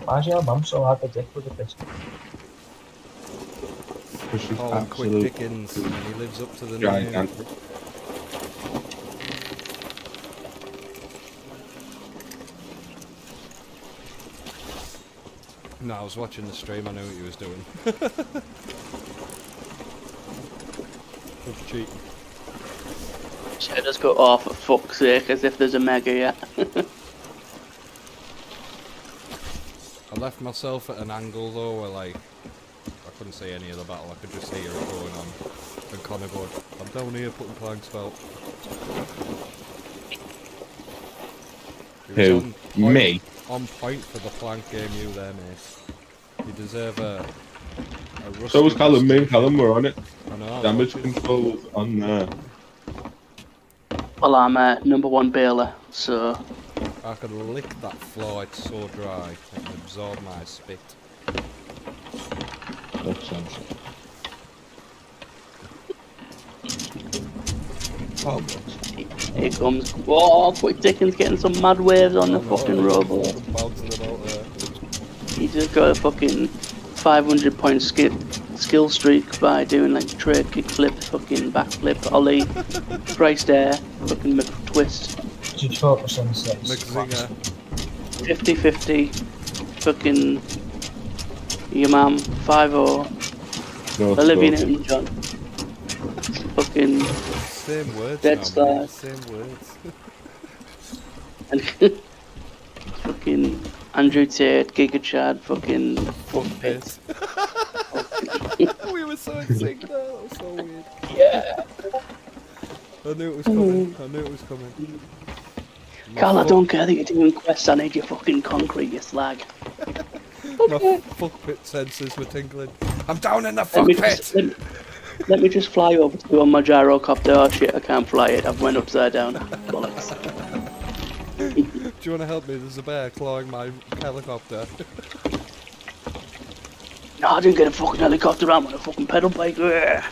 Speaker 4: Why's your mum so hard to dick with a pistol?
Speaker 2: Because she's
Speaker 3: Quick Dickens, and he lives up to the name. No, I was watching the stream, I knew what he was doing. was cheating.
Speaker 1: Shadows go, oh, for fuck's sake, as if there's a mega yet.
Speaker 3: I left myself at an angle though, where like I couldn't see any of the battle. I could just hear it going on. And Connor going, "I'm down here putting planks felt."
Speaker 2: Who?
Speaker 3: on point-
Speaker 2: Me?
Speaker 3: On point for the plank game, you there, mate. You deserve a. a rusty
Speaker 2: So was Callum. Me and Callum were on it.
Speaker 3: I know.
Speaker 2: Damage control was on there.
Speaker 1: Well, I'm uh, number one bailer, so
Speaker 3: I could lick that floor. It's so dry. It can absorb my spit.
Speaker 2: That sounds. Oh,
Speaker 1: here comes. Whoa, quick Dickens getting some mad waves on the fucking robot.
Speaker 3: Bouncing about there.
Speaker 1: He just got a fucking 500 point skill skill streak by doing like trade kick flip, fucking backflip, ollie, braced air, fucking mc twist,
Speaker 4: Just focus on this.
Speaker 3: McZinger.
Speaker 1: 50 50, fucking your mum, 5 0, Olivia
Speaker 2: so-
Speaker 1: Newton John. Fucking
Speaker 3: Same words.
Speaker 1: Dead
Speaker 3: now,
Speaker 1: Star.
Speaker 3: mate. Same words.
Speaker 1: and fucking Andrew Tate, Giga Chad, fucking fuck pit.
Speaker 3: we were so in sync there. That was so weird.
Speaker 1: Yeah.
Speaker 3: I knew it was coming. Mm. I knew it was coming. My
Speaker 1: Carl, I don't care that you're doing quests, I need your fucking concrete, you slag.
Speaker 3: My fuck pit senses were tingling. I'm down in the
Speaker 1: Let
Speaker 3: fuck
Speaker 1: me,
Speaker 3: pit.
Speaker 1: just, let, me, let me just fly over to you on my gyrocopter. Oh shit, I can't fly it. I've went upside down. Bollocks.
Speaker 3: Do you want to help me? There's a bear clawing my helicopter.
Speaker 1: No, I didn't get a fucking helicopter. I'm on a fucking pedal bike. But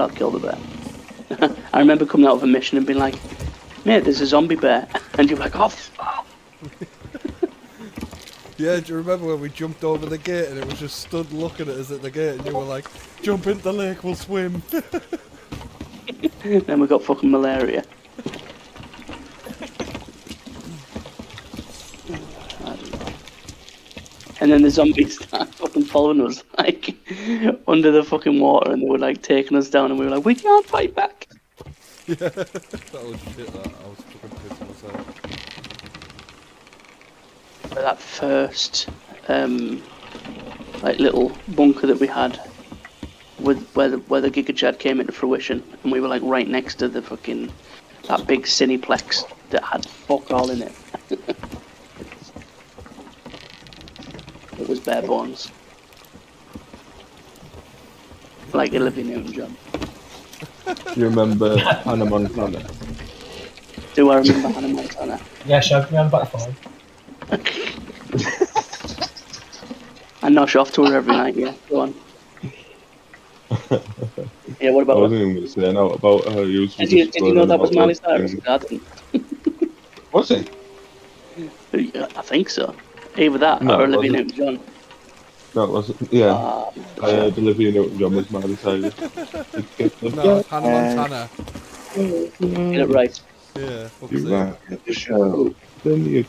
Speaker 1: I've killed a bear. I remember coming out of a mission and being like, mate, there's a zombie bear. And you're like, oh, fuck.
Speaker 3: yeah, do you remember when we jumped over the gate and it was just stood looking at us at the gate and you were like, jump into the lake, we'll swim.
Speaker 1: then we got fucking malaria. I don't know. And then the zombies started fucking following us, like, under the fucking water, and they were, like, taking us down, and we were like, we can't fight back.
Speaker 3: yeah, that was shit that. I was fucking pissing myself.
Speaker 1: But that first, um, like, little bunker that we had, with where the, where the Giga Chad came into fruition, and we were, like, right next to the fucking, that big cineplex that had fuck all in it. It was bare bones. Like Olivia Newton-John.
Speaker 2: Do you remember Hannah Montana?
Speaker 1: Do I remember Hannah Montana?
Speaker 4: Yeah, show me on back five.
Speaker 1: I nosh off to her every night, yeah. Go on. Yeah, what about
Speaker 2: I
Speaker 1: about
Speaker 2: wasn't even going to say now about her. You
Speaker 1: Did you, did you know that was
Speaker 2: about
Speaker 1: Miley Cyrus?
Speaker 2: thing.
Speaker 1: I didn't.
Speaker 2: Was it?
Speaker 1: I think so. Either that
Speaker 2: No,
Speaker 1: or Olivia. Newton-John.
Speaker 2: No, it wasn't. Yeah.
Speaker 1: Ah,
Speaker 2: I heard Olivia Newton-John was Miley Cyrus.
Speaker 3: No, Hannah Montana.
Speaker 1: get it right.
Speaker 3: Yeah, fuck's
Speaker 2: You
Speaker 3: sake.
Speaker 2: ran at the show. Then you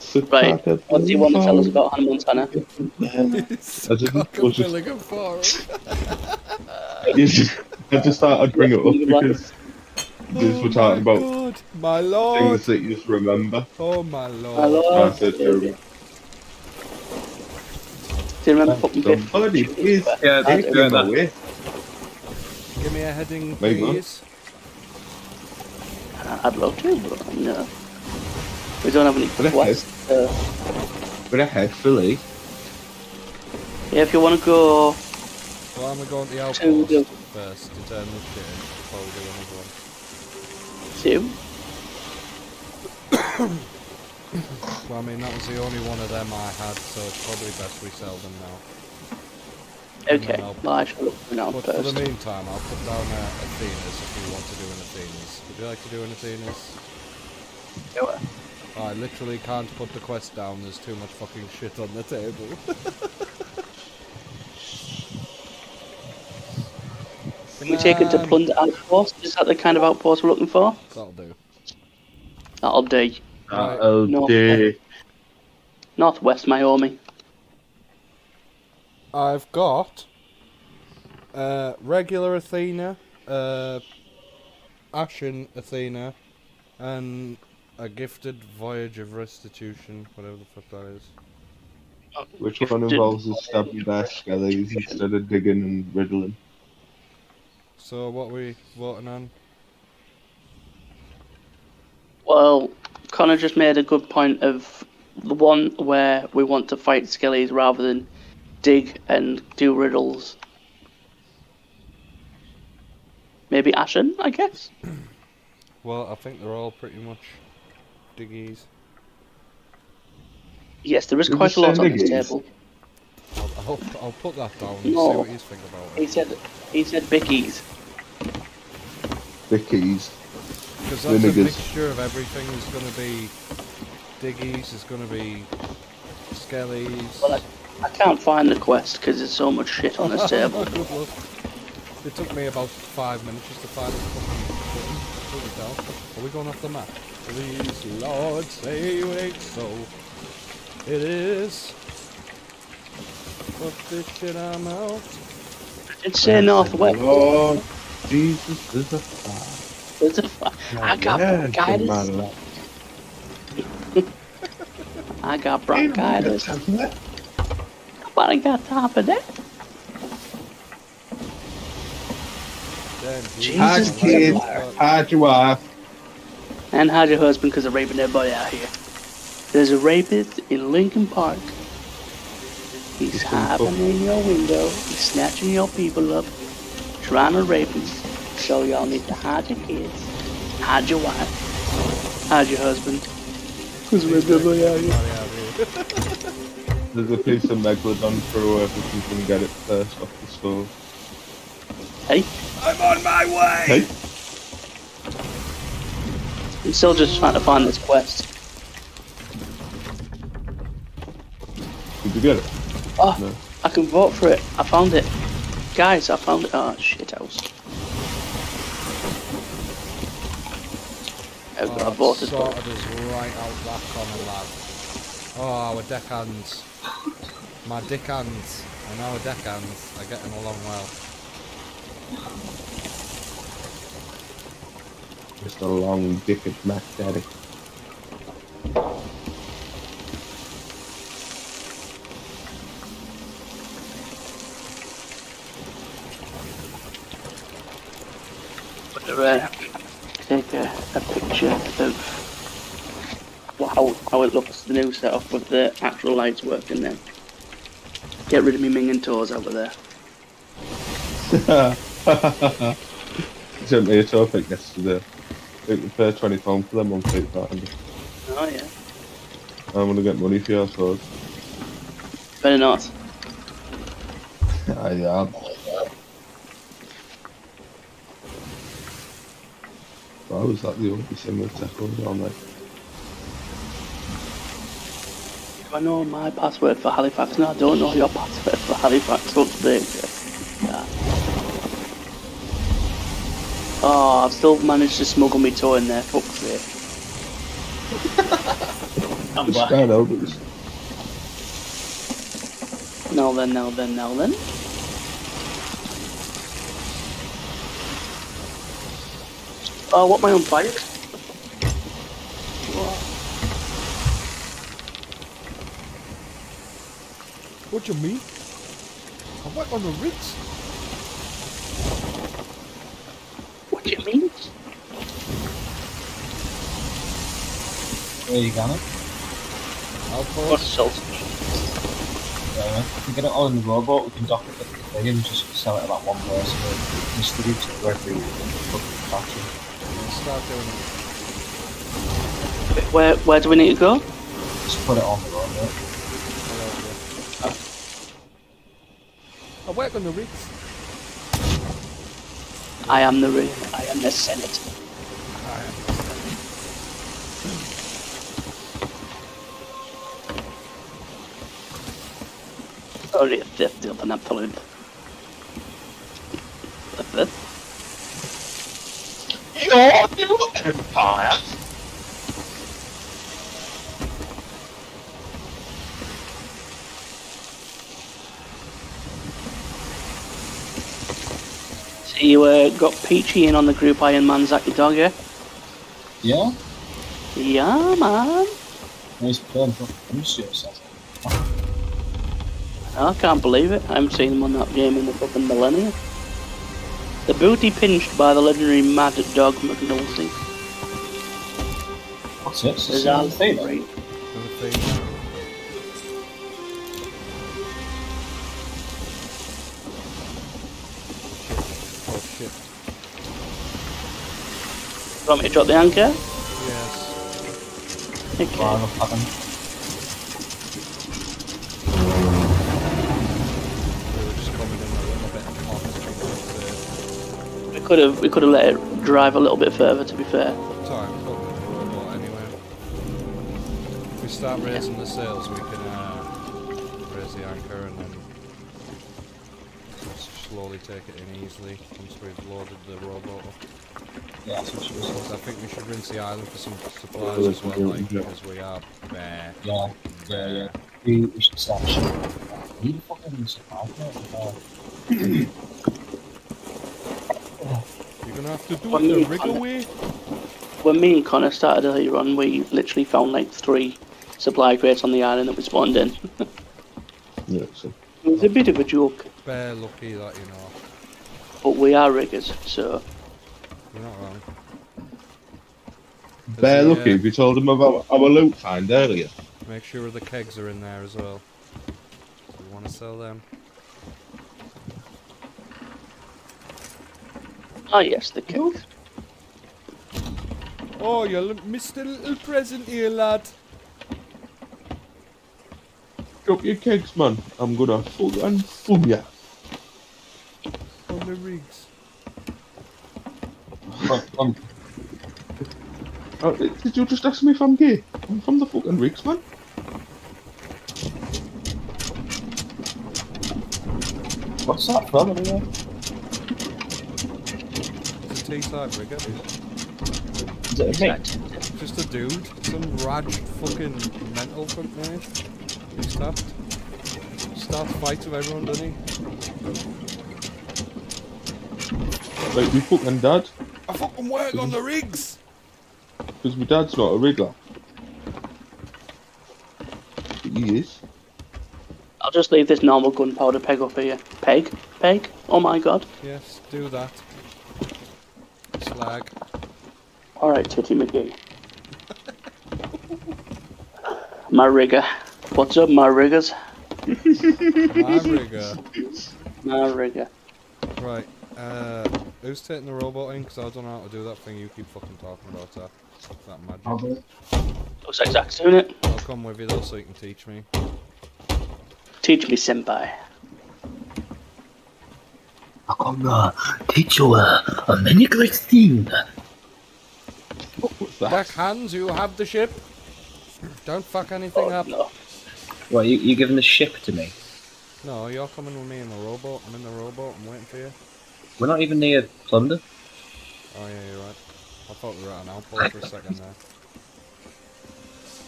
Speaker 2: sit
Speaker 1: Right.
Speaker 2: back at
Speaker 1: What do you want to tell us about Hannah Montana?
Speaker 3: It's
Speaker 2: I just-
Speaker 3: cock
Speaker 2: was just-
Speaker 3: Milligan for
Speaker 2: You just- I just thought I'd bring it up because this we're talking about
Speaker 3: God, my
Speaker 2: things that you just remember.
Speaker 3: Oh my lord.
Speaker 1: Hello?
Speaker 2: I said, uh,
Speaker 1: Do you remember fucking Biff?
Speaker 2: Somebody is
Speaker 10: Yeah,
Speaker 1: I
Speaker 10: they
Speaker 1: do.
Speaker 10: do that.
Speaker 2: away.
Speaker 3: Give me a heading,
Speaker 2: Maybe not.
Speaker 3: please.
Speaker 1: I'd love to, but no. We don't have any
Speaker 2: But it
Speaker 1: quests. Uh,
Speaker 2: But ahead, Philly.
Speaker 1: yeah, if you want to go,
Speaker 3: Well, I'm going to the
Speaker 1: Two,
Speaker 3: outpost
Speaker 1: go.
Speaker 3: first to turn this shit in before we do another one.
Speaker 1: two.
Speaker 3: Well, I mean, that was the only one of them I had, so it's probably best we sell them now.
Speaker 1: Okay, well I shall look for now
Speaker 3: But for the meantime, I'll put down uh, Athena's if you want to do an Athena's. Would you like to do an Athena's?
Speaker 1: Do it.
Speaker 3: I literally can't put the quest down, there's too much fucking shit on the table.
Speaker 1: Can we take it to Plunder Outpost? Is that the kind of outpost we're looking for?
Speaker 3: That'll do.
Speaker 1: That'll do.
Speaker 2: Uh, oh,
Speaker 1: No.
Speaker 2: dear.
Speaker 1: Northwest Miami.
Speaker 3: I've got uh, regular Athena, uh, Ashen Athena, and a gifted Voyage of Restitution, whatever the fuck that is.
Speaker 2: Which one involves us stabbing their skellies instead of digging and riddling?
Speaker 3: So what are we voting on?
Speaker 1: Well, Connor just made a good point of the one where we want to fight skellies rather than dig and do riddles. Maybe Ashen, I guess.
Speaker 3: Well, I think they're all pretty much diggies.
Speaker 1: Yes, there is
Speaker 2: Did
Speaker 1: quite a lot
Speaker 2: say
Speaker 1: on this table.
Speaker 3: I'll, I'll, I'll put that down and see what you think about
Speaker 1: He said he said Bickies.
Speaker 2: Vickies.
Speaker 3: Because that's a mixture of everything. There's going to be diggies, there's going to be skellies.
Speaker 1: Well, I, I can't find the quest because there's so much shit on this table.
Speaker 3: It took me about five minutes just to find the fucking button. Holy cow. Are we going off the map? Please, Lord, say it ain't so. It is. Fuck this shit, I'm out.
Speaker 1: It's say Northwest.
Speaker 2: Lord Jesus is a fire.
Speaker 1: There's a fu- I got bronchitis. I got bronchitis. Nobody got time for that. Jesus
Speaker 2: Hide
Speaker 1: Christ.
Speaker 2: kids, hide your wife.
Speaker 1: And hide your husband because they're raping everybody out here. There's a rapist in Lincoln Park. He's
Speaker 2: He's
Speaker 1: hiding in your window. He's snatching your people up, trying to rape them. So y'all need to hide your kids, hide your wife, hide your husband. Because we're everybody out here.
Speaker 2: There's a piece of megalodon for whoever can come get it first off the store.
Speaker 1: Hey,
Speaker 3: I'm on my way!
Speaker 2: Hey,
Speaker 1: I'm still just trying to find this quest.
Speaker 2: did you get it?
Speaker 1: Oh,
Speaker 2: No.
Speaker 1: I can vote for it. I found it. Guys, I found it. Oh, shit house. Oh, God, I
Speaker 3: Oh,
Speaker 1: voted for it.
Speaker 3: sorted us right out that corner, lad. Oh, our deckhands. My dickhands. And our deckhands are getting along well.
Speaker 2: Just a long dicked Mac Daddy.
Speaker 1: uh, take a, a picture of well, how, how it looks, the new setup with the actual lights working then. Get rid of me minging toes over there.
Speaker 2: Sent me a topic yesterday. I think we pay 20 pounds for them on Finder.
Speaker 1: Oh yeah.
Speaker 2: I'm gonna get money for your swords.
Speaker 1: Better not.
Speaker 2: I am. Why was that the only similar tackle on there?
Speaker 1: Do I know my password for Halifax? No, I don't know your password for Halifax. What's the yeah. Oh, I've still managed to smuggle me toe in there. Fuck's sake.
Speaker 4: I'm
Speaker 2: Just
Speaker 4: back.
Speaker 2: stand out, it was-
Speaker 1: Now then, now then, now then. Oh, what my own on fire?
Speaker 3: What do you mean? I went on the Ritz.
Speaker 1: What do you mean?
Speaker 4: Where you going?
Speaker 3: Outpost.
Speaker 1: What's salt?
Speaker 4: Yeah, if we get it all in the robot, we can dock it at the thing and just sell it at that one place and we distribute it to every fucking faction.
Speaker 3: Start doing it.
Speaker 1: Where where do we need to go?
Speaker 4: Just put it on the robot.
Speaker 3: I work on the rigs.
Speaker 1: I am the re- I am the Senate. Only a fifth of an absolute. A fifth?
Speaker 8: Your new empire.
Speaker 1: You uh, got Peachy in on the group Iron Man Zaki Dog, yeah?
Speaker 4: Yeah?
Speaker 1: Yeah, man.
Speaker 4: Nice film. I'm serious.
Speaker 1: I can't believe it. I haven't seen him on that game in the fucking millennia. The booty pinched by the legendary Mad Dog McNulty.
Speaker 4: What's this?
Speaker 1: Is
Speaker 4: Is
Speaker 1: that
Speaker 4: that thing?
Speaker 1: Want me to drop the anchor?
Speaker 3: Yes.
Speaker 1: Okay.
Speaker 4: Fucking.
Speaker 3: We were just coming in a little bit off the
Speaker 1: We could have we could have let it drive a little bit further. To be fair.
Speaker 3: time, but with the robot anyway. If we start raising the sails, we can slowly take it in easily once we've loaded the robot up.
Speaker 4: Yeah, that's what she was.
Speaker 3: I think we should rinse the island for some supplies as well, like, because we are bare.
Speaker 4: Yeah, yeah, yeah. We, we should set shit. We need a fucking supply point. Uh,
Speaker 3: You're gonna have to do
Speaker 1: What
Speaker 3: it
Speaker 1: do
Speaker 3: the
Speaker 1: you
Speaker 3: rig
Speaker 1: call
Speaker 3: away.
Speaker 1: When me and Connor started earlier on, we literally found like three supply crates on the island that we spawned in.
Speaker 2: Yeah, so.
Speaker 1: It was a bit of a joke,
Speaker 3: Bare lucky that you know.
Speaker 1: but we are riggers, so
Speaker 3: You're not wrong. There's
Speaker 2: Bear
Speaker 3: the,
Speaker 2: lucky,
Speaker 3: uh,
Speaker 2: if you told him about our loot find earlier.
Speaker 3: Make sure the kegs are in there as well. We want to sell them.
Speaker 1: ah yes, the kegs.
Speaker 3: Oh, you l- missed a little present here, lad.
Speaker 2: Drop your kegs, man. I'm gonna fucking fool ya.
Speaker 3: The rigs.
Speaker 4: um,
Speaker 2: Uh, did you just ask me if I'm gay? I'm from the fucking rigs, man.
Speaker 4: what's that from anyway?
Speaker 3: It's a T-type rigger.
Speaker 4: Is it a mate?
Speaker 3: Just a dude. Some rad fucking mental fuck man. He starts, starts fights with everyone, doesn't he?
Speaker 2: Like, my fucking dad.
Speaker 3: I fucking work on the rigs!
Speaker 2: Because my dad's not a riggler. But he is.
Speaker 1: I'll just leave this normal gunpowder peg up here. Peg? Peg? Oh my god.
Speaker 3: Yes, do that. Slag.
Speaker 1: Alright, Titty McGee. my rigger. What's up, my riggers?
Speaker 3: My rigger.
Speaker 1: My rigger.
Speaker 3: Right, uh, who's taking the robot in? Because I don't know how to do that thing you keep fucking talking about, that. That magic.
Speaker 4: I'll do it.
Speaker 1: Looks like Zach's doing it.
Speaker 3: I'll come with you though so you can teach me.
Speaker 1: Teach me, senpai.
Speaker 8: I'm gonna uh, teach you uh, a, a many great thing.
Speaker 2: What's that?
Speaker 3: Back hands, you have the ship. Don't fuck anything
Speaker 1: Oh,
Speaker 3: up.
Speaker 1: no.
Speaker 8: What, you, you giving the ship to me?
Speaker 3: No, you're coming with me in the rowboat. I'm in the rowboat. I'm waiting for you.
Speaker 8: We're not even near plunder.
Speaker 3: Oh yeah, you're right. I thought we were at an outpost for a second there.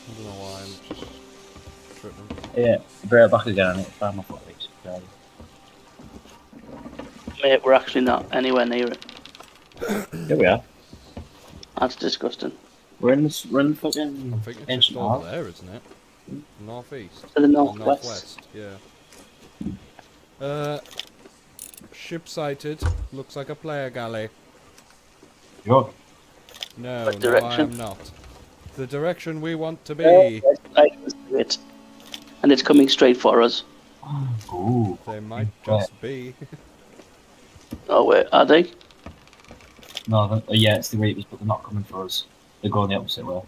Speaker 3: I don't know why. I'm just tripping.
Speaker 8: Yeah, bring it back again. I need to find my footprints.
Speaker 1: Mate, we're actually not anywhere near it.
Speaker 8: Here we are.
Speaker 1: That's disgusting.
Speaker 8: We're in this. We're in the
Speaker 3: I
Speaker 8: fucking
Speaker 3: think it's just
Speaker 8: ancient
Speaker 3: over there, isn't it? Northeast.
Speaker 1: To the northwest.
Speaker 3: Northwest, yeah. Uh, ship sighted. Looks like a player galley.
Speaker 4: Sure.
Speaker 3: No,
Speaker 1: What
Speaker 3: no, I am not. The direction we want to
Speaker 1: Oh,
Speaker 3: be.
Speaker 1: yes, I can see it. And it's coming straight for us.
Speaker 4: Ooh.
Speaker 3: They might just be.
Speaker 1: Oh wait, are they?
Speaker 4: No, uh, yeah, it's the Reapers, but they're not coming for us. They're going the opposite way.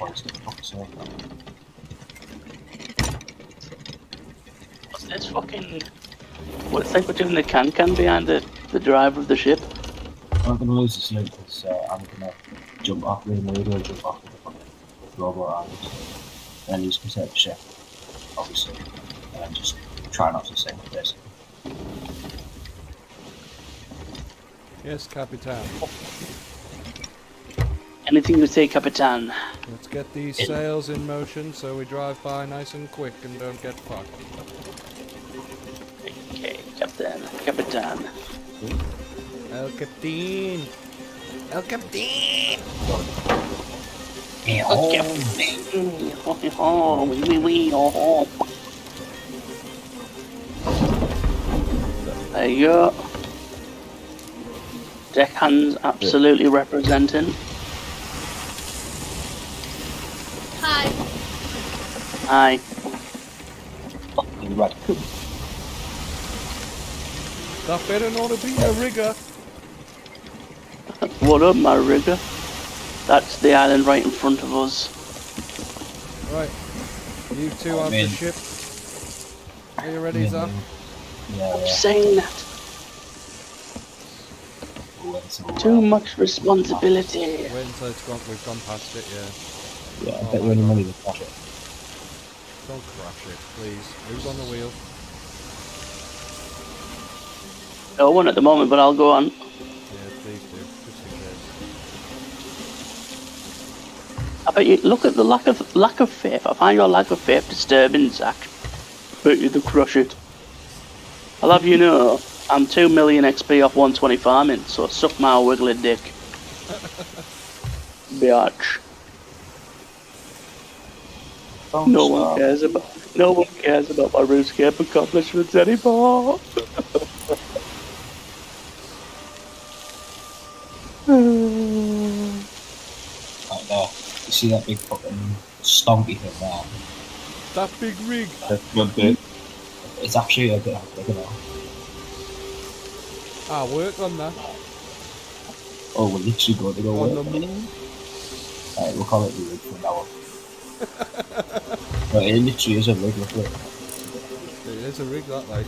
Speaker 4: What is it? Fuck's sake.
Speaker 1: What's this fucking... What's like we're doing the can-can behind the, the driver of the ship?
Speaker 4: I'm gonna lose this loot because uh, I'm gonna jump off the radio, jump off the fucking robot arms, then use some type of ship, obviously, and then just try not to sink, basically.
Speaker 3: Yes, Capitan.
Speaker 1: Anything you say, Capitan.
Speaker 3: Let's get these sails in motion so we drive by nice and quick and don't get fucked.
Speaker 1: Okay, Captain. Capitan.
Speaker 3: El Captain! El Captain!
Speaker 1: Oh, Captain. Oh, oh, wee, wee, wee, oh, oh. There you go. Deckhands absolutely representing. Aye.
Speaker 4: Fucking right.
Speaker 3: That better not be a rigger!
Speaker 1: What up, my rigger? That's the island right in front of us.
Speaker 3: Right. You two
Speaker 4: I'm
Speaker 3: have
Speaker 4: in.
Speaker 3: the ship. Are you ready, Zach?
Speaker 4: Yeah, yeah.
Speaker 1: Saying that. Too much responsibility.
Speaker 3: Wait until it's gone, we've gone past it, yeah.
Speaker 4: Yeah, I bet you any money to crash it.
Speaker 3: Don't crash it, please. Who's on the wheel?
Speaker 1: No one at the moment, but I'll go on.
Speaker 3: Yeah, please do. Just in case.
Speaker 1: I bet you look at the lack of lack of faith. I find your lack of faith disturbing, Zach. Bet you to crush it. I'll have you know, I'm two million XP off 120 farming, so suck my wiggly dick. Biatch. No one cares about no one cares about my RuneScape accomplishments anymore.
Speaker 4: Right there. You see that big fucking stonky thing there?
Speaker 3: That big rig!
Speaker 2: That's one bit.
Speaker 4: It's actually a bit bigger now.
Speaker 3: Ah, work on that.
Speaker 4: Oh, we're literally going to go
Speaker 3: On the
Speaker 4: work.
Speaker 3: moon.
Speaker 4: Right, we'll call it the rig from now on. Right, it literally is a rig, look at it.
Speaker 3: It is a rig, that, like.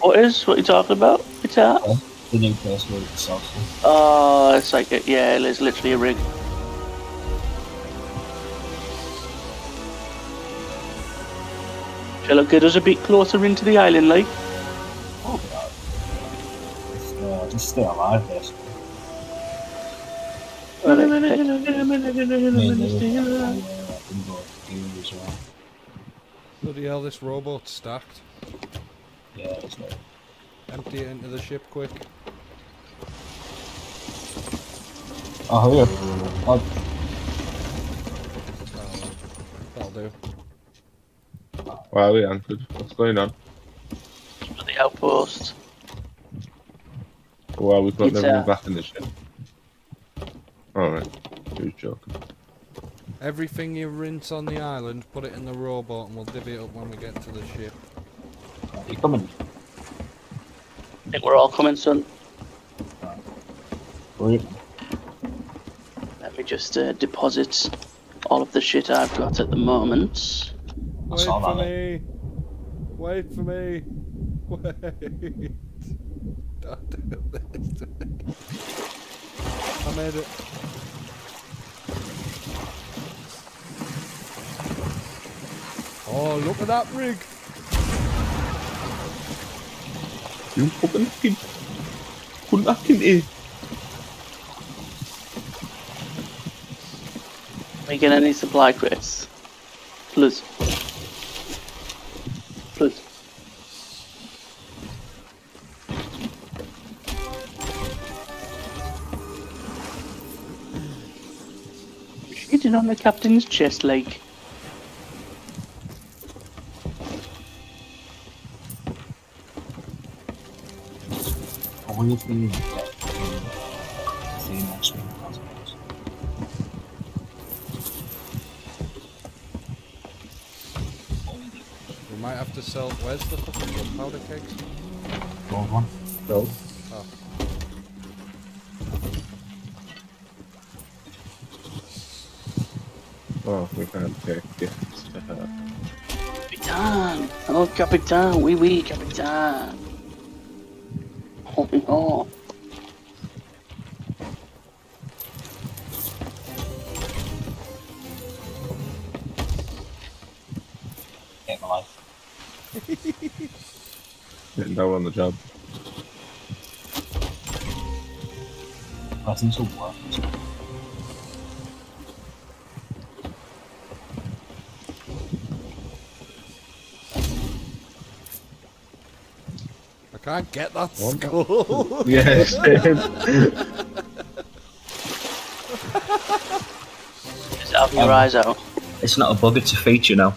Speaker 1: What is? What you talking about? It's that?
Speaker 4: The new place where it sells.
Speaker 1: Oh, it's like a, yeah, it's literally a rig. Shall I get us a bit closer into the island, like?
Speaker 4: Oh, God. It's, uh, just stay alive, basically.
Speaker 1: Alright,
Speaker 4: as well.
Speaker 3: Bloody hell, this robot's stacked.
Speaker 4: Yeah, it's like,
Speaker 3: Empty it into the ship quick.
Speaker 4: oh, here. Oh,
Speaker 3: Oh, that'll do.
Speaker 2: Why are we answered? What's going on?
Speaker 1: the outpost.
Speaker 2: Why are we putting
Speaker 1: It's,
Speaker 2: everyone
Speaker 1: uh,
Speaker 2: back in the ship? Alright. Who's joking?
Speaker 3: Everything you rinse on the island, put it in the robot and we'll divvy it up when we get to the ship.
Speaker 4: you coming?
Speaker 1: I think we're all coming soon.
Speaker 4: Where
Speaker 1: Let me just uh, deposit all of the shit I've got at the moment.
Speaker 3: Wait for
Speaker 4: that.
Speaker 3: me! Wait for me! Wait! Don't do this to me. I made it. Oh, look at that rig!
Speaker 2: You fucking fucking. Couldn't eh. back in here.
Speaker 1: We get any supply crates? Please. Please. Shitting on the captain's chest, like.
Speaker 4: What do you think you get? See next week. consequence.
Speaker 3: We might have to sell. Where's the fucking gunpowder kegs?
Speaker 4: Gold one.
Speaker 2: No.
Speaker 3: Oh.
Speaker 2: Oh, we can't take gifts. Uh,
Speaker 1: Capitan! Oh, Capitan! Oui, oui, Capitan! Oh.
Speaker 4: Get my life.
Speaker 2: getting down on the job.
Speaker 4: I think it's
Speaker 3: Can't get that
Speaker 2: What?
Speaker 3: skull.
Speaker 2: Yes.
Speaker 1: Is it having your
Speaker 4: Um,
Speaker 1: eyes out?
Speaker 4: It's not a bug, it's a feature now.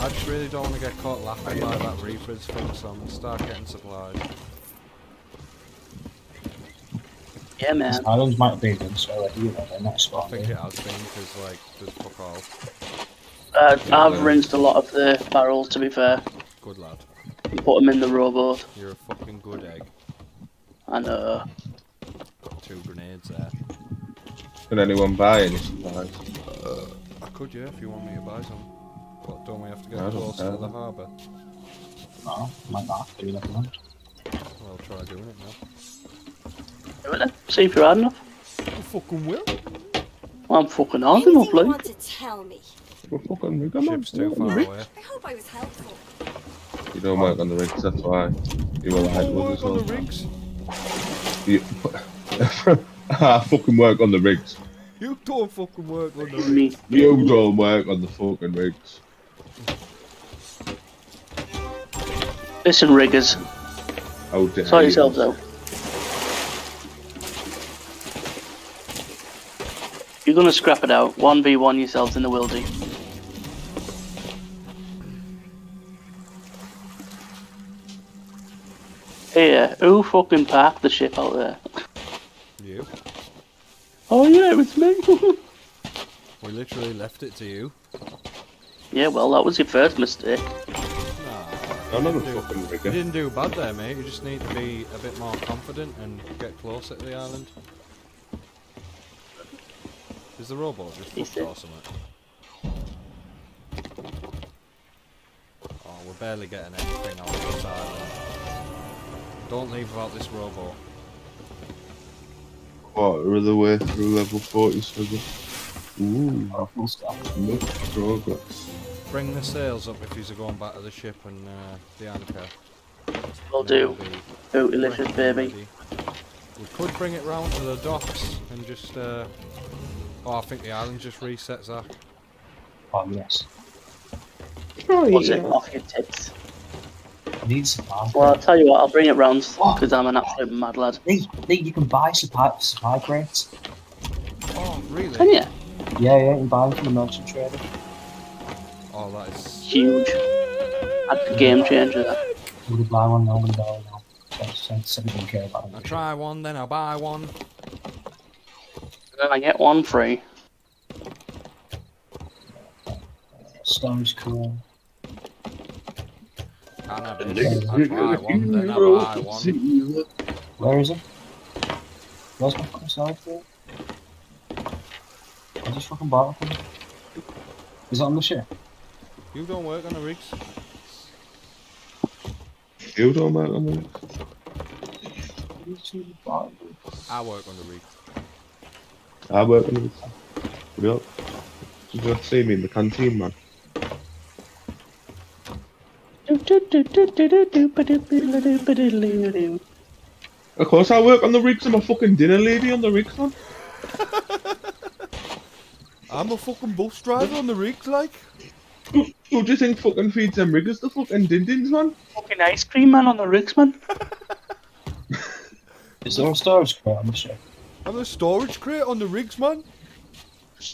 Speaker 3: I just really don't want to get caught laughing by that Reapers thing, so I'm gonna start getting supplies.
Speaker 1: Yeah, man.
Speaker 4: Islands might be done, so like you know, they're not
Speaker 3: I
Speaker 4: spot.
Speaker 3: think it has been, because, like, there's fuck all.
Speaker 1: Uh, I've rinsed a lot of the barrels, to be fair,
Speaker 3: Good lad.
Speaker 1: and put them in the rowboat.
Speaker 3: You're a fucking good egg.
Speaker 1: I know.
Speaker 3: Got two grenades there.
Speaker 2: Can anyone buy any supplies?
Speaker 3: I could, yeah, if you want me to buy some. But don't we have to get
Speaker 2: I don't
Speaker 3: to the harbour?
Speaker 4: No, might not. Do you recommend?
Speaker 3: Well, I'll try doing it now.
Speaker 1: Do. See if you're hard enough.
Speaker 3: I fucking will.
Speaker 1: Well, I'm fucking hard
Speaker 5: Anything
Speaker 1: enough,
Speaker 5: you
Speaker 1: like.
Speaker 5: want to tell me?
Speaker 2: Well, fucking rig 'em on.
Speaker 3: Ship's too far away.
Speaker 5: I hope I was helpful.
Speaker 2: You don't work on the rigs, that's why. You were lied
Speaker 3: Don't
Speaker 2: with
Speaker 3: work
Speaker 2: as
Speaker 3: on the rigs.
Speaker 2: You, I fucking work on the rigs.
Speaker 3: You don't fucking work on the rigs.
Speaker 2: You don't work on the fucking rigs.
Speaker 1: Listen, riggers.
Speaker 2: How dare
Speaker 1: Sort
Speaker 2: you.
Speaker 1: yourselves out. You're gonna scrap it out. 1v1 yourselves in the wildy. Eh? Here, uh, who fucking parked the ship out there?
Speaker 3: You.
Speaker 1: Oh yeah, it was me.
Speaker 3: We literally left it to you.
Speaker 1: yeah, well, that was your first mistake.
Speaker 3: Nah.
Speaker 2: I'm not a fucking
Speaker 3: do-
Speaker 2: rigger.
Speaker 3: You didn't do bad there, mate. You just need to be a bit more confident and get closer to the island. Is the robot just
Speaker 1: Is
Speaker 3: fucked
Speaker 1: it?
Speaker 3: or something? Oh, we're barely getting anything out of this island. Don't leave without this rowboat.
Speaker 2: Quarter of the way through level 47. Ooh,
Speaker 4: Oh, full stop.
Speaker 2: much progress.
Speaker 3: Bring the sails up if you're going back to the ship and uh, the anchor.
Speaker 1: Will do.
Speaker 3: we'll be
Speaker 1: Bootylicious,
Speaker 3: ready
Speaker 1: baby.
Speaker 3: ready. We could bring it round to the docks and just. Uh... Oh, I think the island just resets that.
Speaker 4: Oh yes.
Speaker 1: Oh, What's it off your tits?
Speaker 4: Need supply.
Speaker 1: Well, I'll tell you what, I'll bring it round because I'm an absolute mad lad.
Speaker 4: Lee, Lee, you can buy supply supply crates.
Speaker 3: Oh, really?
Speaker 1: Can you?
Speaker 4: Yeah, yeah, you can buy them from the merchant trader.
Speaker 3: Oh, that is.
Speaker 1: Huge. That's a game changer. That.
Speaker 4: You can buy one now, one we don't care about
Speaker 3: I
Speaker 4: it.
Speaker 3: try one, then I'll buy one.
Speaker 1: Then I get one free.
Speaker 4: Stone's cool.
Speaker 3: Cannabis. I try one, then I buy one.
Speaker 4: Where is it? Where's my fucking side for? I just fucking bought it. Is it on the ship?
Speaker 3: You don't work on the rigs.
Speaker 2: You don't work on the rigs.
Speaker 3: I work on the rigs.
Speaker 2: I work on the rigs. What up? Did you see me in the canteen, man? Of course I work on the rigs. I'm a fucking dinner lady on the rigs, man.
Speaker 3: I'm a fucking bus driver on the rigs, like.
Speaker 2: Who who do you think fucking feeds them riggers the fucking din-dins, man?
Speaker 1: Fucking ice cream man on the rigs, man.
Speaker 4: Is there a storage crate on the ship?
Speaker 3: I'm a storage crate on the rigs, man.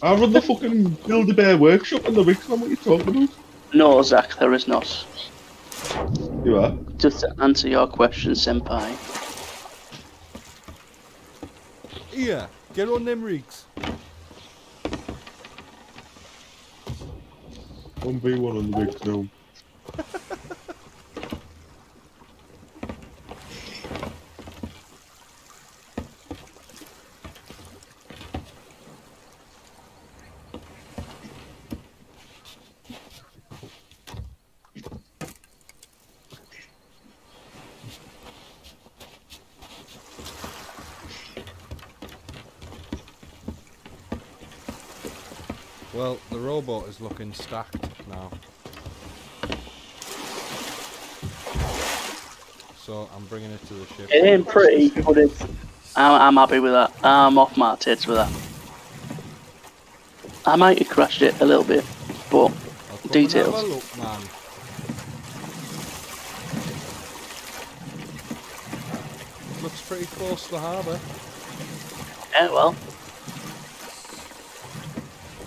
Speaker 2: I run the fucking Build-A-Bear workshop on the rigs, man. What are you talking about?
Speaker 1: No, Zach, there is not.
Speaker 2: You are?
Speaker 1: Just to answer your question, senpai.
Speaker 3: Yeah, get on them rigs.
Speaker 2: 1v1 on the rigs now.
Speaker 3: Well, the rowboat is looking stacked now. So I'm bringing it to the ship.
Speaker 1: It ain't pretty, but it's. I'm, I'm happy with that. I'm off my tits with that. I might have crashed it a little bit, but
Speaker 3: I'll come and
Speaker 1: Details.
Speaker 3: look, man. Looks pretty close to the harbour.
Speaker 1: yeah, well,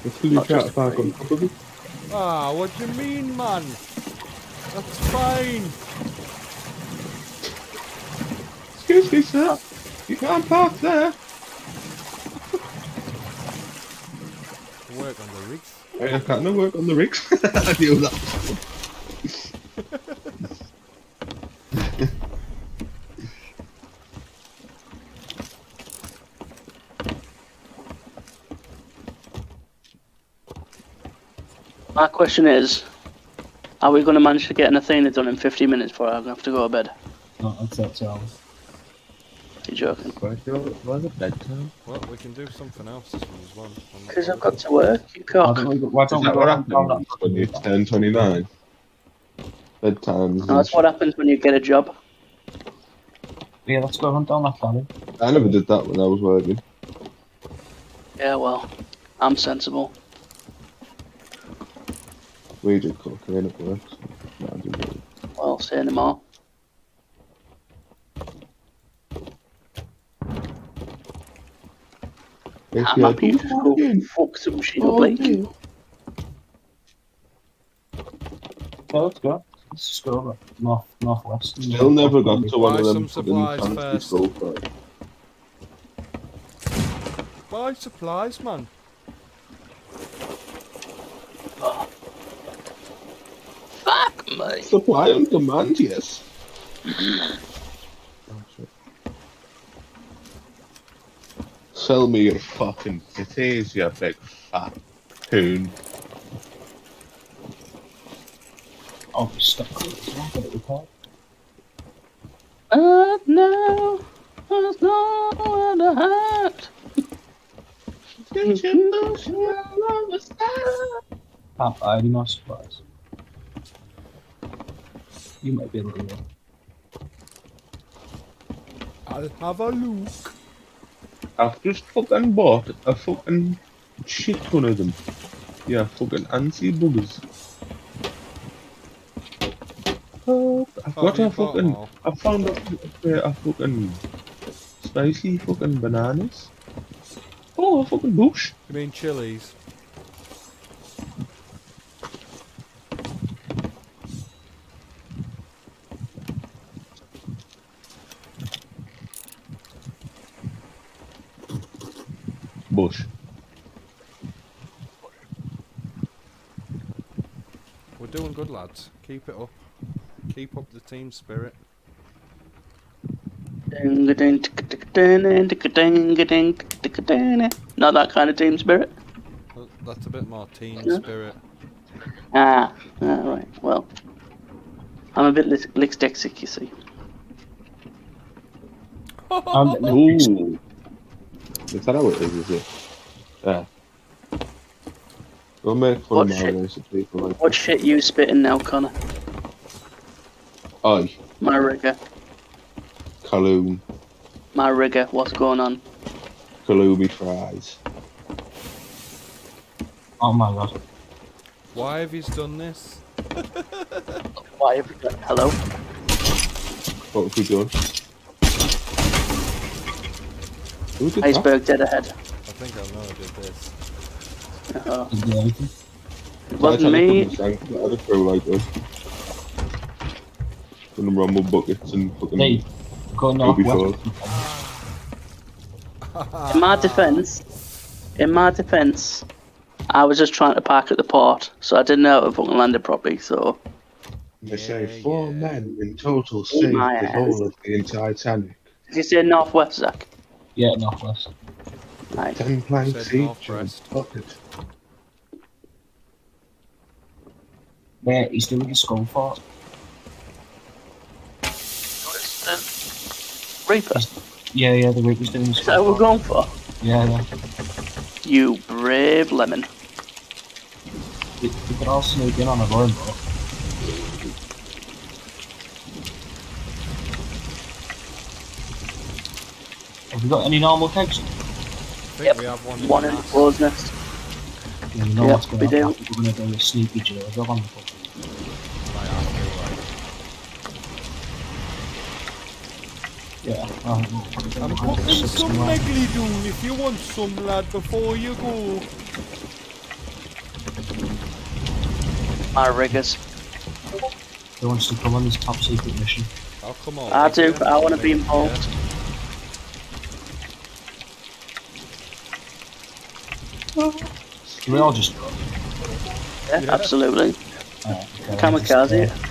Speaker 2: It's because you
Speaker 1: Not
Speaker 2: can't on top of it.
Speaker 3: Ah, what do you mean, man? That's fine.
Speaker 2: Excuse me, sir. You can't park there.
Speaker 3: Work on the rigs.
Speaker 2: I can't no work on the rigs. I knew that.
Speaker 1: My question is, are we going to manage to get an Athena done in 50 minutes before I have to go to bed?
Speaker 4: No, that's it, two hours.
Speaker 1: Are you joking?
Speaker 2: Was it bedtime?
Speaker 3: Well, we can do something else as well.
Speaker 1: Because I've got to work, you
Speaker 4: Why
Speaker 1: cock.
Speaker 4: don't we, go- why don't we
Speaker 2: that what
Speaker 4: around down
Speaker 2: happens
Speaker 4: that
Speaker 2: when it's 10.29? Bedtime.
Speaker 1: No, that's what happens when you get a job.
Speaker 4: Yeah, let's go hunt down that valley.
Speaker 2: I never did that when I was working.
Speaker 1: Yeah, well, I'm sensible.
Speaker 2: We did cocaine at work. So no, I didn't really.
Speaker 1: Well, say no more.
Speaker 2: Yes,
Speaker 1: I'm
Speaker 2: yeah,
Speaker 1: happy to just go
Speaker 2: cocaine.
Speaker 1: fuck some shit up,
Speaker 2: Oh,
Speaker 1: like.
Speaker 4: Yeah, let's go. Let's just go over north, northwest.
Speaker 2: Still never got to one of them
Speaker 3: some
Speaker 2: fucking
Speaker 3: supplies
Speaker 2: fancy
Speaker 3: first.
Speaker 2: skull fights.
Speaker 3: Buy supplies, man.
Speaker 1: Fuck.
Speaker 2: Supply on demand, yes. Sell me your fucking titties, you big fat coon.
Speaker 4: Oh, we stuck. Yeah, get it repaired.
Speaker 1: But now, there's nowhere to hide.
Speaker 4: Can't buy any more supplies. You might be able to.
Speaker 3: I'll have a look.
Speaker 2: I've just fucking bought a fucking shit ton of them. Yeah, fucking antsy buggers. Oh, I've got a fucking.
Speaker 3: more.
Speaker 2: I found a, a, a fucking spicy fucking bananas. Oh, a fucking bush.
Speaker 3: You mean chilies?
Speaker 2: Bush.
Speaker 3: We're doing good, lads. Keep it up. Keep up the team spirit.
Speaker 1: Ding-a-ding, tick-a-tick-a-ding, tick-a-ding-a-ding, tick-a-ding-a-ding. Not that kind of team spirit.
Speaker 3: That's a bit more team
Speaker 1: Yeah.
Speaker 3: spirit.
Speaker 1: Ah, ah, right. Well, I'm a bit lis- dyslexic, you see.
Speaker 4: I'm
Speaker 2: Ooh. Is that how it is, is it? Yeah. Don't make fun
Speaker 1: What
Speaker 2: of my
Speaker 1: shit?
Speaker 2: race of people like
Speaker 1: What shit you spitting now, Connor?
Speaker 2: Oi,
Speaker 1: My rigger.
Speaker 2: Kaloum,
Speaker 1: My rigger. What's going on?
Speaker 2: Kaloomy fries.
Speaker 4: Oh my god.
Speaker 3: Why have you done this?
Speaker 1: Why have you got... Hello?
Speaker 2: What have we done? Who did that?
Speaker 1: Iceberg dead ahead.
Speaker 3: I think I know I did this.
Speaker 1: Oh,
Speaker 4: Is
Speaker 1: it wasn't me.
Speaker 2: I had a crew like this. Gonna rumble buckets and fucking.
Speaker 4: Hey, go
Speaker 2: Ruby.
Speaker 1: In my defence, in my defence, I was just trying to park at the port, so I didn't know if it fucking landed properly. So
Speaker 2: They say
Speaker 3: Yeah,
Speaker 2: four
Speaker 3: yeah.
Speaker 2: men in total
Speaker 1: oh,
Speaker 2: saved
Speaker 1: my
Speaker 2: the
Speaker 1: ass.
Speaker 2: whole of the entire Titanic.
Speaker 1: did you say northwest, Zach?
Speaker 4: Yeah, northwest.
Speaker 1: Right.
Speaker 2: Ten planks
Speaker 3: Said
Speaker 2: each
Speaker 3: northwest.
Speaker 2: and bucket.
Speaker 4: Yeah, he's doing the skull fort.
Speaker 1: Reaper.
Speaker 4: Yeah, yeah, the Reaper's doing the
Speaker 1: Is that what we're going for?
Speaker 4: Yeah, yeah.
Speaker 1: You brave lemon.
Speaker 4: We, we could all sneak in on a rowing boat. Have we got any normal kegs?
Speaker 3: I think
Speaker 1: Yep.
Speaker 3: we have one in
Speaker 1: One
Speaker 3: the
Speaker 1: in the
Speaker 3: mast.
Speaker 1: nest.
Speaker 4: Yeah, you know
Speaker 1: Yeah,
Speaker 4: what's going
Speaker 1: we
Speaker 4: to
Speaker 1: do.
Speaker 4: happen. We're going to do a sneaky Joe job on the fucking. Yeah. Um,
Speaker 3: to, like. I'm cooking some megalodon if you want some, lad, before you go.
Speaker 1: My riggers.
Speaker 4: Who wants to come on this top secret mission?
Speaker 3: Oh, come on.
Speaker 1: I do, but I want to be involved.
Speaker 4: Can we all just go?
Speaker 1: Yeah,
Speaker 3: Yeah.
Speaker 1: absolutely.
Speaker 4: Alright, okay,
Speaker 1: Kamikaze.
Speaker 4: just,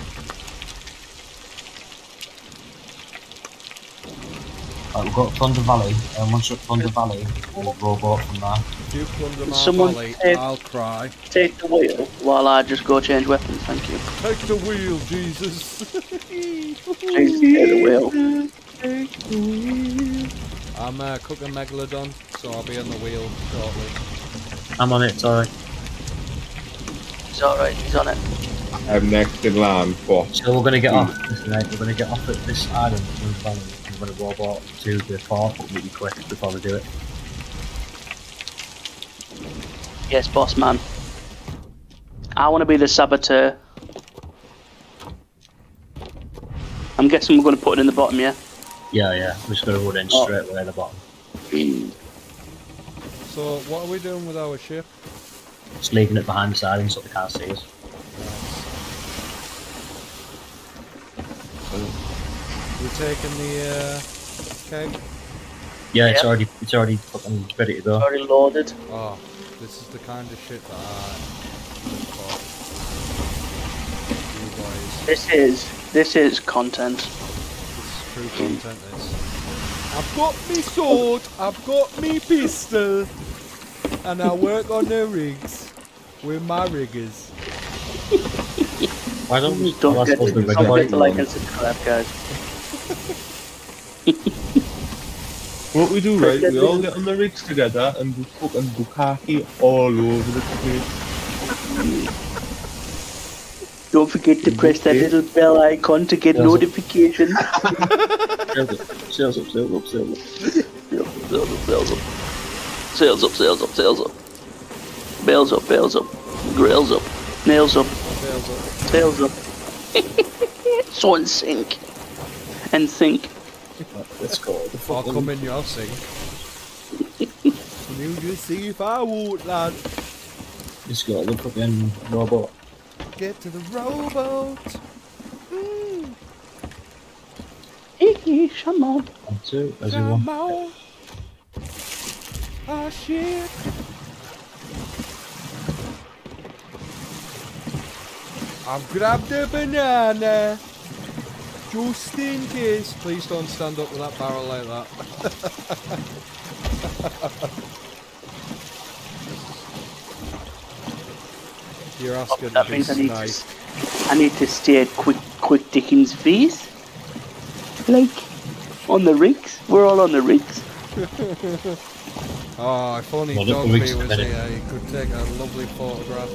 Speaker 4: uh, we've got Thunder Valley, and once we're at Thunder Valley, we'll robot from there.
Speaker 3: If you
Speaker 1: Someone
Speaker 3: valley,
Speaker 1: take-
Speaker 3: I'll cry.
Speaker 1: Take the wheel while I just go change weapons, thank you.
Speaker 3: Take the wheel, Jesus.
Speaker 1: Jesus, take the wheel.
Speaker 3: I'm uh, cooking megalodon, so I'll be on the wheel shortly.
Speaker 4: I'm on it, sorry.
Speaker 1: It's alright, he's on it.
Speaker 2: I'm next in line, but
Speaker 4: So we're gonna get off. Listen, mate, we're gonna get off at this island from Valley. and We're gonna robot to the port, but we'll be quick before we do it.
Speaker 1: Yes, boss man. I want to be the saboteur. I'm guessing we're going to put it in the bottom, yeah?
Speaker 4: Yeah, yeah. We're just gonna run in
Speaker 1: Oh.
Speaker 4: straight away at the bottom. Hmm.
Speaker 3: So, what are we doing with our ship?
Speaker 4: Just leaving it behind the siding so they can't see us.
Speaker 3: We're taking the uh, keg.
Speaker 4: Yeah, it's
Speaker 1: Yeah.
Speaker 4: already it's already fucking ready to go.
Speaker 1: Already loaded.
Speaker 3: Oh, this is the kind of shit that I. You boys,
Speaker 1: This is this is content.
Speaker 3: this is true content. This. I've got me sword. I've got me pistol, and I work on the rigs with my riggers.
Speaker 4: Why don't we
Speaker 1: Don't
Speaker 4: tell us
Speaker 1: forget,
Speaker 4: what the
Speaker 1: don't forget to like and subscribe, guys.
Speaker 2: what we do, right? We all get on the rigs together and we fucking bukkake all over the place.
Speaker 1: Don't forget to press that little bell icon to get
Speaker 4: Yes.
Speaker 1: notifications.
Speaker 4: Sails up, sails up, sails up.
Speaker 1: Sails up, sails up. Sails up, sails up, sails up. Bails up, bails up. Grills up. Nails up.
Speaker 3: Tails up.
Speaker 1: Tails up. so in sync. And think.
Speaker 4: Let's go.
Speaker 3: I'll
Speaker 4: fucking-
Speaker 3: come in your sink. you just see if I won't, lad.
Speaker 4: Let's go. The fucking robot.
Speaker 3: Get to the rowboat.
Speaker 1: Hee come on.
Speaker 4: One, two, as you want.
Speaker 3: Ah, shit. I've grabbed a banana. Just in case. Please don't stand up with that barrel like that. You're asking
Speaker 1: That means I need to, I need to stay at quick, quick Dickens face. Like, on the rigs. We're all on the rigs.
Speaker 3: Oh, if only
Speaker 4: Well,
Speaker 3: Dogby was
Speaker 4: minute.
Speaker 3: here, he could take a lovely photograph.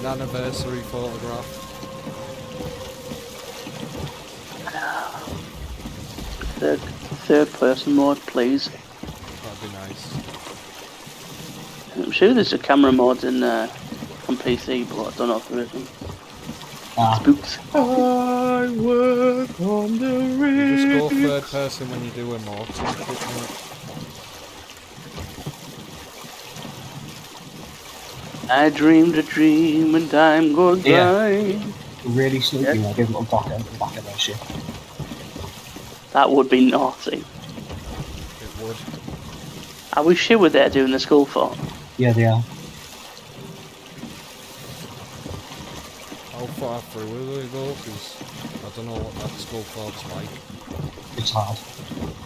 Speaker 3: An anniversary photograph.
Speaker 1: Third, third person mode, please.
Speaker 3: That'd be nice.
Speaker 1: I'm sure there's a camera mode in uh, on PC, but I don't know if there isn't.
Speaker 4: Ah,
Speaker 1: Spooks.
Speaker 2: I work on the
Speaker 3: Just go third person when you do emotes. and shit, mate.
Speaker 1: I dreamed a dream and time goes
Speaker 4: Yeah.
Speaker 1: by.
Speaker 4: really sneaky.
Speaker 1: Yeah.
Speaker 4: Yeah. Give a little back end, back of that shit.
Speaker 1: That would be naughty.
Speaker 3: It would.
Speaker 1: Are we sure we're there doing the skull fort?
Speaker 4: Yeah, they are.
Speaker 3: How far through will they go? Because I don't know what that skull club's like.
Speaker 4: It's hard.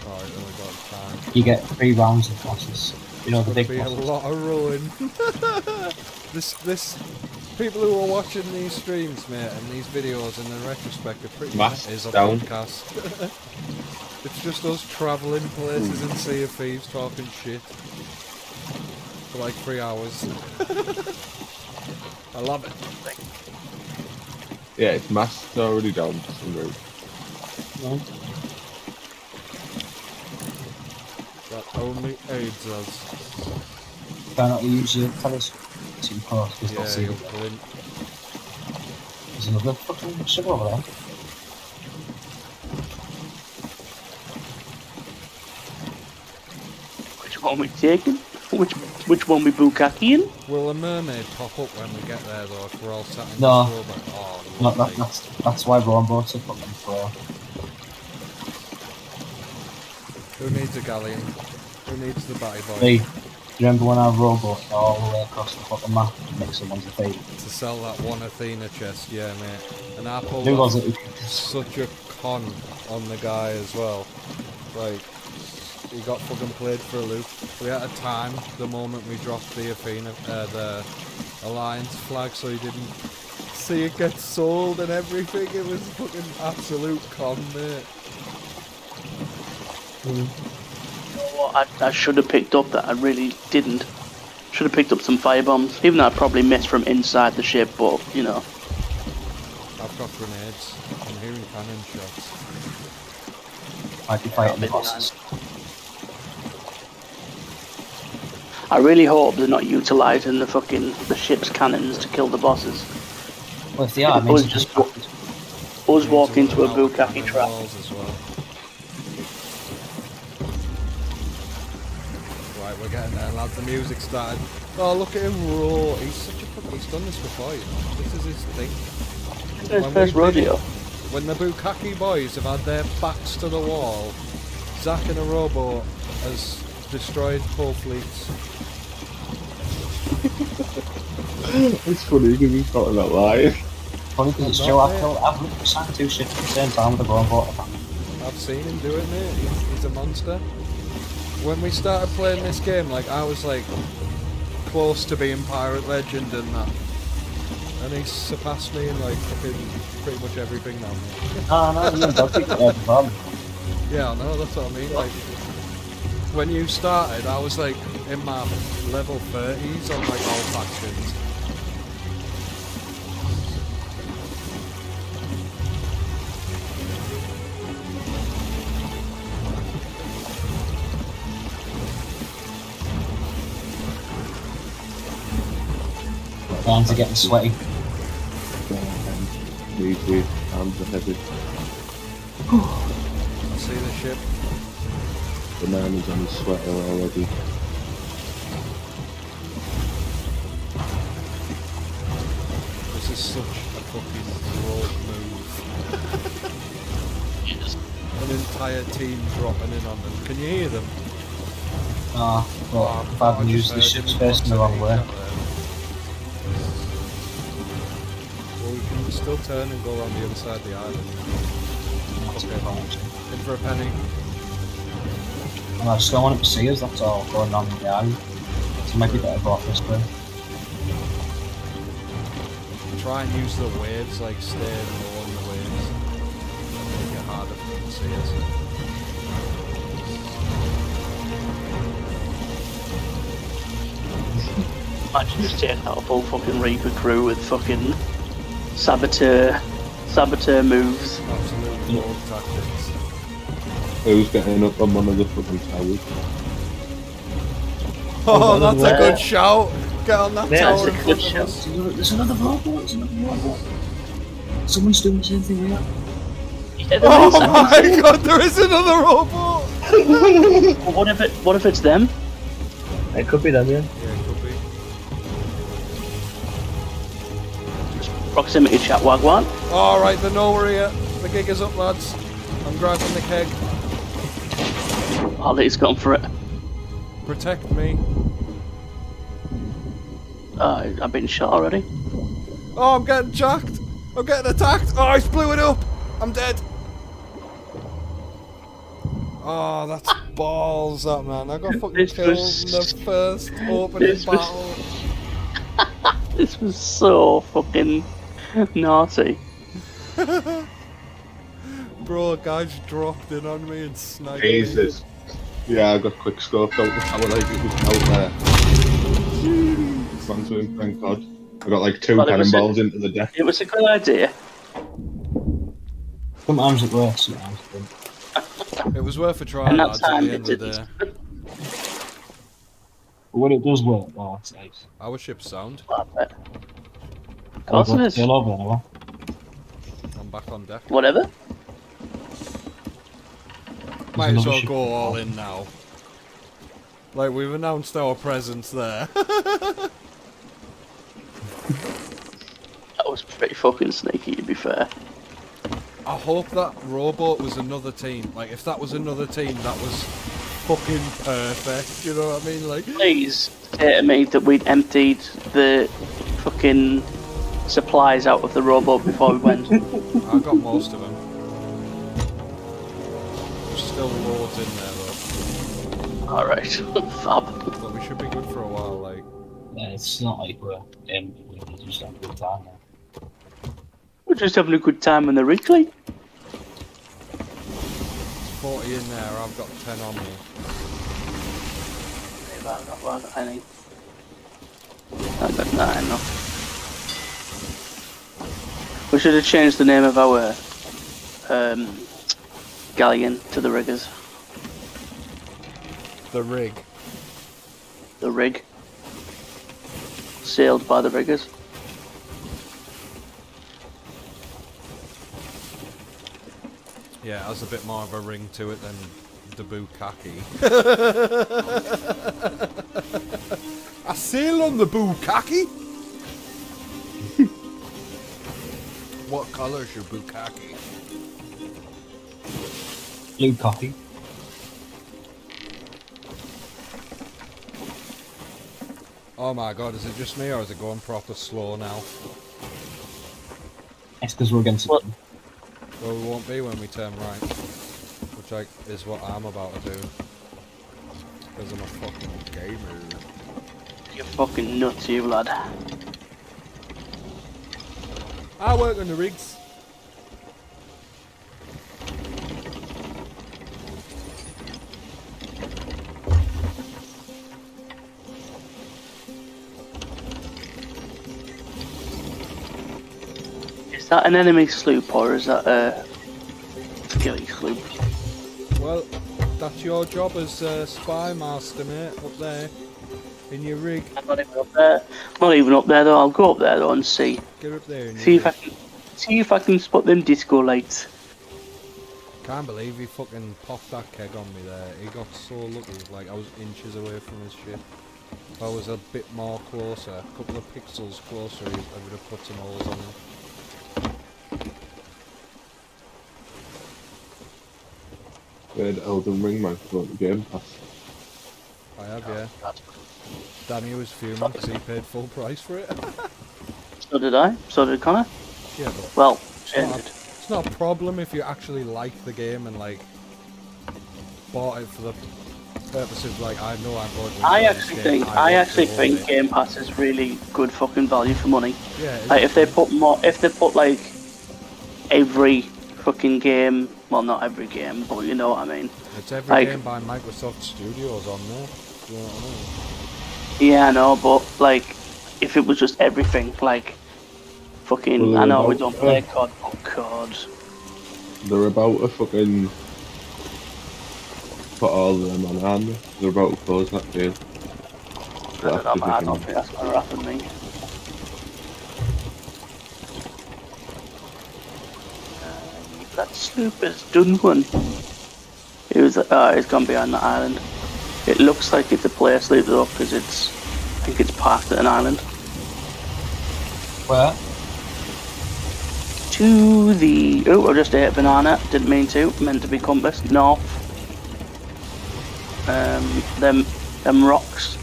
Speaker 3: Right, then we got time.
Speaker 4: You get three rounds of bosses. You know the
Speaker 3: Could
Speaker 4: big
Speaker 3: be a lot of rowing. this, this, people who are watching these streams, mate, and these videos in the retrospect are pretty
Speaker 2: Mask
Speaker 3: much is a
Speaker 2: down.
Speaker 3: podcast. it's just us travelling places in Sea of Thieves talking shit for like three hours. I love it.
Speaker 2: Yeah, it's masked already down for some reason.
Speaker 4: No?
Speaker 3: That only aids us.
Speaker 4: Cannot use your fellas. Too close. He's
Speaker 3: Yeah,
Speaker 4: not seeing
Speaker 3: you'll
Speaker 4: it.
Speaker 3: blink.
Speaker 4: There's another fucking ship over there.
Speaker 1: Which one we taking? Which which one we bukakiing?
Speaker 3: Will a mermaid pop up when we get there though? If we're all sat in
Speaker 4: No.
Speaker 3: this robot? Oh,
Speaker 4: No, that,
Speaker 3: lovely.
Speaker 4: that's that's why Rombo's a fucking pro.
Speaker 3: Who needs a galleon? Who needs the batty boy?
Speaker 4: Hey, do you remember when our rowboat got all the way across the fucking map to make someone's defeat?
Speaker 3: To sell that one Athena chest, yeah, mate. And I pulled
Speaker 4: Who was it?
Speaker 3: such a con on the guy as well. Like, he got fucking played for a loop. We had a time the moment we dropped the Athena, uh, the Alliance flag, so he didn't see it get sold and everything. It was fucking absolute con, mate.
Speaker 1: Know what, I, I should have picked up that. I really didn't. Should have picked up some fire bombs. Even though I probably missed from inside the ship, but you know.
Speaker 3: I've got grenades. I'm hearing cannon shots.
Speaker 4: Might be fighting the bosses.
Speaker 1: I really hope they're not utilising the fucking the ship's cannons to kill the bosses.
Speaker 4: Well, if they are, it
Speaker 1: It
Speaker 4: means it just
Speaker 1: just Us walk into a bukkake trap.
Speaker 3: Getting there, lads. The music started. Oh, look at him roar. He's such a fucking. He's done this before, you know. This is his thing.
Speaker 1: His
Speaker 3: When
Speaker 1: first rodeo.
Speaker 3: When the Bukkake boys have had their backs to the wall, Zack and a rowboat has destroyed full fleets.
Speaker 2: It's funny because he's talking about life.
Speaker 4: funny because it's
Speaker 3: Not
Speaker 4: true. I've
Speaker 3: there.
Speaker 4: killed, I've literally sank two ships at the same time with a rowboat.
Speaker 3: I've seen him do it, mate. He's, he's a monster. When we started playing this game, like I was like close to being pirate legend and that, and he's surpassed me in like pretty much everything now.
Speaker 4: Ah, no, you think.
Speaker 3: Yeah, I know. That's what I mean. Like when you started, I was like in my level 30s on like all factions.
Speaker 4: Hands are getting sweaty.
Speaker 2: Me too. Arms are heavy.
Speaker 3: I see the ship.
Speaker 2: The man is on his sweater already.
Speaker 3: This is such a fucking rogue move. yes. An entire team dropping in on them. Can you hear them?
Speaker 4: Ah,
Speaker 3: Oh,
Speaker 4: well, if I've
Speaker 3: I
Speaker 4: used the ship's facing the wrong way.
Speaker 3: Well, we can still turn and go around the other side of the island. Okay. In for a penny.
Speaker 4: And I just don't want it to see us, that's all going on with the island. So maybe better go off this way.
Speaker 3: Try and use the waves, like staying low on the waves. Make it harder for them to see us.
Speaker 1: Imagine just taking out a full fucking Reaper crew with fucking saboteur saboteur moves.
Speaker 3: Absolute rogue tactics.
Speaker 2: Who's getting up on one of the fucking towers?
Speaker 3: Oh, that's a good shout! Get on that
Speaker 1: Yeah,
Speaker 3: tower
Speaker 1: that's a good
Speaker 3: front
Speaker 1: shout.
Speaker 4: There's another, robot, there's another robot. Someone's doing the same thing here.
Speaker 1: Yeah,
Speaker 3: Oh
Speaker 1: is.
Speaker 3: my god, there is another robot!
Speaker 1: But what if it? What if it's them?
Speaker 4: It could be them, yeah.
Speaker 1: Proximity chat wagwan.
Speaker 3: Alright, the nowhere here. The gig is up, lads. I'm grabbing the keg.
Speaker 1: Ollie's gone for it.
Speaker 3: Protect me.
Speaker 1: Uh, I've been shot already.
Speaker 3: Oh, I'm getting jacked. I'm getting attacked. Oh, he's blew it up. I'm dead. Oh, that's balls, that man. I got fucking
Speaker 1: This
Speaker 3: killed
Speaker 1: was-
Speaker 3: in the first opening
Speaker 1: this was- This was so fucking naughty.
Speaker 3: Bro, a guy just dropped in on me and sniped
Speaker 2: Jesus. Yeah, I got quick scoped out the tower like it was out there. Ran to him, thank God. I got like two
Speaker 1: Well, it was
Speaker 2: cannonballs into the deck.
Speaker 1: It was a good idea.
Speaker 4: Sometimes it works, sometimes it doesn't.
Speaker 3: It was worth a try,
Speaker 1: And that
Speaker 3: lads, at
Speaker 1: time
Speaker 3: the end
Speaker 1: it
Speaker 3: of the.
Speaker 4: But when it does work, oh, it's nice.
Speaker 3: Our ship's sound.
Speaker 1: Of course it is.
Speaker 4: Still over anyway.
Speaker 3: I'm back on deck.
Speaker 1: Whatever.
Speaker 3: Might as well go all in now. Like we've announced our presence there.
Speaker 1: That was pretty fucking sneaky, to be fair.
Speaker 3: I hope that robot was another team. Like if that was another team, that was fucking perfect. You know what I mean? Like
Speaker 1: Please say to me that we'd emptied the fucking supplies out of the rowboat before we went.
Speaker 3: I got most of them. There's still loads in there though.
Speaker 1: Alright, fab.
Speaker 3: But we should be good for a while. Like
Speaker 4: Yeah, it's not like we're um, we're just having a good time now.
Speaker 1: We're just having a good time on the Ridgely.
Speaker 3: there's 40 in there. I've got 10 on me.
Speaker 1: I've got one, I think. I got nine now. We should have changed the name of our um, galleon to the riggers.
Speaker 3: The rig.
Speaker 1: The rig. Sailed by the riggers.
Speaker 3: Yeah, it has a bit more of a ring to it than the bukkake. I sail on the bukkake. What color is your bukkake?
Speaker 4: Blue coffee.
Speaker 3: Oh my god, is it just me or is it going proper slow now?
Speaker 4: It's because we're against
Speaker 1: Well-
Speaker 3: Well, we won't be when we turn right. Which I, is what I'm about to do. Because I'm a fucking gamer.
Speaker 1: You're fucking nuts, you lad.
Speaker 3: I work on the rigs.
Speaker 1: Is that an enemy sloop or is that a ghillie sloop?
Speaker 3: Well, that's your job as uh, spy master, mate, up there in your rig.
Speaker 1: I'm not even up there. I'm not even up there though. I'll go up there though and see.
Speaker 3: Get up there and
Speaker 1: See if I can see if I can spot them disco lights.
Speaker 3: Can't believe he fucking popped that keg on me there. He got so lucky, like I was inches away from his ship. If I was a bit more closer, a couple of pixels closer, he- I would have put some holes on him.
Speaker 2: Red Elden Ring man got the Game Pass.
Speaker 3: I have, yeah. Danny was fuming because he paid full price for it.
Speaker 1: So did I. So did Connor.
Speaker 3: yeah, but
Speaker 1: Well,
Speaker 3: it's not,
Speaker 1: ended.
Speaker 3: it's not a problem if you actually like the game and like bought it for the purpose of like I know I'm going to.
Speaker 1: I actually think
Speaker 3: I
Speaker 1: I actually think
Speaker 3: it.
Speaker 1: Game Pass is really good fucking value for money.
Speaker 3: Yeah,
Speaker 1: Like if they put more, if they put like every fucking game, well not every game, but you know what I mean.
Speaker 3: It's every
Speaker 1: like-
Speaker 3: game by Microsoft Studios on there. Do you know what I mean?
Speaker 1: Yeah, I know, but like if it was just everything, like fucking, I know we don't play COD, but COD.
Speaker 2: They're about to fucking put all of them on, they? They're about to close that deal.
Speaker 1: I don't, know, man, I don't think that's gonna happen, me. Uh, that sloop has done one. It was, uh, it's gone behind the island. It looks like it's a player sloop though, because it's, I think it's parked at an island.
Speaker 4: Where?
Speaker 1: To the, oh, I just ate a banana, didn't mean to, meant to be compass, north. Um, them, them rocks,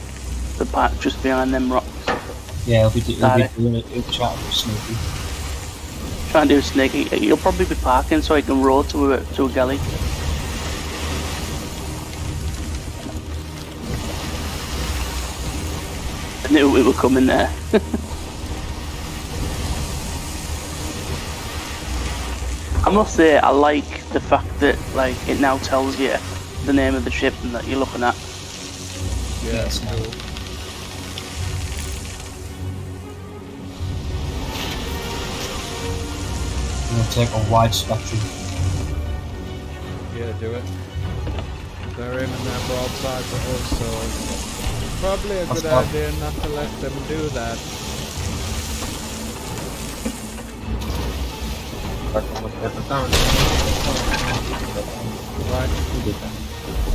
Speaker 1: the park just behind them rocks.
Speaker 4: Yeah, he'll be, he'll be
Speaker 1: Got it.
Speaker 4: doing it. He'll be chatting with Snoopy.
Speaker 1: Trying to do a sneaky. You'll probably be parking so I can roll to a to a galley. Knew we were coming there. I must say I like the fact that like it now tells you the name of the ship and that you're looking at.
Speaker 3: Yeah,
Speaker 4: it's
Speaker 3: it's cool.
Speaker 4: I'm gonna take a wide spectrum.
Speaker 3: Yeah, do it. They're aiming their broadsides for us, so Probably a
Speaker 4: That's
Speaker 3: good
Speaker 4: fine.
Speaker 3: idea not to let them do that. Right.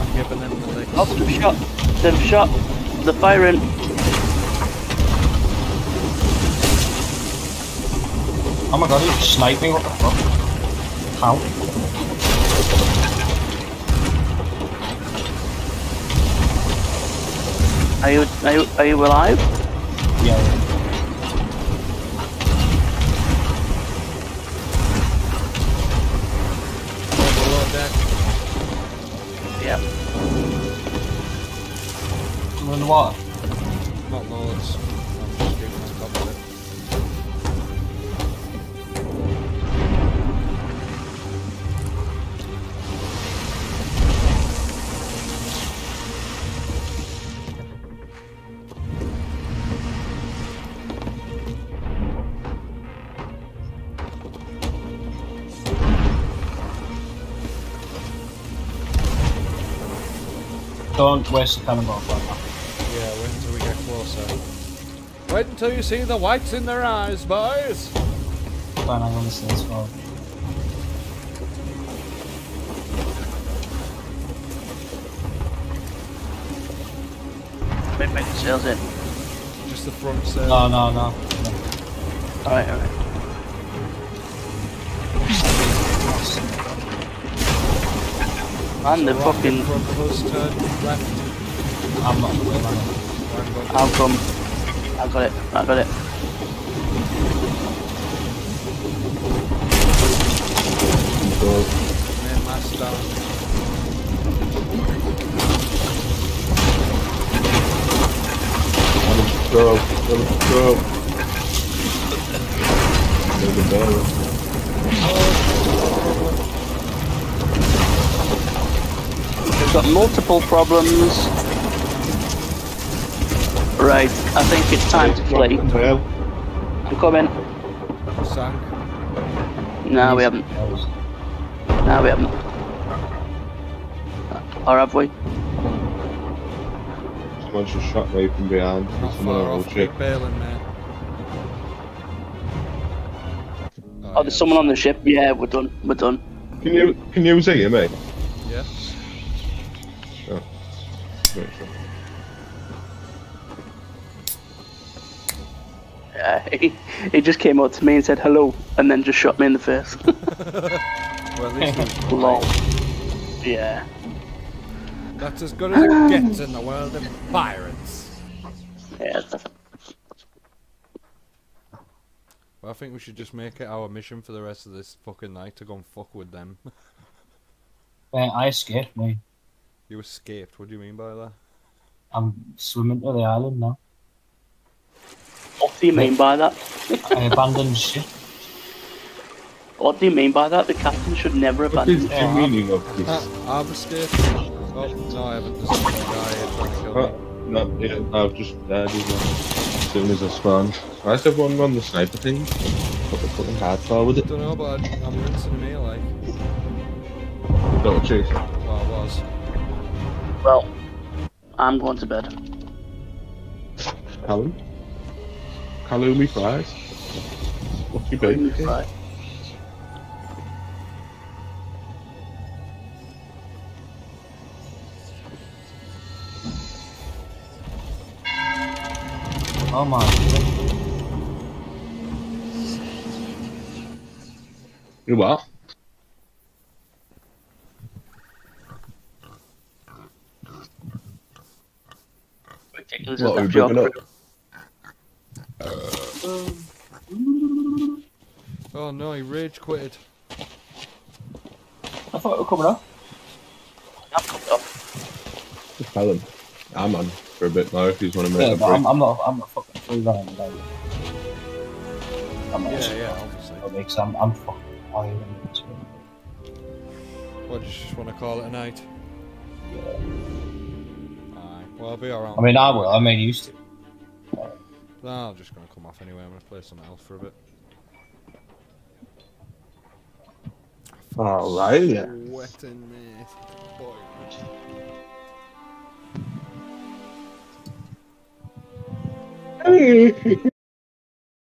Speaker 3: I'm giving them the licks.
Speaker 1: Oh, they've shot. They've shot. The firing.
Speaker 4: Oh my god, he just sniped me, what the fuck? How?
Speaker 1: Are you are you alive?
Speaker 4: Yeah, yeah.
Speaker 1: Yeah.
Speaker 4: In the water. Don't waste the cannonball right now.
Speaker 3: Yeah, wait until we get closer. Wait until you see the whites in their eyes, boys!
Speaker 4: Fine, I'm gonna say this well.
Speaker 1: Maybe make the sails in.
Speaker 3: Just the front sail.
Speaker 4: No, no, no.
Speaker 1: Alright, alright. Man, the fucking.
Speaker 4: I'm not
Speaker 1: How come? I got it. I got it.
Speaker 3: main mast down.
Speaker 2: Let him go. Let him go. Let him go.
Speaker 1: Got multiple problems. Right, I think it's time to flee.
Speaker 2: Well,
Speaker 1: I'm coming.
Speaker 3: Sank.
Speaker 1: No, we haven't. No, we haven't. Or have we?
Speaker 2: someone just shot me from behind. Someone
Speaker 3: far
Speaker 2: on the ship.
Speaker 3: Bailing, mate.
Speaker 1: Oh, there's someone on the ship. Yeah, we're done. We're done.
Speaker 2: Can you can you see me?
Speaker 1: He, he just came up to me and said hello, and then just shot me in the face.
Speaker 3: Well, at least it was
Speaker 1: Lol. yeah.
Speaker 3: That's as good as it gets in the world of pirates.
Speaker 1: Yeah.
Speaker 3: Well, I think we should just make it our mission for the rest of this fucking night to go and fuck with them.
Speaker 4: Man, I escaped me.
Speaker 3: you escaped. What do you mean by that?
Speaker 4: I'm swimming to the island now.
Speaker 1: What do you mean by that?
Speaker 4: I abandoned ship.
Speaker 1: What do you mean by that? The captain should never
Speaker 2: What is
Speaker 1: abandon.
Speaker 2: the
Speaker 4: Yeah.
Speaker 2: meaning of this?
Speaker 3: I've escaped. Oh, no, I haven't. There's some guy here trying to kill
Speaker 2: Oh,
Speaker 3: me.
Speaker 2: no, yeah, I've just died as well. As soon as I spawned. Why is everyone on the sniper thing? Put the fucking hardcore with it.
Speaker 3: Don't know, but I- I'm rinsing me like.
Speaker 2: Don't chase.
Speaker 3: Well, I was.
Speaker 1: Well, I'm going to bed.
Speaker 2: Callum? Callumi fries? What you bait?
Speaker 1: Right.
Speaker 4: Oh my.
Speaker 2: You what?
Speaker 1: Ridiculous
Speaker 2: What are
Speaker 1: is
Speaker 2: we
Speaker 1: that
Speaker 2: bringing
Speaker 1: joke?
Speaker 2: up?
Speaker 3: Oh no, he rage quitted.
Speaker 4: I thought it was coming up.
Speaker 1: I'm cooked off.
Speaker 2: Just tell him. I'm on for a bit now if he's want to make
Speaker 4: Yeah,
Speaker 2: a break.
Speaker 4: I'm, I'm not. I'm not fucking free running today. I'm not.
Speaker 3: Yeah, yeah, obviously.
Speaker 4: Because I'm, I'm fucking tired. and it's-
Speaker 3: What, do you just want to call it a night? Aye. Well, I'll be around.
Speaker 4: I mean, I will. I mean, used to.
Speaker 3: I'm just going to come off anyway. I'm going to play some else for a bit.
Speaker 2: Alright.
Speaker 3: Sweating, mate. Boy.
Speaker 2: Hey.